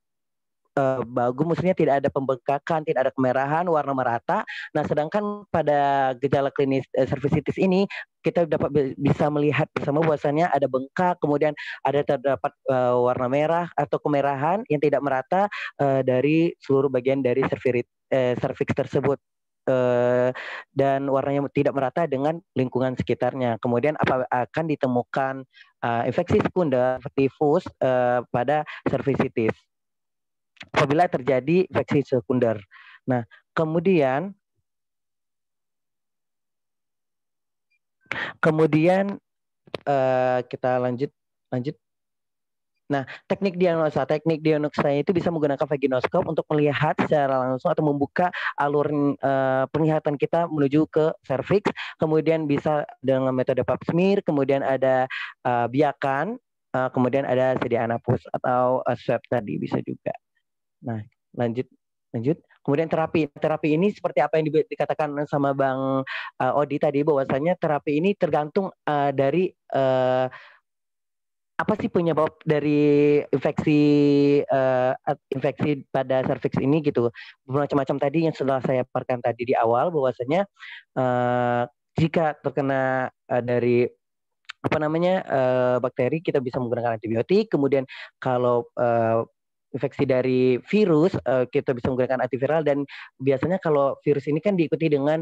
uh, bagus, maksudnya tidak ada pembengkakan, tidak ada kemerahan, warna merata. Nah, sedangkan pada gejala klinis uh, cervicitis ini kita dapat bisa melihat bersama bahwasannya ada bengkak, kemudian ada terdapat uh, warna merah atau kemerahan yang tidak merata uh, dari seluruh bagian dari cervix, uh, tersebut. Eh, dan warnanya tidak merata dengan lingkungan sekitarnya. Kemudian apa akan ditemukan uh, infeksi sekunder tifus uh, pada cervicitis apabila terjadi infeksi sekunder. Nah, kemudian Kemudian uh, kita lanjut lanjut. Nah, teknik diagnosa, teknik diagnosa itu bisa menggunakan vaginoskop untuk melihat secara langsung atau membuka alur uh, penglihatan kita menuju ke serviks. Kemudian bisa dengan metode pap smear, kemudian ada uh, biakan, uh, kemudian ada sedia anapus atau uh, swab tadi bisa juga. Nah, lanjut lanjut. Kemudian terapi. Terapi ini seperti apa yang dikatakan sama Bang uh, Odi tadi bahwasanya terapi ini tergantung uh, dari uh, apa sih penyebab dari infeksi uh, infeksi pada serviks ini gitu? Macam-macam tadi yang sudah saya paparkan tadi di awal bahwasanya uh, jika terkena uh, dari apa namanya uh, bakteri kita bisa menggunakan antibiotik. Kemudian kalau uh, infeksi dari virus kita bisa menggunakan antiviral. Dan biasanya kalau virus ini kan diikuti dengan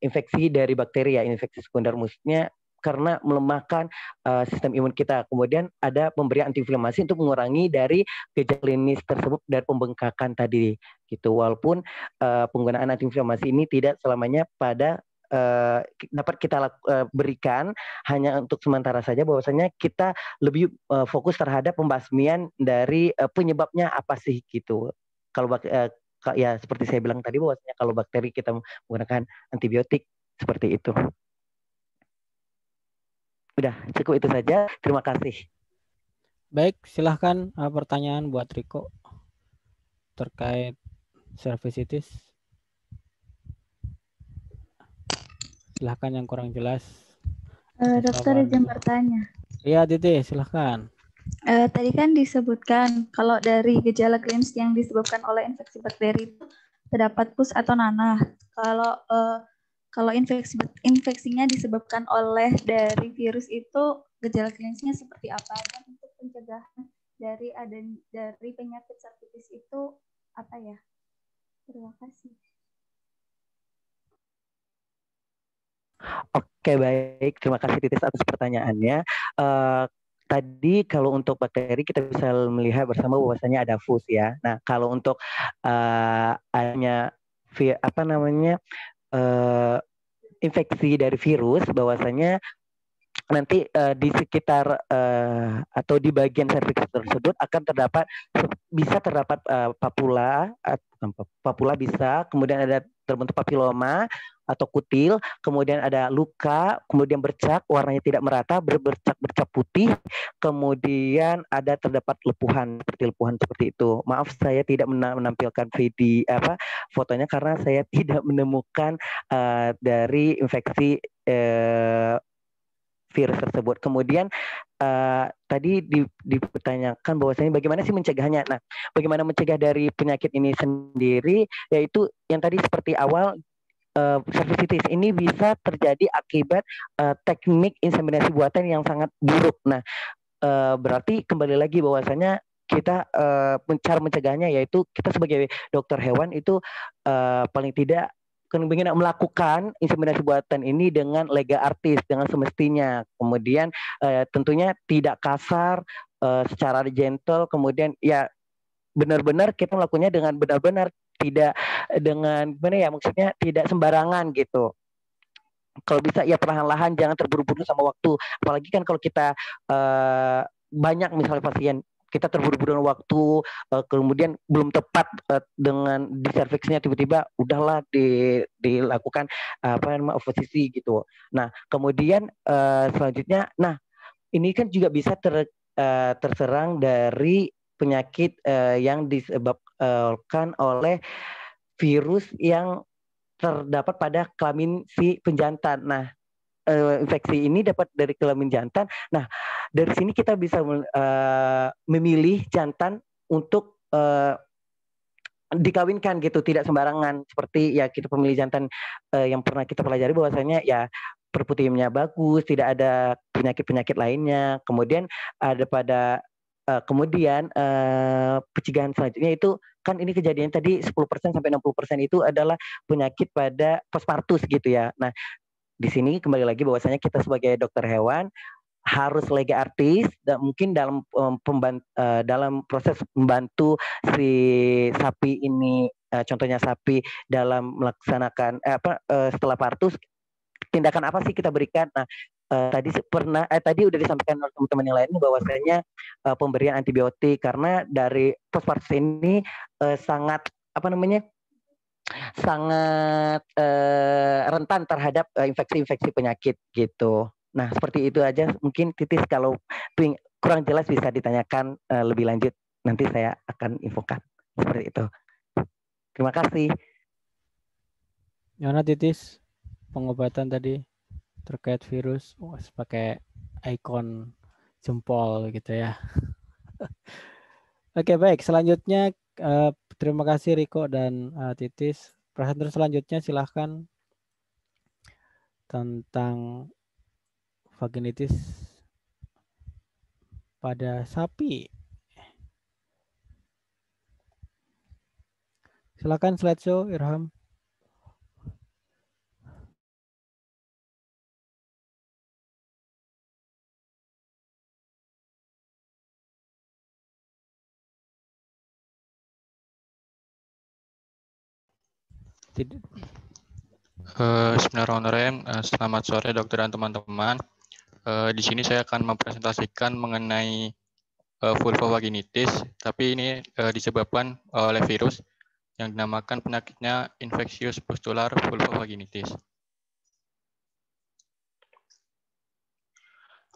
infeksi dari bakteri ya infeksi sekunder maksudnya karena melemahkan uh, sistem imun kita. Kemudian ada pemberian antiinflamasi untuk mengurangi dari gejala klinis tersebut dan pembengkakan tadi gitu. Walaupun uh, penggunaan antiinflamasi ini tidak selamanya pada uh, dapat kita berikan hanya untuk sementara saja bahwasanya kita lebih fokus terhadap pembasmian dari penyebabnya apa sih gitu. Kalau ya seperti saya bilang tadi bahwasanya kalau bakteri kita menggunakan antibiotik seperti itu. Udah, cukup itu saja. Terima kasih. Baik, silahkan uh, pertanyaan buat Riko terkait servisitis. Silahkan yang kurang jelas. Uh, dokter izin bertanya. Iya, Titi, silahkan. Uh, tadi kan disebutkan kalau dari gejala klinis yang disebabkan oleh infeksi bakteri itu terdapat pus atau nanah. Kalau uh, kalau infeksi infeksinya disebabkan oleh dari virus itu gejala klinisnya seperti apa dan untuk pencegahan dari ada dari penyakit cervitis itu apa ya? Terima kasih. Oke baik, terima kasih Titis atas pertanyaannya. Uh, tadi kalau untuk bakteri kita bisa melihat bersama bahwasanya ada fus ya. Nah kalau untuk uh, adanya apa namanya uh, infeksi dari virus bahwasanya nanti uh, di sekitar uh, atau di bagian serviks tersebut akan terdapat bisa terdapat uh, papula uh, papula bisa kemudian ada terbentuk papiloma atau kutil, kemudian ada luka, kemudian bercak, warnanya tidak merata, berbercak-bercak putih, kemudian ada terdapat lepuhan seperti lepuhan seperti itu. Maaf saya tidak menampilkan video apa fotonya karena saya tidak menemukan uh, dari infeksi uh, virus tersebut. Kemudian uh, tadi dipertanyakan bahwasanya bagaimana sih mencegahnya. Nah, bagaimana mencegah dari penyakit ini sendiri yaitu yang tadi seperti awal uh, ini bisa terjadi akibat uh, teknik inseminasi buatan yang sangat buruk. Nah, uh, berarti kembali lagi bahwasanya kita uh, cara mencegahnya yaitu kita sebagai dokter hewan itu uh, paling tidak kemungkinan melakukan inseminasi buatan ini dengan lega artis dengan semestinya. Kemudian uh, tentunya tidak kasar, uh, secara gentle. Kemudian ya benar-benar kita melakukannya dengan benar-benar tidak dengan gimana ya maksudnya tidak sembarangan gitu kalau bisa ya perlahan-lahan jangan terburu-buru sama waktu apalagi kan kalau kita uh, banyak misalnya pasien kita terburu-buru waktu uh, kemudian belum tepat uh, dengan di tiba-tiba udahlah di, dilakukan uh, apa namanya oposisi gitu nah kemudian uh, selanjutnya nah ini kan juga bisa ter, uh, terserang dari penyakit uh, yang disebabkan oleh virus yang terdapat pada kelamin si penjantan. Nah, uh, infeksi ini dapat dari kelamin jantan. Nah, dari sini kita bisa uh, memilih jantan untuk uh, dikawinkan gitu, tidak sembarangan. Seperti ya kita pemilih jantan uh, yang pernah kita pelajari bahwasanya ya perputihnya bagus, tidak ada penyakit-penyakit lainnya. Kemudian ada pada Uh, kemudian uh, pencegahan selanjutnya itu kan ini kejadian tadi 10% sampai 60% itu adalah penyakit pada postpartus gitu ya. Nah, di sini kembali lagi bahwasanya kita sebagai dokter hewan harus lega artis dan mungkin dalam um, pembant, uh, dalam proses membantu si sapi ini uh, contohnya sapi dalam melaksanakan eh, apa uh, setelah partus tindakan apa sih kita berikan. Nah, uh, tadi pernah eh, tadi udah disampaikan oleh teman-teman yang lainnya bahwasanya uh, pemberian antibiotik karena dari postpartum ini uh, sangat apa namanya sangat uh, rentan terhadap infeksi-infeksi uh, penyakit gitu. Nah seperti itu aja mungkin titis kalau kurang jelas bisa ditanyakan uh, lebih lanjut nanti saya akan infokan seperti itu. Terima kasih. Gimana titis pengobatan tadi? terkait virus oh, pakai ikon jempol gitu ya. Oke baik selanjutnya uh, terima kasih Riko dan uh, Titis. Presenter selanjutnya silahkan tentang vaginitis pada sapi. Silakan slideshow Irham. Uh, Bismillahirrahmanirrahim. Uh, selamat sore dokter dan teman-teman. Uh, di sini saya akan mempresentasikan mengenai uh, vulvovaginitis, tapi ini disebabkan oleh virus yang dinamakan penyakitnya infectious pustular vulvovaginitis.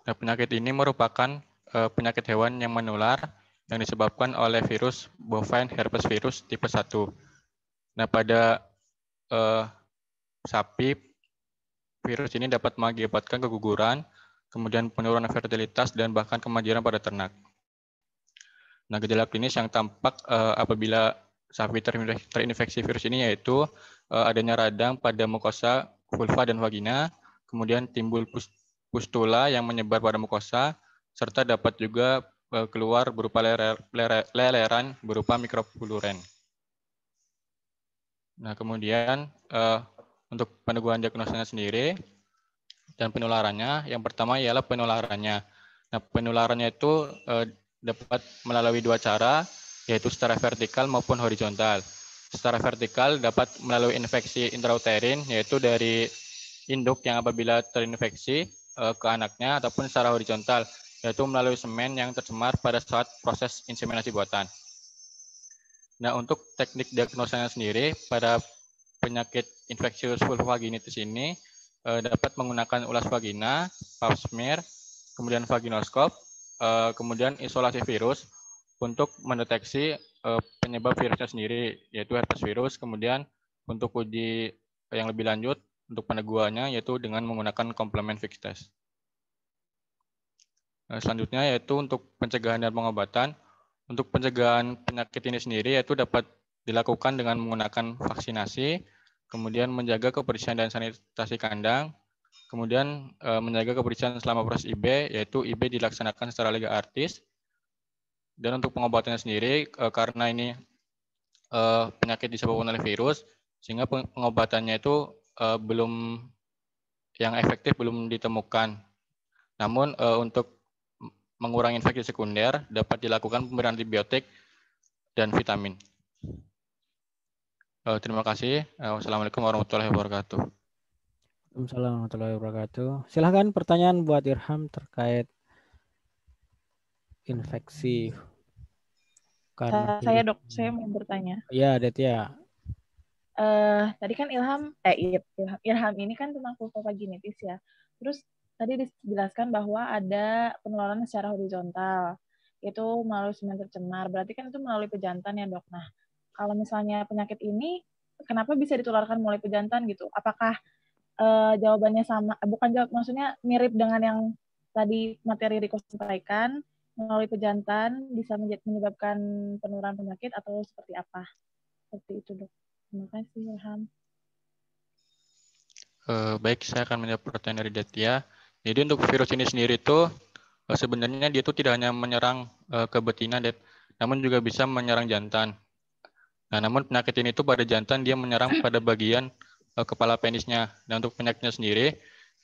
Nah, penyakit ini merupakan penyakit hewan yang menular yang disebabkan oleh virus bovine herpes virus tipe 1. Nah, pada uh, sapi, virus ini dapat mengakibatkan keguguran, kemudian penurunan fertilitas, dan bahkan kemajuan pada ternak. Nah, gejala klinis yang tampak uh, apabila sapi terinfeksi virus ini yaitu uh, adanya radang pada mukosa, vulva, dan vagina, kemudian timbul pustula yang menyebar pada mukosa, serta dapat juga keluar berupa leler, leler, leleran berupa mikropuluren. Nah, kemudian uh, untuk peneguhan diagnosanya sendiri dan penularannya, yang pertama ialah penularannya. Nah, penularannya itu uh, dapat melalui dua cara, yaitu secara vertikal maupun horizontal. Secara vertikal dapat melalui infeksi intrauterin, yaitu dari induk yang apabila terinfeksi uh, ke anaknya, ataupun secara horizontal, yaitu melalui semen yang tercemar pada saat proses inseminasi buatan. Nah, untuk teknik diagnosanya sendiri pada penyakit infeksius vulvovaginitis ini eh, dapat menggunakan ulas vagina, pap smear, kemudian vaginoskop, eh, kemudian isolasi virus untuk mendeteksi eh, penyebab virusnya sendiri, yaitu herpes virus. Kemudian untuk uji yang lebih lanjut untuk peneguhannya yaitu dengan menggunakan komplement fixed test. Nah, selanjutnya yaitu untuk pencegahan dan pengobatan. Untuk pencegahan penyakit ini sendiri yaitu dapat dilakukan dengan menggunakan vaksinasi, kemudian menjaga kebersihan dan sanitasi kandang, kemudian e, menjaga kebersihan selama proses IB, yaitu IB dilaksanakan secara lega artis. Dan untuk pengobatannya sendiri, e, karena ini e, penyakit disebabkan oleh virus, sehingga pengobatannya itu belum yang efektif belum ditemukan. Namun untuk mengurangi infeksi sekunder dapat dilakukan pemberian antibiotik dan vitamin. Uh, terima kasih. Uh, wassalamualaikum warahmatullahi wabarakatuh. Waalaikumsalam warahmatullahi wabarakatuh. Silahkan pertanyaan buat Irham terkait infeksi. Karena saya dok, saya mau bertanya. Iya, ya. Uh, tadi kan Ilham, eh Ilham, Ilham ini kan tentang vulvovaginitis ya. Terus tadi dijelaskan bahwa ada penularan secara horizontal, itu melalui semen tercemar. Berarti kan itu melalui pejantan ya dok. Nah, kalau misalnya penyakit ini, kenapa bisa ditularkan melalui pejantan gitu? Apakah uh, jawabannya sama? Eh, bukan jawab, maksudnya mirip dengan yang tadi materi Riko sampaikan, melalui pejantan bisa menyebabkan penularan penyakit atau seperti apa? Seperti itu dok. Terima kasih Ilham. Uh, baik, saya akan menjawab pertanyaan dari Datia. Jadi untuk virus ini sendiri itu eh, sebenarnya dia itu tidak hanya menyerang uh, ke betina, namun juga bisa menyerang jantan. Nah, namun penyakit ini itu pada jantan dia menyerang pada bagian uh, kepala penisnya. Dan untuk penyakitnya sendiri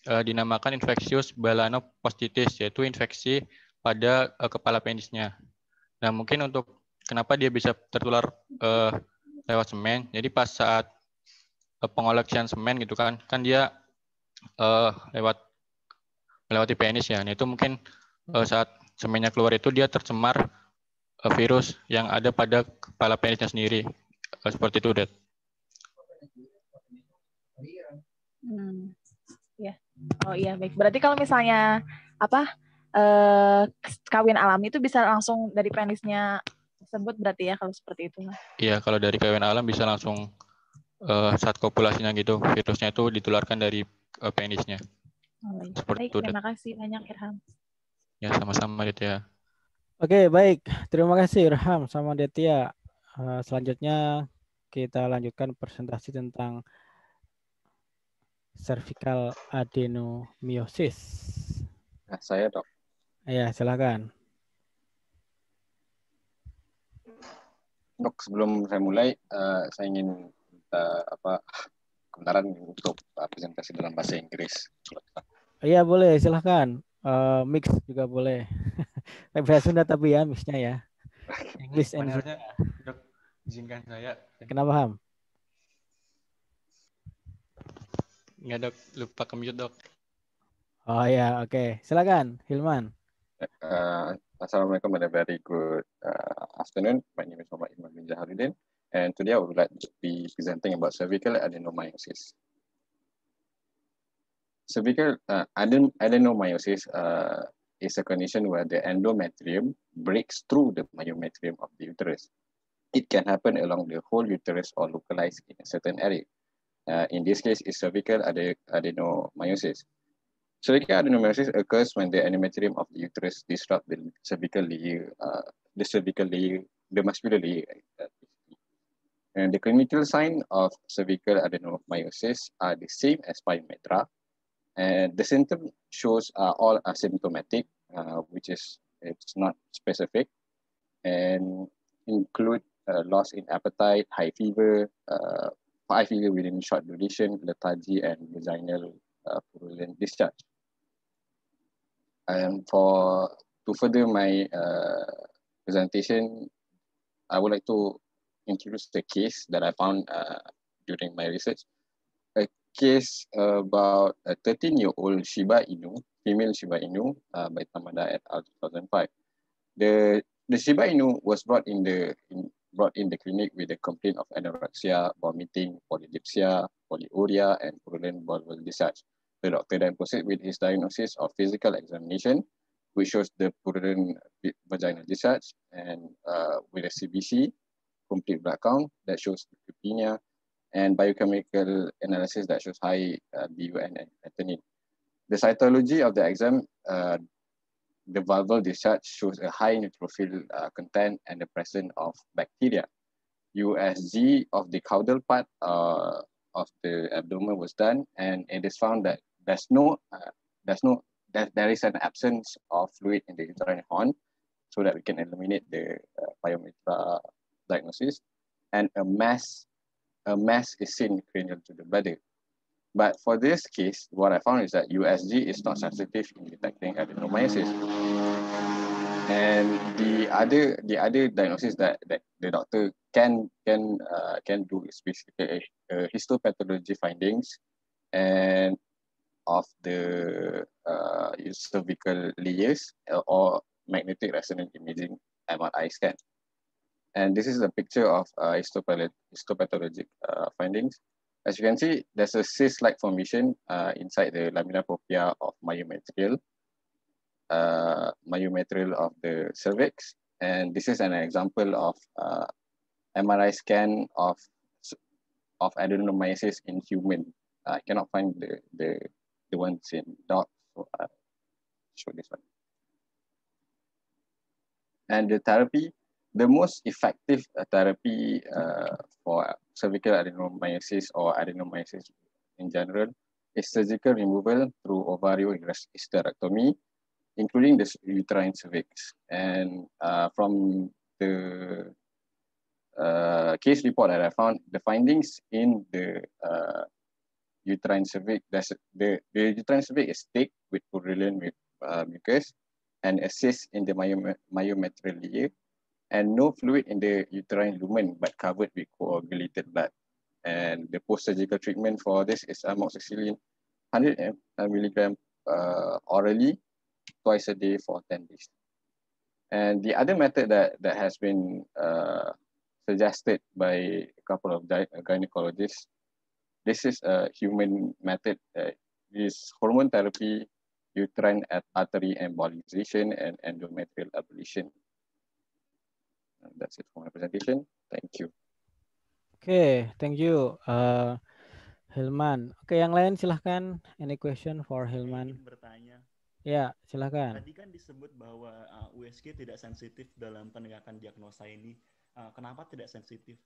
dinamakan infeksius balanopostitis, yaitu infeksi pada kepala penisnya. Nah, mungkin untuk kenapa dia bisa tertular lewat semen. Jadi pas saat pengoleksian semen gitu kan, kan dia lewat melewati penis ya. Nah, itu mungkin uh, saat semennya keluar itu dia tercemar uh, virus yang ada pada kepala penisnya sendiri. Uh, seperti itu, Dad. Hmm. Ya. Oh iya, baik. Berarti kalau misalnya apa eh, kawin alami itu bisa langsung dari penisnya tersebut berarti ya kalau seperti itu. Iya, kalau dari kawin alam bisa langsung uh, saat kopulasinya gitu, virusnya itu ditularkan dari uh, penisnya. Oh, iya. Seperti baik, itu, terima kasih banyak Irham. Ya, sama-sama Ditya. Oke, baik. Terima kasih Irham sama Detia. Uh, selanjutnya kita lanjutkan presentasi tentang cervical adenomyosis. Nah, saya dok. Ya, silakan. Dok, sebelum saya mulai, uh, saya ingin minta apa kebenaran untuk uh, presentasi dalam bahasa Inggris. Iya boleh, silahkan. Uh, mix juga boleh. bahasa Sunda tapi ya mixnya ya. English and Sebenarnya, dok, izinkan saya. Kenapa Ham? Enggak dok, lupa ke mute dok. Oh ya, oke. Okay. Silakan, Hilman. Uh, Assalamualaikum and a very good uh, afternoon. My name is Muhammad Iman bin and today I would like to be presenting about cervical adenomyosis. Cervical uh, aden adenomyosis uh, is a condition where the endometrium breaks through the myometrium of the uterus. It can happen along the whole uterus or localized in a certain area. Uh, in this case, is cervical aden adenomyosis. Cervical adenomyosis occurs when the endometrium of the uterus disrupt the cervical layer, uh, the cervical layer, the muscular layer. And the clinical sign of cervical adenomyosis are the same as pyometra. And the symptom shows are all asymptomatic, uh, which is it's not specific, and include uh, loss in appetite, high fever, uh, high fever within short duration, lethargy, and vaginal uh, purulent discharge. And for to further my uh, presentation, I would like to introduce the case that I found uh, during my research. A case about a 13-year-old Shiba Inu, female Shiba Inu, uh, by Tamada et al. 2005. The the Shiba Inu was brought in the in, brought in the clinic with a complaint of anorexia, vomiting, polydipsia, polyuria, and purulent bowel discharge. The doctor then proceeded with his diagnosis of physical examination, which shows the purulent vaginal discharge, and uh, with a CBC, complete blood count that shows leukopenia, and biochemical analysis that shows high uh, BUN and creatinine. The cytology of the exam, uh, the vulval discharge shows a high neutrophil uh, content and the presence of bacteria. USG of the caudal part uh, of the abdomen was done, and it is found that there's no, uh, there's no, there, there is an absence of fluid in the uterine horn, so that we can eliminate the uh, diagnosis, and a mass, a mass is seen cranial to the bladder. But for this case, what I found is that USG is not sensitive in detecting adenomyosis. And the other the other diagnosis that, that the doctor can can uh, can do is basically histopathology findings and of the uh, cervical layers or magnetic resonance imaging MRI scan. And this is a picture of uh, histopathologic uh, findings. As you can see, there's a cyst-like formation uh, inside the lamina propria of myometrial, uh, myometrial of the cervix. And this is an example of uh, MRI scan of, of adenomyosis in human. I cannot find the, the, the ones in dogs, so I'll show this one. And the therapy, the most effective uh, therapy uh, for cervical adenomyosis or adenomyosis in general is surgical removal through ovariohysterectomy, including the uterine cervix. And uh, from the uh, case report that I found, the findings in the uh, uterine cervix, the, the uterine cervix is thick with purulent uh, mucus and assists in the myom myometrial layer and no fluid in the uterine lumen but covered with coagulated blood. And the post-surgical treatment for this is amoxicillin 100 milligram uh, orally twice a day for 10 days. And the other method that, that has been uh, suggested by a couple of gynecologists, this is a human method. Uh, is hormone therapy, uterine artery embolization, and endometrial ablation. And that's it for my presentation. Thank you. Okay, thank you. Uh, Hilman. Oke, yang lain silahkan. Any question for Hilman? bertanya. Ya, silahkan. Tadi kan disebut bahwa uh, USG tidak sensitif dalam penegakan diagnosa ini. Uh, kenapa tidak sensitif?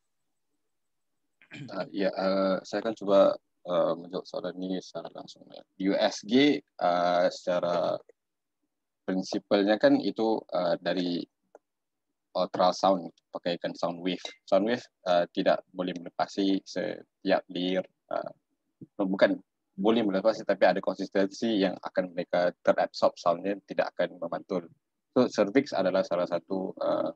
Uh, ya, uh, saya akan coba uh, menjawab soalan ini secara langsung. Ya. USG uh, secara prinsipalnya kan itu uh, dari ultrasound pakaikan sound wave. Sound wave uh, tidak boleh melepasi setiap layer uh, bukan boleh melepas tapi ada konsistensi yang akan mereka terabsorb soundnya tidak akan memantul. So cervix adalah salah satu uh,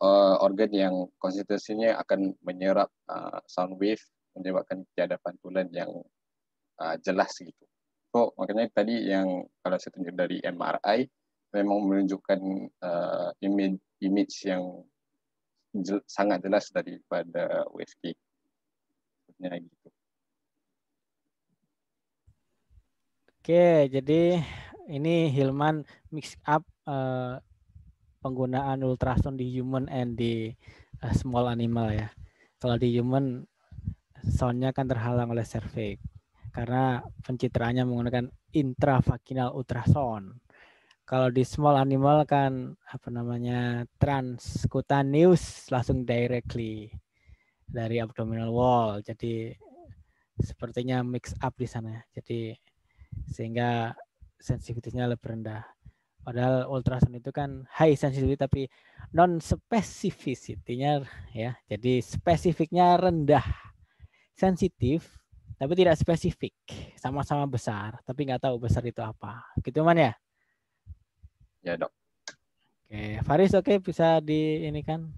uh, organ yang konsistensinya akan menyerap uh, sound wave menyebabkan tiada pantulan yang uh, jelas gitu. So makanya tadi yang kalau saya tunjuk dari MRI memang menunjukkan uh, image image yang jel sangat jelas daripada Sebenarnya gitu. Oke, jadi ini Hilman mix up uh, penggunaan ultrasound di human and di uh, small animal ya. Kalau di human soundnya kan terhalang oleh cervix karena pencitraannya menggunakan intravaginal ultrasound. Kalau di small animal kan apa namanya transcutaneous langsung directly dari abdominal wall. Jadi sepertinya mix up di sana. Jadi sehingga sensitivitasnya lebih rendah. Padahal ultrasound itu kan high sensitivity tapi non specificity-nya ya. Jadi spesifiknya rendah. Sensitif tapi tidak spesifik. Sama-sama besar tapi nggak tahu besar itu apa. Gitu man ya? Ya, Dok. Oke, Faris oke okay, bisa di ini kan?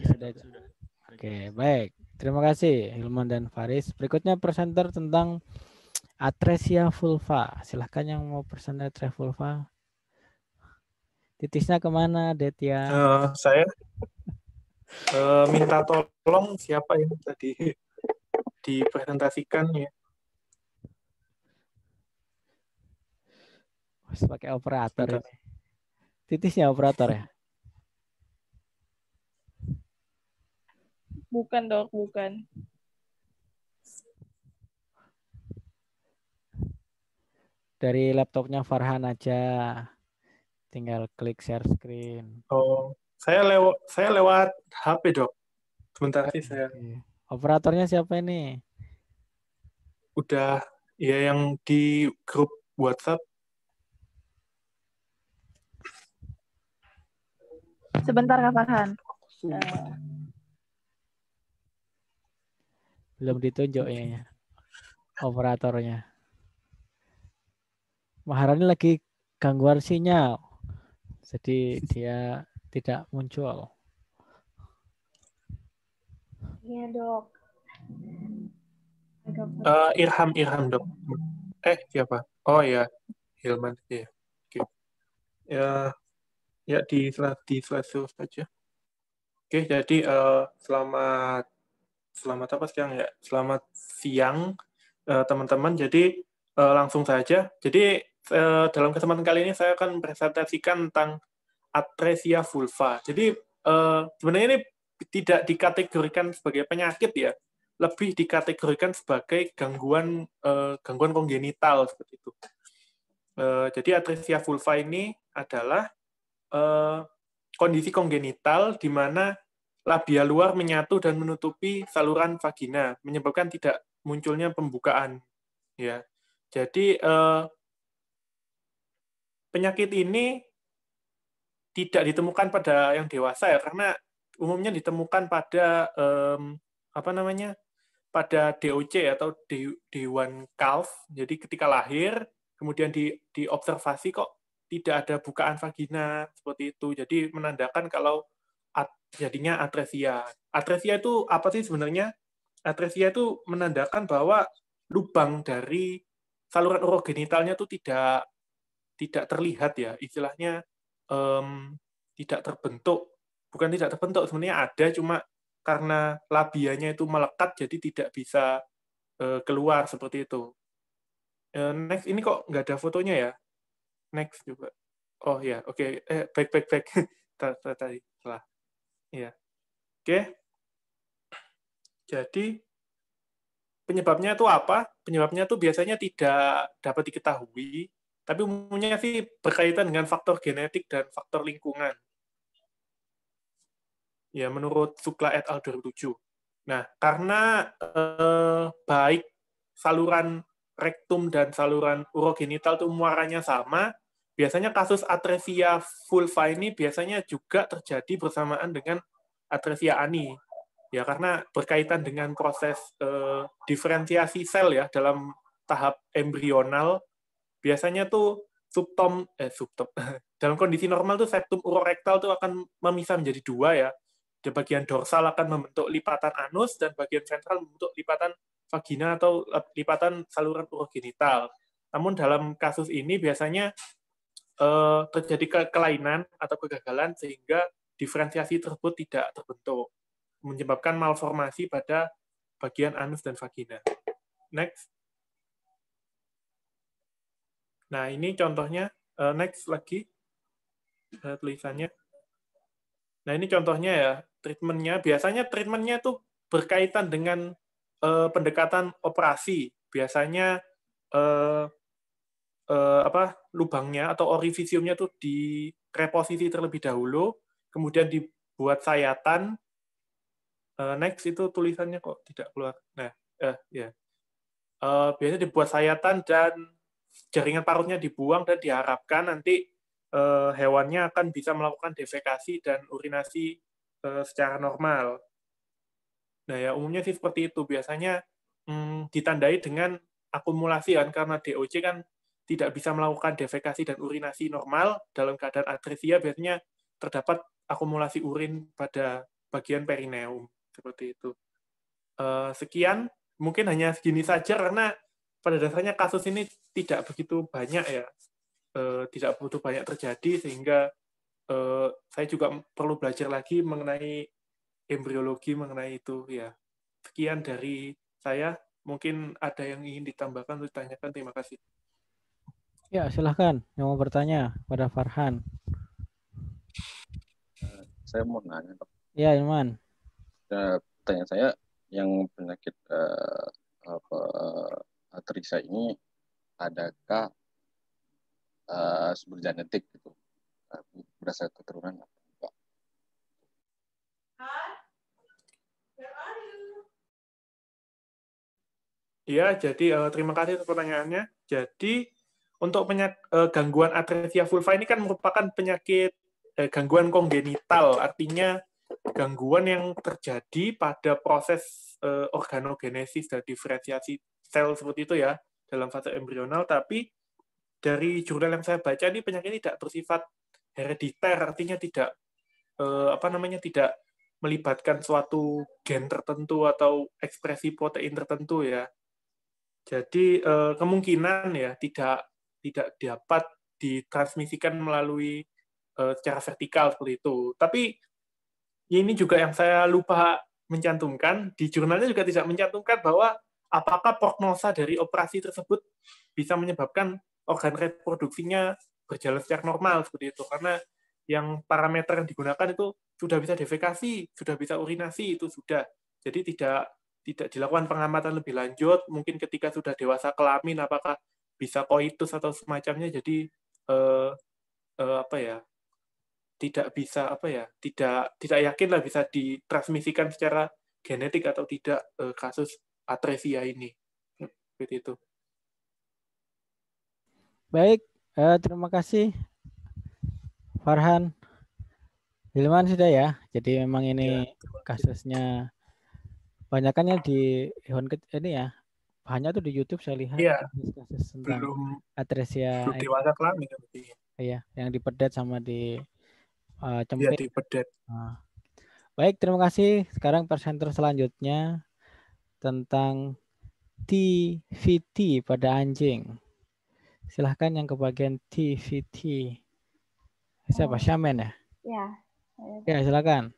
Ya, sudah. sudah. Oke, baik. Terima kasih Hilman dan Faris. Berikutnya presenter tentang Atresia vulva. Silahkan yang mau present atresia vulva. Titisnya ke mana, Detia? Uh, saya uh, minta tolong siapa yang tadi dipresentasikan ya. Harus pakai operator ini. Titisnya operator ya? Bukan dok, bukan. dari laptopnya Farhan aja. Tinggal klik share screen. Oh, saya lewat saya lewat HP, Dok. Sebentar sih saya. Operatornya siapa ini? Udah ya yang di grup WhatsApp. Sebentar Kak Farhan. Belum ditunjuk ya operatornya. Maharani lagi gangguan sinyal. Jadi dia tidak muncul. Iya, Dok. Uh, Irham, Irham, Dok. Eh, siapa? Oh ya, Hilman. Ya. Oke. Ya, ya di di slide saja. Oke, jadi uh, selamat selamat apa siang ya? Selamat siang eh, teman-teman. Uh, jadi uh, langsung saja. Jadi Eh, dalam kesempatan kali ini saya akan presentasikan tentang atresia vulva. Jadi uh, sebenarnya ini tidak dikategorikan sebagai penyakit ya, lebih dikategorikan sebagai gangguan uh, gangguan kongenital seperti itu. Uh, jadi atresia vulva ini adalah uh, kondisi kongenital di mana labia luar menyatu dan menutupi saluran vagina, menyebabkan tidak munculnya pembukaan. Ya, jadi uh, penyakit ini tidak ditemukan pada yang dewasa ya karena umumnya ditemukan pada um, apa namanya pada DOC atau Dewan Calf. Jadi ketika lahir kemudian di diobservasi kok tidak ada bukaan vagina seperti itu. Jadi menandakan kalau at, jadinya atresia. Atresia itu apa sih sebenarnya? Atresia itu menandakan bahwa lubang dari saluran urogenitalnya itu tidak tidak terlihat ya istilahnya um, tidak terbentuk bukan tidak terbentuk sebenarnya ada cuma karena labianya itu melekat jadi tidak bisa uh, keluar seperti itu uh, next ini kok nggak ada fotonya ya next juga oh ya oke okay. eh back back back tadi salah ya oke jadi penyebabnya itu apa penyebabnya itu biasanya tidak dapat diketahui tapi umumnya sih berkaitan dengan faktor genetik dan faktor lingkungan. Ya, menurut Sukla et al. 2007. Nah, karena eh, baik saluran rektum dan saluran urogenital itu muaranya sama, biasanya kasus atresia vulva ini biasanya juga terjadi bersamaan dengan atresia ani. Ya, karena berkaitan dengan proses eh, diferensiasi sel ya dalam tahap embrional biasanya tuh subtom eh subtom dalam kondisi normal tuh septum urorektal tuh akan memisah menjadi dua ya. Di bagian dorsal akan membentuk lipatan anus dan bagian ventral membentuk lipatan vagina atau eh, lipatan saluran urogenital. Namun dalam kasus ini biasanya eh, terjadi ke kelainan atau kegagalan sehingga diferensiasi tersebut tidak terbentuk, menyebabkan malformasi pada bagian anus dan vagina. Next. Nah, ini contohnya, uh, next lagi, uh, tulisannya. Nah, ini contohnya ya, treatmentnya. Biasanya treatmentnya tuh berkaitan dengan uh, pendekatan operasi. Biasanya uh, uh, apa lubangnya atau orifisiumnya tuh direposisi terlebih dahulu, kemudian dibuat sayatan. Uh, next itu tulisannya kok tidak keluar. Nah, uh, ya. Uh, biasanya dibuat sayatan dan jaringan parutnya dibuang dan diharapkan nanti uh, hewannya akan bisa melakukan defekasi dan urinasi uh, secara normal. Nah ya umumnya sih seperti itu. Biasanya hmm, ditandai dengan akumulasi kan karena DOC kan tidak bisa melakukan defekasi dan urinasi normal dalam keadaan atresia biasanya terdapat akumulasi urin pada bagian perineum seperti itu. Uh, sekian mungkin hanya segini saja karena pada dasarnya kasus ini tidak begitu banyak ya, e, tidak begitu banyak terjadi sehingga e, saya juga perlu belajar lagi mengenai embriologi mengenai itu ya. Sekian dari saya. Mungkin ada yang ingin ditambahkan atau ditanyakan. Terima kasih. Ya, silahkan yang mau bertanya pada Farhan. Saya mau nanya, Pak. Ya, Ilman. Uh, pertanyaan saya yang penyakit uh, apa Trisa ini adakah uh, sumber genetik gitu uh, berdasarkan keturunan Iya, jadi uh, terima kasih atas pertanyaannya. Jadi untuk penyak, uh, gangguan atresia vulva ini kan merupakan penyakit uh, gangguan kongenital, artinya gangguan yang terjadi pada proses uh, organogenesis dan diferensiasi sel seperti itu ya dalam fase embrional, tapi dari jurnal yang saya baca ini penyakit tidak bersifat herediter, artinya tidak eh, apa namanya tidak melibatkan suatu gen tertentu atau ekspresi protein tertentu ya. Jadi eh, kemungkinan ya tidak tidak dapat ditransmisikan melalui eh, secara vertikal seperti itu. Tapi ini juga yang saya lupa mencantumkan di jurnalnya juga tidak mencantumkan bahwa apakah prognosa dari operasi tersebut bisa menyebabkan organ reproduksinya berjalan secara normal seperti itu karena yang parameter yang digunakan itu sudah bisa defekasi, sudah bisa urinasi itu sudah. Jadi tidak tidak dilakukan pengamatan lebih lanjut, mungkin ketika sudah dewasa kelamin apakah bisa koitus atau semacamnya jadi eh, eh, apa ya? tidak bisa apa ya? tidak tidak yakin lah bisa ditransmisikan secara genetik atau tidak eh, kasus atresia ini. Seperti itu. Baik, eh, terima kasih Farhan. Hilman sudah ya. Jadi memang ini ya, kasusnya banyakannya di hewan ini ya. Banyak tuh di YouTube saya lihat iya, kasus tentang belum, atresia. Belum dewasa kelamin Iya, yang dipedet sama di uh, cempit. Iya, dipedet. Nah. Baik, terima kasih. Sekarang presenter selanjutnya tentang TVT pada anjing. Silahkan yang ke bagian TVT. Siapa? Oh. Shaman ya? Ya. Ya, silakan.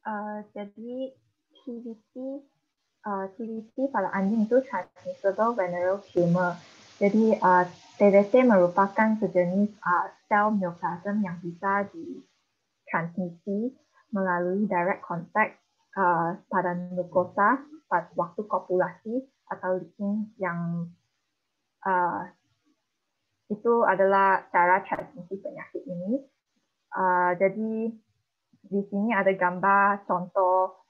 Eh, jadi TVT uh, TVT pada anjing itu transmissible venereal tumor. Jadi uh, merupakan sejenis uh, sel neoplasm yang bisa ditransmisi melalui direct contact pada mukosa pada waktu kopulasi atau leaking yang itu adalah cara transmisi penyakit ini. Uh, jadi di sini ada gambar contoh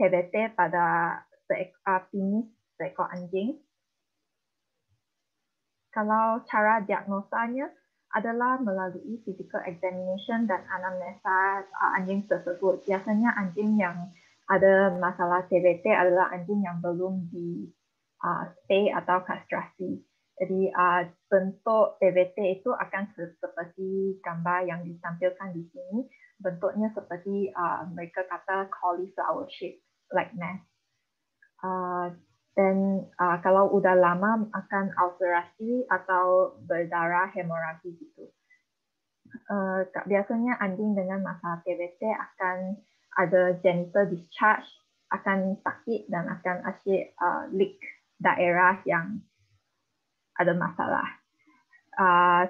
TBT pada seekor penis seekor anjing. Kalau cara diagnosanya adalah melalui physical examination dan anamnesa uh, anjing tersebut. Biasanya anjing yang ada masalah TBT adalah anjing yang belum di uh, spay atau kastrasi. Jadi uh, bentuk TBT itu akan se- seperti gambar yang ditampilkan di sini. Bentuknya seperti uh, mereka kata cauliflower shape, like nest. Uh, dan uh, kalau udah lama akan ulcerasi atau berdarah hemoragi gitu. Uh, biasanya anjing dengan masalah TBC akan ada genital discharge, akan sakit dan akan asyik uh, leak daerah yang ada masalah. Uh,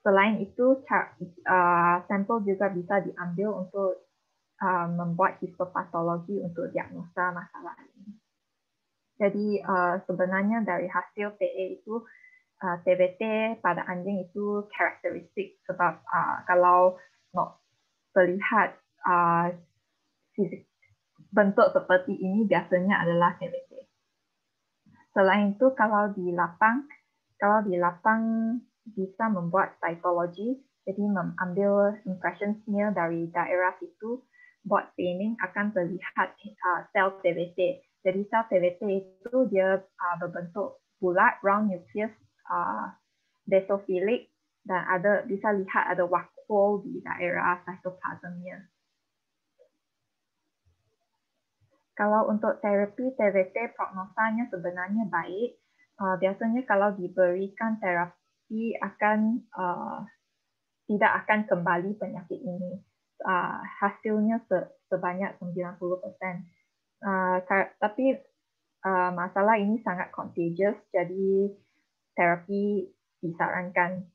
selain itu, uh, sampel juga bisa diambil untuk uh, membuat histopatologi untuk diagnosa masalah ini. Jadi uh, sebenarnya dari hasil PA itu uh, TBT pada anjing itu karakteristik sebab uh, kalau nak terlihat uh, bentuk seperti ini biasanya adalah TBT. Selain itu kalau di lapang, kalau di lapang bisa membuat cytology, jadi mengambil impression smear dari daerah itu, buat staining akan terlihat uh, sel TBT. Jadi sel TBT itu dia uh, berbentuk bulat, round nucleus, uh, basophilic, dan ada bisa lihat ada wakul di daerah cytoplasmnya. Kalau untuk terapi TBT prognosanya sebenarnya baik. Uh, biasanya kalau diberikan terapi akan uh, tidak akan kembali penyakit ini. Uh, hasilnya se sebanyak 90%. Uh, tapi uh, masalah ini sangat contagious, jadi terapi disarankan.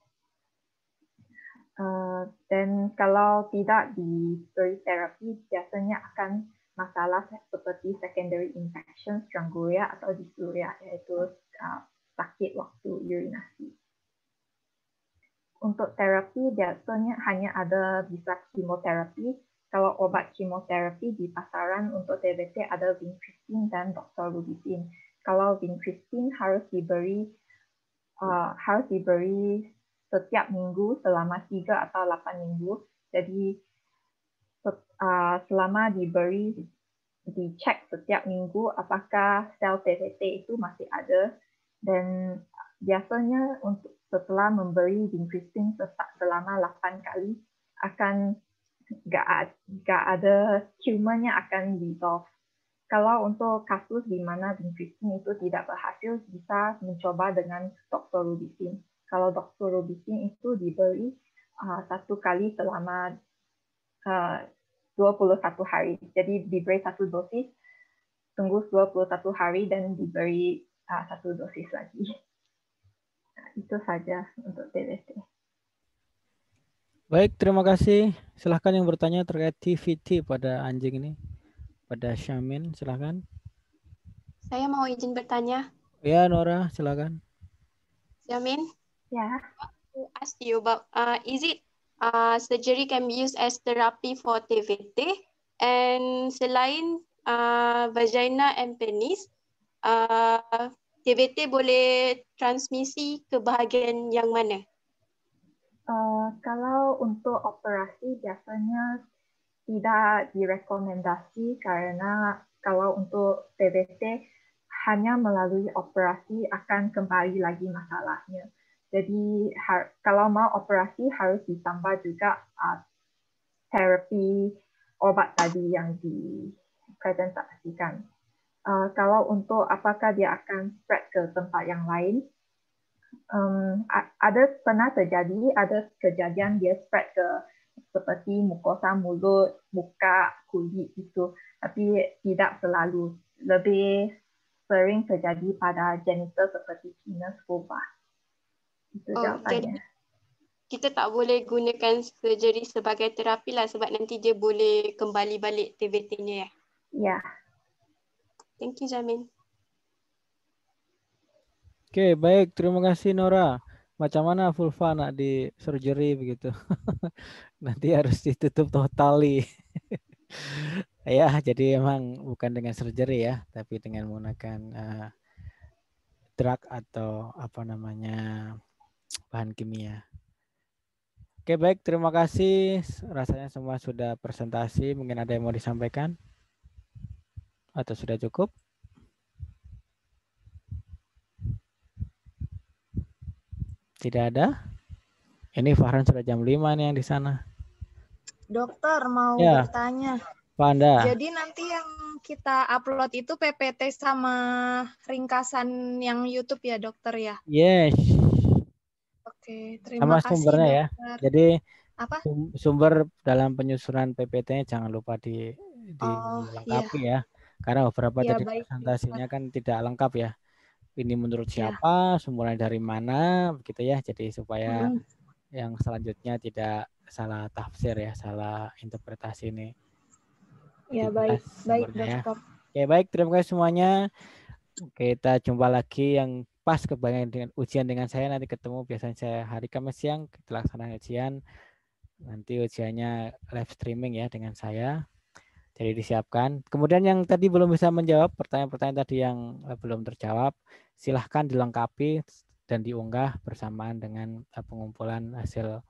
Uh, dan kalau tidak diberi terapi, biasanya akan masalah seperti secondary infection, stranguria atau dysuria, yaitu uh, sakit waktu urinasi. Untuk terapi biasanya hanya ada bisa kemoterapi. Kalau obat kemoterapi di pasaran untuk TBC ada vincristine dan doxorubicin. Kalau vincristine harus diberi uh, harus diberi setiap minggu selama 3 atau 8 minggu. Jadi uh, selama diberi dicek setiap minggu apakah sel TBT itu masih ada dan biasanya untuk setelah memberi vincristine selama 8 kali akan gak, gak ada tumornya akan dissolve. Kalau untuk kasus di mana vincristine itu tidak berhasil, bisa mencoba dengan doxorubicin. Kalau doxorubicin itu diberi uh, satu kali selama uh, 21 hari. Jadi diberi satu dosis, tunggu 21 hari dan diberi uh, satu dosis lagi. Nah, itu saja untuk TBC. Baik, terima kasih. Silahkan yang bertanya terkait TVT pada anjing ini. Pada Syamin, silahkan. Saya mau izin bertanya. Ya, Nora, silahkan. Syamin? Ya. To ask you about, uh, is it uh, surgery can be used as therapy for TVT? And selain uh, vagina and penis, uh, TVT boleh transmisi ke bahagian yang mana? Uh, kalau untuk operasi biasanya tidak direkomendasi karena kalau untuk TBC hanya melalui operasi akan kembali lagi masalahnya. Jadi kalau mau operasi harus ditambah juga uh, terapi obat tadi yang dipresentasikan. Uh, kalau untuk apakah dia akan spread ke tempat yang lain, um, ada pernah terjadi ada kejadian dia spread ke seperti mukosa mulut, muka, kulit itu, tapi tidak selalu. Lebih sering terjadi pada genital seperti penis, vulva. Itu Oh, jawapannya. jadi kita tak boleh gunakan surgery sebagai terapi lah sebab nanti dia boleh kembali balik TBT-nya ya. Ya. Thank you Jamin. Oke, baik. Terima kasih Nora. Macam mana vulva nak di surgery begitu? Nanti harus ditutup totali. ya, jadi emang bukan dengan surgery ya, tapi dengan menggunakan uh, drug atau apa namanya bahan kimia. Oke, baik. Terima kasih. Rasanya semua sudah presentasi. Mungkin ada yang mau disampaikan? Atau sudah cukup? Tidak ada? Ini Farhan sudah jam 5 nih yang di sana. Dokter mau Ya. bertanya. Pak Anda. Jadi nanti yang kita upload itu PPT sama ringkasan yang YouTube ya dokter ya? Yes. Oke, Sama terima kasih sumbernya ya. dokter. Jadi Apa? sum- sumber dalam penyusunan PPT-nya jangan lupa di Oh, dilengkapi ya. Karena beberapa Iya, tadi baik, presentasinya kan tidak lengkap ya. Ini menurut Iya. siapa, sumbernya dari mana, begitu ya. Jadi supaya Mm. yang selanjutnya tidak salah tafsir ya, salah interpretasi ini. Ya Jelas baik, baik sumbernya ya. dokter. Oke, baik. Terima kasih semuanya. Kita jumpa lagi yang pas kebanyakan dengan ujian dengan saya nanti ketemu biasanya saya hari Kamis siang kita laksanakan ujian nanti ujiannya live streaming ya dengan saya jadi disiapkan kemudian yang tadi belum bisa menjawab pertanyaan-pertanyaan tadi yang eh, belum terjawab silahkan dilengkapi dan diunggah bersamaan dengan eh, pengumpulan hasil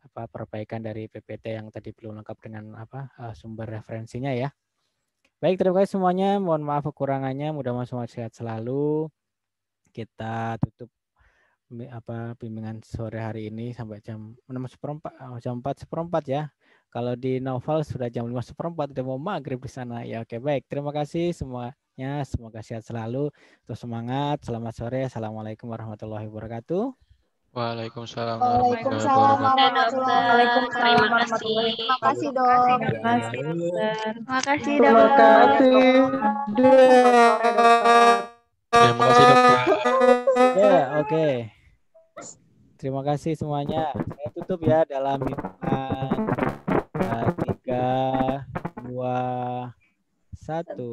apa perbaikan dari PPT yang tadi belum lengkap dengan apa eh, sumber referensinya ya Baik, terima kasih semuanya. Mohon maaf kekurangannya. Mudah-mudahan semua sehat selalu. Kita tutup apa bimbingan sore hari ini sampai jam 6 seperempat, jam 4 seperempat ya. Kalau di novel sudah jam 5 seperempat, udah mau maghrib di sana. Ya oke, baik. Terima kasih semuanya. Semoga sehat selalu. Terus semangat. Selamat sore. Assalamualaikum warahmatullahi wabarakatuh. Waalaikumsalam Waalaikumsalam warahmatullahi wabarakatuh. Terima kasih. Terima kasih dok. Terima kasih, dokter. Terima kasih, Terima Dok. kasih. Terima kasih dokter. Ya, oke. Terima kasih semuanya. Saya tutup ya dalam eh, tiga, dua, satu.